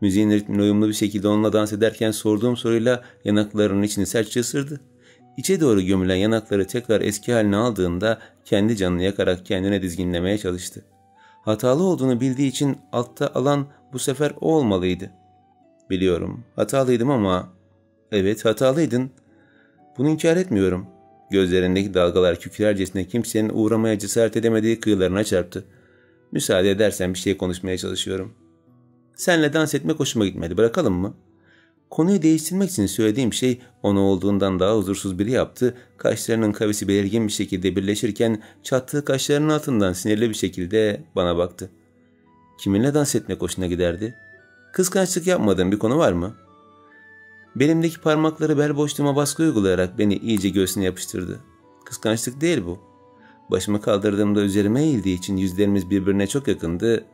Müziğin ritmine uyumlu bir şekilde onunla dans ederken sorduğum soruyla yanaklarının içini sertçe ısırdı. İçe doğru gömülen yanakları tekrar eski haline aldığında kendi canını yakarak kendine dizginlemeye çalıştı. Hatalı olduğunu bildiği için altta alan bu sefer o olmalıydı. Biliyorum, hatalıydım ama... Evet, hatalıydın. Bunu inkar etmiyorum. Gözlerindeki dalgalar kükürercesine kimsenin uğramaya cesaret edemediği kıyılarına çarptı. Müsaade edersen bir şey konuşmaya çalışıyorum. Senle dans etmek hoşuma gitmedi. Bırakalım mı? Konuyu değiştirmek için söylediğim şey onu olduğundan daha huzursuz biri yaptı. Kaşlarının kavisi belirgin bir şekilde birleşirken çattığı kaşlarının altından sinirli bir şekilde bana baktı. Kiminle dans etmek hoşuna giderdi? Kıskançlık yapmadığın bir konu var mı? Benimdeki parmakları bel boşluğuma baskı uygulayarak beni iyice göğsüne yapıştırdı. Kıskançlık değil bu. Başımı kaldırdığımda üzerime eğildiği için yüzlerimiz birbirine çok yakındı.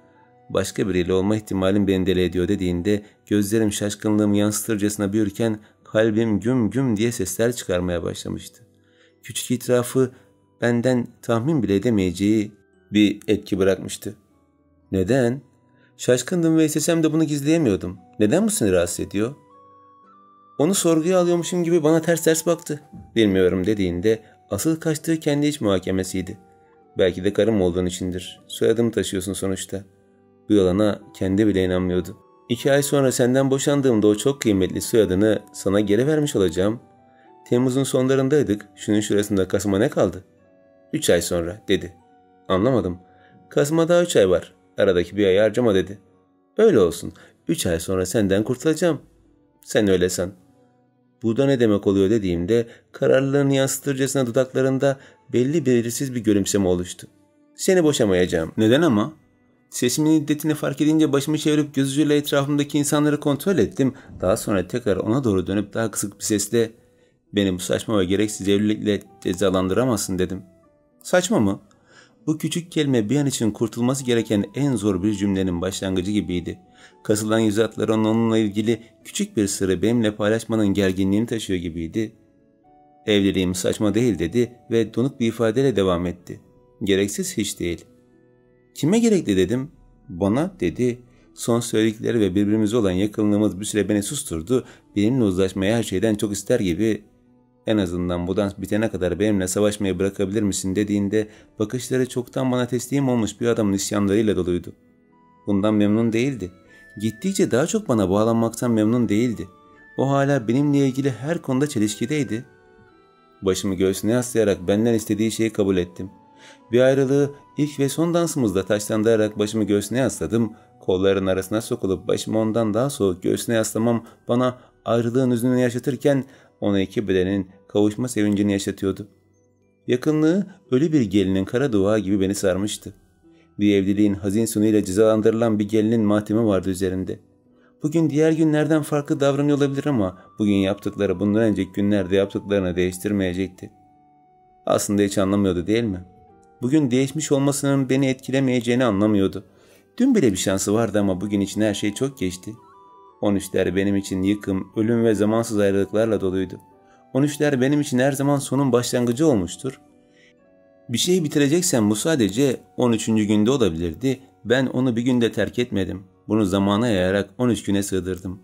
Başka biriyle olma ihtimalim beni deli ediyor dediğinde gözlerim şaşkınlığımı yansıtırcasına büyürken kalbim güm güm diye sesler çıkarmaya başlamıştı. Küçük itirafı benden tahmin bile edemeyeceği bir etki bırakmıştı. Neden? Şaşkındım ve istesem de bunu gizleyemiyordum. Neden bu seni rahatsız ediyor? Onu sorguya alıyormuşum gibi bana ters ters baktı. Bilmiyorum dediğinde asıl kaçtığı kendi iç muhakemesiydi. Belki de karım olduğun içindir. Soyadımı taşıyorsun sonuçta. Bu yalana kendi bile inanmıyordu. İki ay sonra senden boşandığımda o çok kıymetli soyadını sana geri vermiş olacağım. Temmuz'un sonlarındaydık. Şunun şurasında Kasım'a ne kaldı? Üç ay sonra dedi. Anlamadım. Kasım'a daha üç ay var. Aradaki bir ay harcama dedi. Öyle olsun. Üç ay sonra senden kurtulacağım. Sen öyle san. Bu da ne demek oluyor dediğimde kararlılığını yansıtırcasına dudaklarında belli belirsiz bir gülümseme oluştu. Seni boşamayacağım. Neden ama? Sesimin hiddetini fark edince başımı çevirip göz ucuyla etrafımdaki insanları kontrol ettim. Daha sonra tekrar ona doğru dönüp daha kısık bir sesle ''Beni bu saçma ve gereksiz evlilikle cezalandıramazsın'' dedim. ''Saçma mı?'' Bu küçük kelime bir an için kurtulması gereken en zor bir cümlenin başlangıcı gibiydi. Kasılan yüz hatları onunla ilgili küçük bir sırrı benimle paylaşmanın gerginliğini taşıyor gibiydi. Evliliğim saçma değil dedi ve donuk bir ifadeyle devam etti. Gereksiz hiç değil. Kime gerekli dedim. Bana dedi. Son söyledikleri ve birbirimize olan yakınlığımız bir süre beni susturdu. Benimle uzlaşmayı her şeyden çok ister gibi en azından bu dans bitene kadar benimle savaşmayı bırakabilir misin dediğinde bakışları çoktan bana teslim olmuş bir adamın isyanlarıyla doluydu. Bundan memnun değildi. Gittikçe daha çok bana bağlanmaktan memnun değildi. O hala benimle ilgili her konuda çelişkideydi. Başımı göğsüne yaslayarak benden istediği şeyi kabul ettim. Bir ayrılığı ilk ve son dansımızda taşlandırarak başımı göğsüne yasladım. Kolların arasına sokulup başımı ondan daha soğuk göğsüne yaslamam bana ayrılığın üzününü yaşatırken ona iki bedenin kavuşma sevincini yaşatıyordu. Yakınlığı ölü bir gelinin kara dua gibi beni sarmıştı. Bir evliliğin hazin sonuyla cezalandırılan bir gelinin matemi vardı üzerinde. Bugün diğer günlerden farklı davranıyor olabilir ama bugün yaptıkları bundan önceki günlerde yaptıklarını değiştirmeyecekti. Aslında hiç anlamıyordu değil mi? Bugün değişmiş olmasının beni etkilemeyeceğini anlamıyordu. Dün bile bir şansı vardı ama bugün için her şey çok geçti. 13'ler benim için yıkım, ölüm ve zamansız ayrılıklarla doluydu. 13'ler benim için her zaman sonun başlangıcı olmuştur. Bir şeyi bitireceksen bu sadece 13. günde olabilirdi. Ben onu bir günde terk etmedim. Bunu zamana yayarak 13 güne sığdırdım.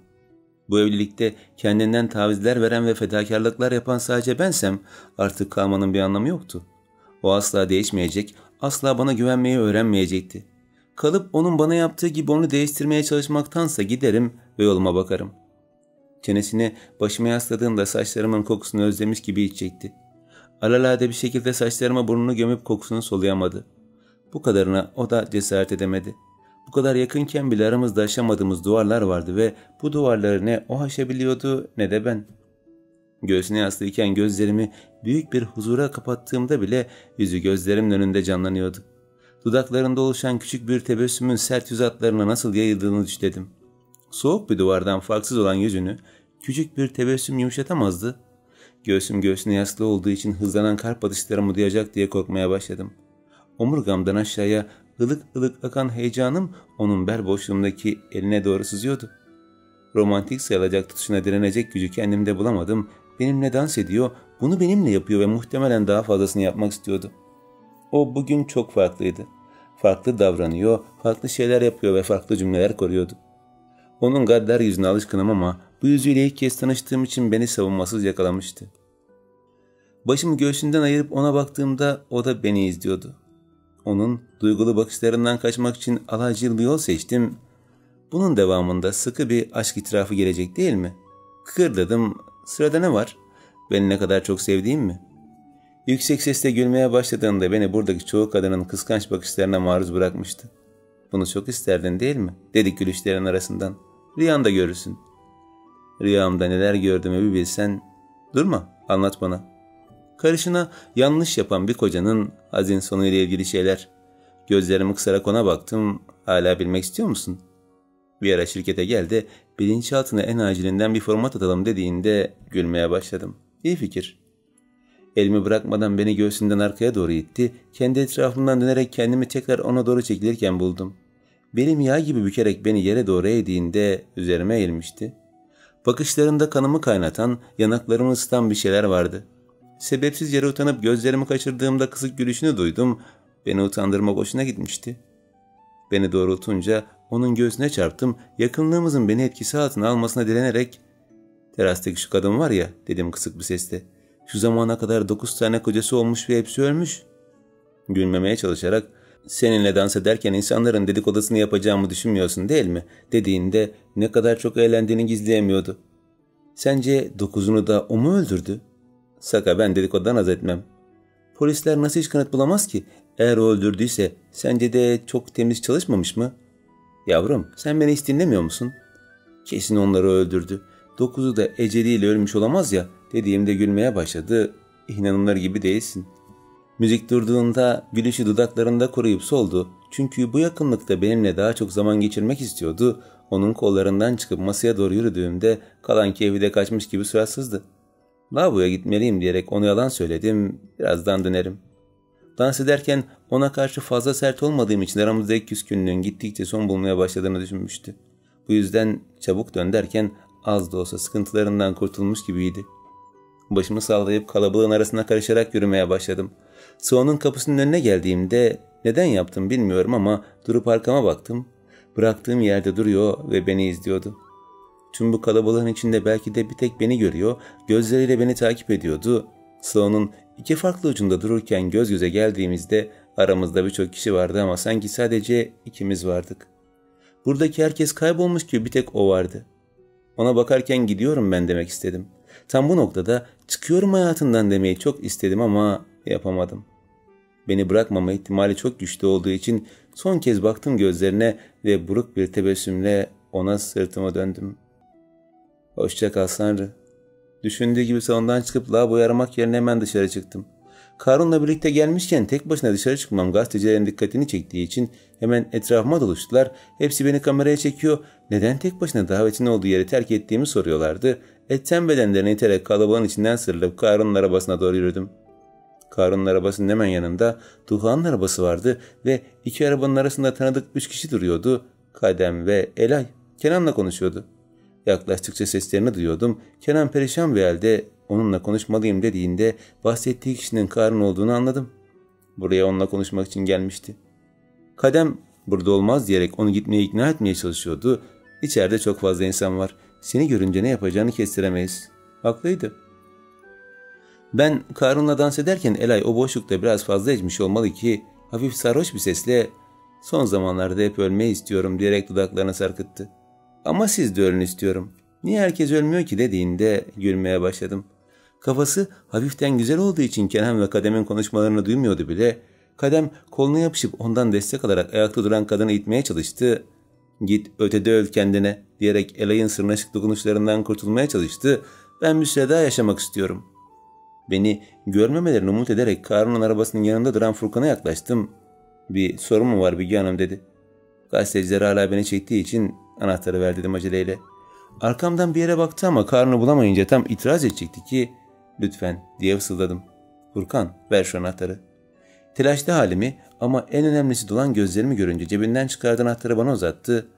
Bu evlilikte kendinden tavizler veren ve fedakarlıklar yapan sadece bensem artık kalmanın bir anlamı yoktu. O asla değişmeyecek, asla bana güvenmeyi öğrenmeyecekti. Kalıp onun bana yaptığı gibi onu değiştirmeye çalışmaktansa giderim ve yoluma bakarım. Çenesini başıma yasladığında saçlarımın kokusunu özlemiş gibi içecekti. Alalade bir şekilde saçlarıma burnunu gömüp kokusunu soluyamadı. Bu kadarına o da cesaret edemedi. Bu kadar yakınken bile aramızda aşamadığımız duvarlar vardı ve bu duvarları ne o aşabiliyordu ne de ben. Göğsüne yaslıyken gözlerimi büyük bir huzura kapattığımda bile yüzü gözlerimin önünde canlanıyordu. Dudaklarında oluşan küçük bir tebessümün sert yüz hatlarına nasıl yayıldığını düşledim. Soğuk bir duvardan farksız olan yüzünü küçük bir tebessüm yumuşatamazdı. Göğsüm göğsüne yaslı olduğu için hızlanan kalp atışlarımı duyacak diye korkmaya başladım. Omurgamdan aşağıya ılık ılık akan heyecanım onun bel boşluğumdaki eline doğru sızıyordu. Romantik sayılacak tutuşuna direnecek gücü kendimde bulamadım. Benimle dans ediyor, bunu benimle yapıyor ve muhtemelen daha fazlasını yapmak istiyordu. O bugün çok farklıydı. Farklı davranıyor, farklı şeyler yapıyor ve farklı cümleler koruyordu. Onun gaddar yüzüne alışkınım ama bu yüzüyle ilk kez tanıştığım için beni savunmasız yakalamıştı. Başımı göğsünden ayırıp ona baktığımda o da beni izliyordu. Onun duygulu bakışlarından kaçmak için alacıl bir yol seçtim. Bunun devamında sıkı bir aşk itirafı gelecek değil mi? Kırladım. Sırada ne var? Beni ne kadar çok sevdiğim mi? Yüksek sesle gülmeye başladığında beni buradaki çoğu kadının kıskanç bakışlarına maruz bırakmıştı. Bunu çok isterdin değil mi? Dedik gülüşlerin arasından. Rüyanda görürsün. Rüyamda neler gördüğümü bir bilsen. Durma, anlat bana. Karışına yanlış yapan bir kocanın hazin sonuyla ilgili şeyler. Gözlerimi kısarak ona baktım. Hala bilmek istiyor musun? Bir ara şirkete gel de bilinçaltına en acilinden bir format atalım dediğinde gülmeye başladım. İyi fikir. Elimi bırakmadan beni göğsünden arkaya doğru itti. Kendi etrafımdan dönerek kendimi tekrar ona doğru çekilirken buldum. Belim yağ gibi bükerek beni yere doğru eğdiğinde üzerime eğilmişti. Bakışlarında kanımı kaynatan, yanaklarımı ısıtan bir şeyler vardı. Sebepsiz yere utanıp gözlerimi kaçırdığımda kısık gülüşünü duydum. Beni utandırmak hoşuna gitmişti. Beni doğrultunca onun göğsüne çarptım. Yakınlığımızın beni etkisi altına almasına direnerek ''Terastaki şu kadın var ya'' dedim kısık bir sesle. ''Şu zamana kadar dokuz tane kocası olmuş ve hepsi ölmüş.'' Gülmemeye çalışarak ''Seninle dans ederken insanların dedikodasını yapacağımı düşünmüyorsun değil mi?'' dediğinde ne kadar çok eğlendiğini gizleyemiyordu. ''Sence dokuzunu da o mu öldürdü?'' Saka ben dedikodudan az etmem. Polisler nasıl hiç kanıt bulamaz ki? Eğer o öldürdüyse sence de çok temiz çalışmamış mı? Yavrum sen beni hiç dinlemiyor musun? Kesin onları öldürdü. Dokuzu da eceliyle ölmüş olamaz ya dediğimde gülmeye başladı. İnanımlar gibi değilsin. Müzik durduğunda gülüşü dudaklarında koruyup soldu. Çünkü bu yakınlıkta benimle daha çok zaman geçirmek istiyordu. Onun kollarından çıkıp masaya doğru yürüdüğümde kalan keyfi de kaçmış gibi suratsızdı. Lavaboya gitmeliyim diyerek onu yalan söyledim. Birazdan dönerim. Dans ederken ona karşı fazla sert olmadığım için aramızdaki küskünlüğün gittikçe son bulmaya başladığını düşünmüştü. Bu yüzden çabuk dön derken az da olsa sıkıntılarından kurtulmuş gibiydi. Başımı sallayıp kalabalığın arasına karışarak yürümeye başladım. Salonun kapısının önüne geldiğimde neden yaptım bilmiyorum ama durup arkama baktım. Bıraktığım yerde duruyor ve beni izliyordu. Tüm bu kalabalığın içinde belki de bir tek beni görüyor, gözleriyle beni takip ediyordu. Salonun iki farklı ucunda dururken göz göze geldiğimizde aramızda birçok kişi vardı ama sanki sadece ikimiz vardık. Buradaki herkes kaybolmuş gibi bir tek o vardı. Ona bakarken gidiyorum ben demek istedim. Tam bu noktada çıkıyorum hayatından demeyi çok istedim ama yapamadım. Beni bırakmama ihtimali çok güçlü olduğu için son kez baktım gözlerine ve buruk bir tebessümle ona sırtımı döndüm.'' Hoşça kal Sanrı. Düşündüğü gibi salondan çıkıp lavaboyu aramak yerine hemen dışarı çıktım. Karun'la birlikte gelmişken tek başına dışarı çıkmam gazetecilerin dikkatini çektiği için hemen etrafıma doluştular. Hepsi beni kameraya çekiyor. Neden tek başına davetin olduğu yeri terk ettiğimi soruyorlardı. Etten bedenlerini iterek kalabalığın içinden sıyrılıp Karun'un arabasına doğru yürüdüm. Karun'un arabasının hemen yanında Duhan'ın arabası vardı ve iki arabanın arasında tanıdık üç kişi duruyordu. Kadem ve Elay. Kenan'la konuşuyordu. Yaklaştıkça seslerini duyuyordum. Kenan perişan bir halde onunla konuşmalıyım dediğinde bahsettiği kişinin Karun olduğunu anladım. Buraya onunla konuşmak için gelmişti. Kadem burada olmaz diyerek onu gitmeye ikna etmeye çalışıyordu. İçeride çok fazla insan var. Seni görünce ne yapacağını kestiremeyiz. Haklıydı. Ben Karun'la dans ederken Elay o boşlukta biraz fazla içmiş olmalı ki hafif sarhoş bir sesle son zamanlarda hep ölmeyi istiyorum diyerek dudaklarını sarkıttı. Ama siz de ölün istiyorum. Niye herkes ölmüyor ki dediğinde gülmeye başladım. Kafası hafiften güzel olduğu için Kenan ve Kadem'in konuşmalarını duymuyordu bile. Kadem koluna yapışıp ondan destek alarak ayakta duran kadını itmeye çalıştı. Git ötede öl kendine diyerek Elay'ın sırnaşık dokunuşlarından kurtulmaya çalıştı. Ben daha yaşamak istiyorum. Beni görmemelerini umut ederek Karun'un arabasının yanında duran Furkan'a yaklaştım. Bir sorun mu var Bilge Hanım dedi. Gazeteciler hala beni çektiği için Anahtarı ver dedim aceleyle. Arkamdan bir yere baktı ama karnını bulamayınca tam itiraz edecekti ki Lütfen diye fısıldadım. Furkan ver şu anahtarı. Telaşlı halimi ama en önemlisi dolan gözlerimi görünce cebinden çıkardığı anahtarı bana uzattı.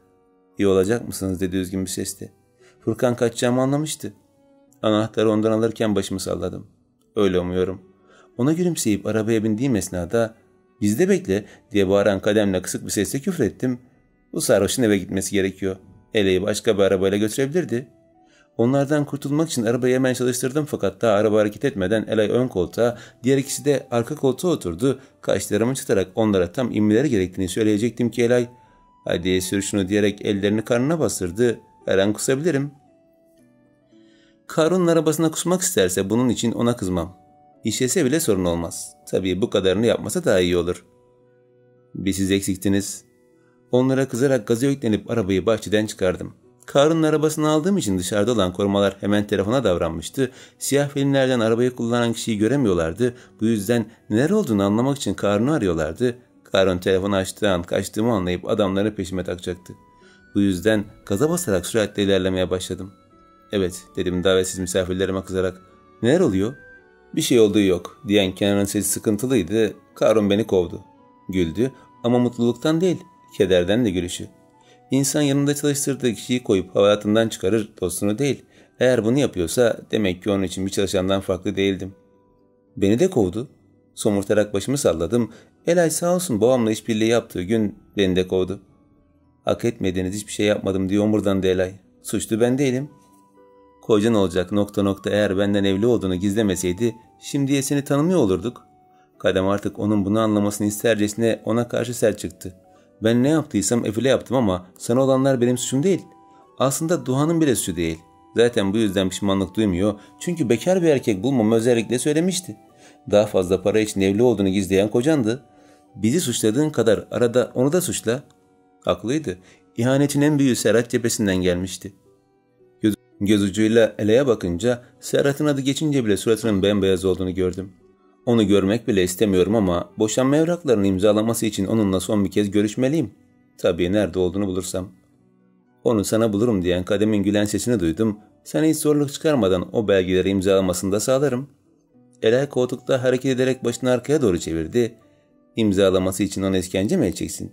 İyi olacak mısınız dedi üzgün bir sesle. Furkan kaçacağımı anlamıştı. Anahtarı ondan alırken başımı salladım. Öyle umuyorum. Ona gülümseyip arabaya bindiğim esnada bizde bekle diye bağıran kademle kısık bir sesle küfrettim. Bu sarhoşun eve gitmesi gerekiyor. Ele'yi başka bir arabayla götürebilirdi. Onlardan kurtulmak için arabayı hemen çalıştırdım fakat daha araba hareket etmeden Elay ön koltuğa, diğer ikisi de arka koltuğa oturdu. Kaşlarımı çıtarak onlara tam inmeleri gerektiğini söyleyecektim ki Elay, hadi sür şunu diyerek ellerini karnına bastırdı. Her an kusabilirim. Karun'un arabasına kusmak isterse bunun için ona kızmam. İşese bile sorun olmaz. Tabii bu kadarını yapmasa daha iyi olur. Bir siz eksiktiniz. Onlara kızarak gaza yüklenip arabayı bahçeden çıkardım. Karun'un arabasını aldığım için dışarıda olan korumalar hemen telefona davranmıştı. Siyah filmlerden arabayı kullanan kişiyi göremiyorlardı. Bu yüzden neler olduğunu anlamak için Karun'u arıyorlardı. Karun telefonu açtığı an kaçtığımı anlayıp adamları peşime takacaktı. Bu yüzden gaza basarak süratle ilerlemeye başladım. Evet dedim davetsiz misafirlerime kızarak. Neler oluyor? Bir şey olduğu yok diyen Kenan'ın sesi sıkıntılıydı. Karun beni kovdu. Güldü ama mutluluktan değil, kederden de gülüşü. İnsan yanında çalıştırdığı kişiyi koyup hayatından çıkarır dostunu değil. Eğer bunu yapıyorsa demek ki onun için bir çalışandan farklı değildim. Beni de kovdu. Somurtarak başımı salladım. Elay sağ olsun babamla işbirliği yaptığı gün beni de kovdu. Hak etmediğiniz hiçbir şey yapmadım diye omurdandı Elay. Suçlu ben değilim. Kocan olacak nokta nokta eğer benden evli olduğunu gizlemeseydi şimdiye seni tanımıyor olurduk. Kadem artık onun bunu anlamasını istercesine ona karşı sert çıktı. Ben ne yaptıysam Efil'e yaptım ama sana olanlar benim suçum değil. Aslında Duhan'ın bile suçu değil. Zaten bu yüzden pişmanlık duymuyor. Çünkü bekar bir erkek bulmamı özellikle söylemişti. Daha fazla para için evli olduğunu gizleyen kocandı. Bizi suçladığın kadar arada onu da suçla. Haklıydı. İhanetin en büyüğü Serhat cephesinden gelmişti. Göz, ucuyla Ele'ye bakınca Serhat'ın adı geçince bile suratının bembeyaz olduğunu gördüm. Onu görmek bile istemiyorum ama boşanma evraklarını imzalaması için onunla son bir kez görüşmeliyim. Tabii nerede olduğunu bulursam. Onu sana bulurum diyen kademin gülen sesini duydum. Sen hiç zorluk çıkarmadan o belgeleri imzalamasını da sağlarım. Elay koltukta hareket ederek başını arkaya doğru çevirdi. İmzalaması için onu iskence mi edeceksin?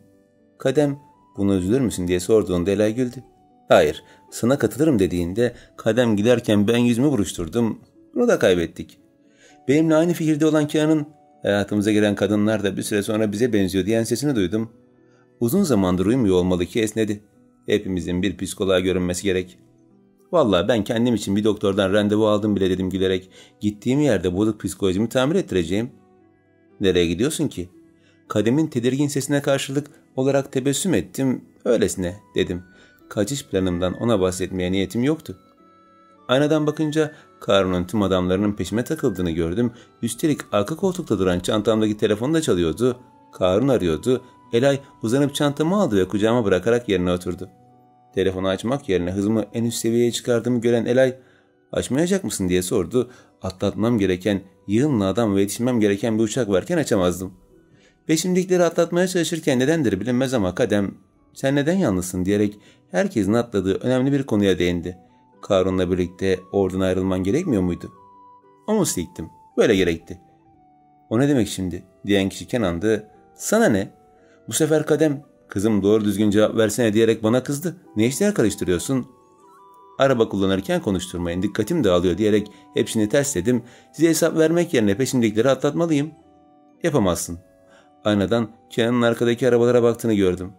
Kadem bunu üzülür müsün diye sorduğunda Elay güldü. Hayır sana katılırım dediğinde kadem giderken ben yüzümü buruşturdum. Bunu da kaybettik. Benimle aynı fikirde olan Kenan'ın hayatımıza giren kadınlar da bir süre sonra bize benziyor diyen sesini duydum. Uzun zamandır uyumuyor olmalı ki esnedi. Hepimizin bir psikoloğa görünmesi gerek. Vallahi ben kendim için bir doktordan randevu aldım bile dedim gülerek. Gittiğim yerde bozuk psikolojimi tamir ettireceğim. Nereye gidiyorsun ki? Kademin tedirgin sesine karşılık olarak tebessüm ettim. Öylesine dedim. Kaçış planımdan ona bahsetmeye niyetim yoktu. Aynadan bakınca Karun'un tüm adamlarının peşime takıldığını gördüm. Üstelik arka koltukta duran çantamdaki telefonu da çalıyordu. Karun arıyordu. Elay uzanıp çantamı aldı ve kucağıma bırakarak yerine oturdu. Telefonu açmak yerine hızımı en üst seviyeye çıkardığımı gören Elay, açmayacak mısın diye sordu. Atlatmam gereken, yığınla adam ve yetişmem gereken bir uçak varken açamazdım. Peşimdekileri atlatmaya çalışırken nedendir bilinmez ama kadem, sen neden yalnızsın diyerek herkesin atladığı önemli bir konuya değindi. Karun'la birlikte oradan ayrılman gerekmiyor muydu? O mu siktim? Böyle gerekti. O ne demek şimdi? Diyen kişi Kenan'dı. Sana ne? Bu sefer kadem kızım doğru düzgün cevap versene diyerek bana kızdı. Ne işler karıştırıyorsun? Araba kullanırken konuşturmayın dikkatim dağılıyor diyerek hepsini tersledim. Size hesap vermek yerine peşindekileri atlatmalıyım. Yapamazsın. Aynadan Kenan'ın arkadaki arabalara baktığını gördüm.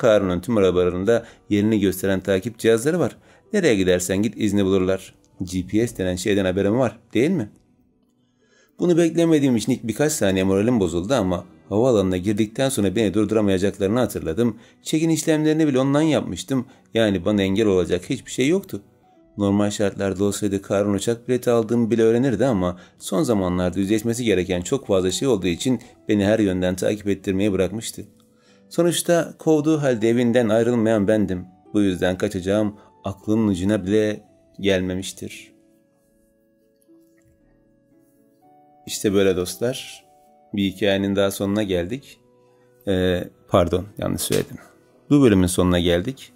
Karun'un tüm arabalarında yerini gösteren takip cihazları var. Nereye gidersen git izni bulurlar. GPS denen şeyden haberim var değil mi? Bunu beklemediğim için ilk birkaç saniye moralim bozuldu ama havaalanına girdikten sonra beni durduramayacaklarını hatırladım. Çekin işlemlerini bile ondan yapmıştım. Yani bana engel olacak hiçbir şey yoktu. Normal şartlarda olsaydı karın uçak bileti aldığımı bile öğrenirdi ama son zamanlarda yüzleşmesi gereken çok fazla şey olduğu için beni her yönden takip ettirmeyi bırakmıştı. Sonuçta kovduğu halde evinden ayrılmayan bendim. Bu yüzden kaçacağım aklının ucuna bile gelmemiştir. İşte böyle dostlar. Bir hikayenin daha sonuna geldik. Ee, pardon yanlış söyledim. Bu bölümün sonuna geldik.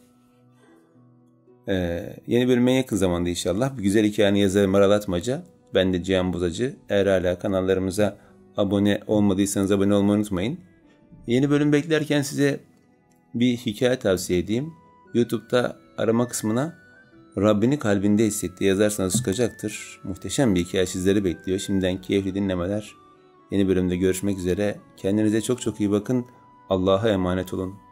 Ee, yeni bölüme yakın zamanda inşallah. Bir güzel hikayenin yazarı Maral Atmaca. Ben de Cihan Bozacı. Eğer hala kanallarımıza abone olmadıysanız abone olmayı unutmayın. Yeni bölüm beklerken size bir hikaye tavsiye edeyim. YouTube'da arama kısmına Rabbini kalbinde hissetti yazarsanız çıkacaktır. Muhteşem bir hikaye sizleri bekliyor. Şimdiden keyifli dinlemeler. Yeni bölümde görüşmek üzere. Kendinize çok çok iyi bakın. Allah'a emanet olun.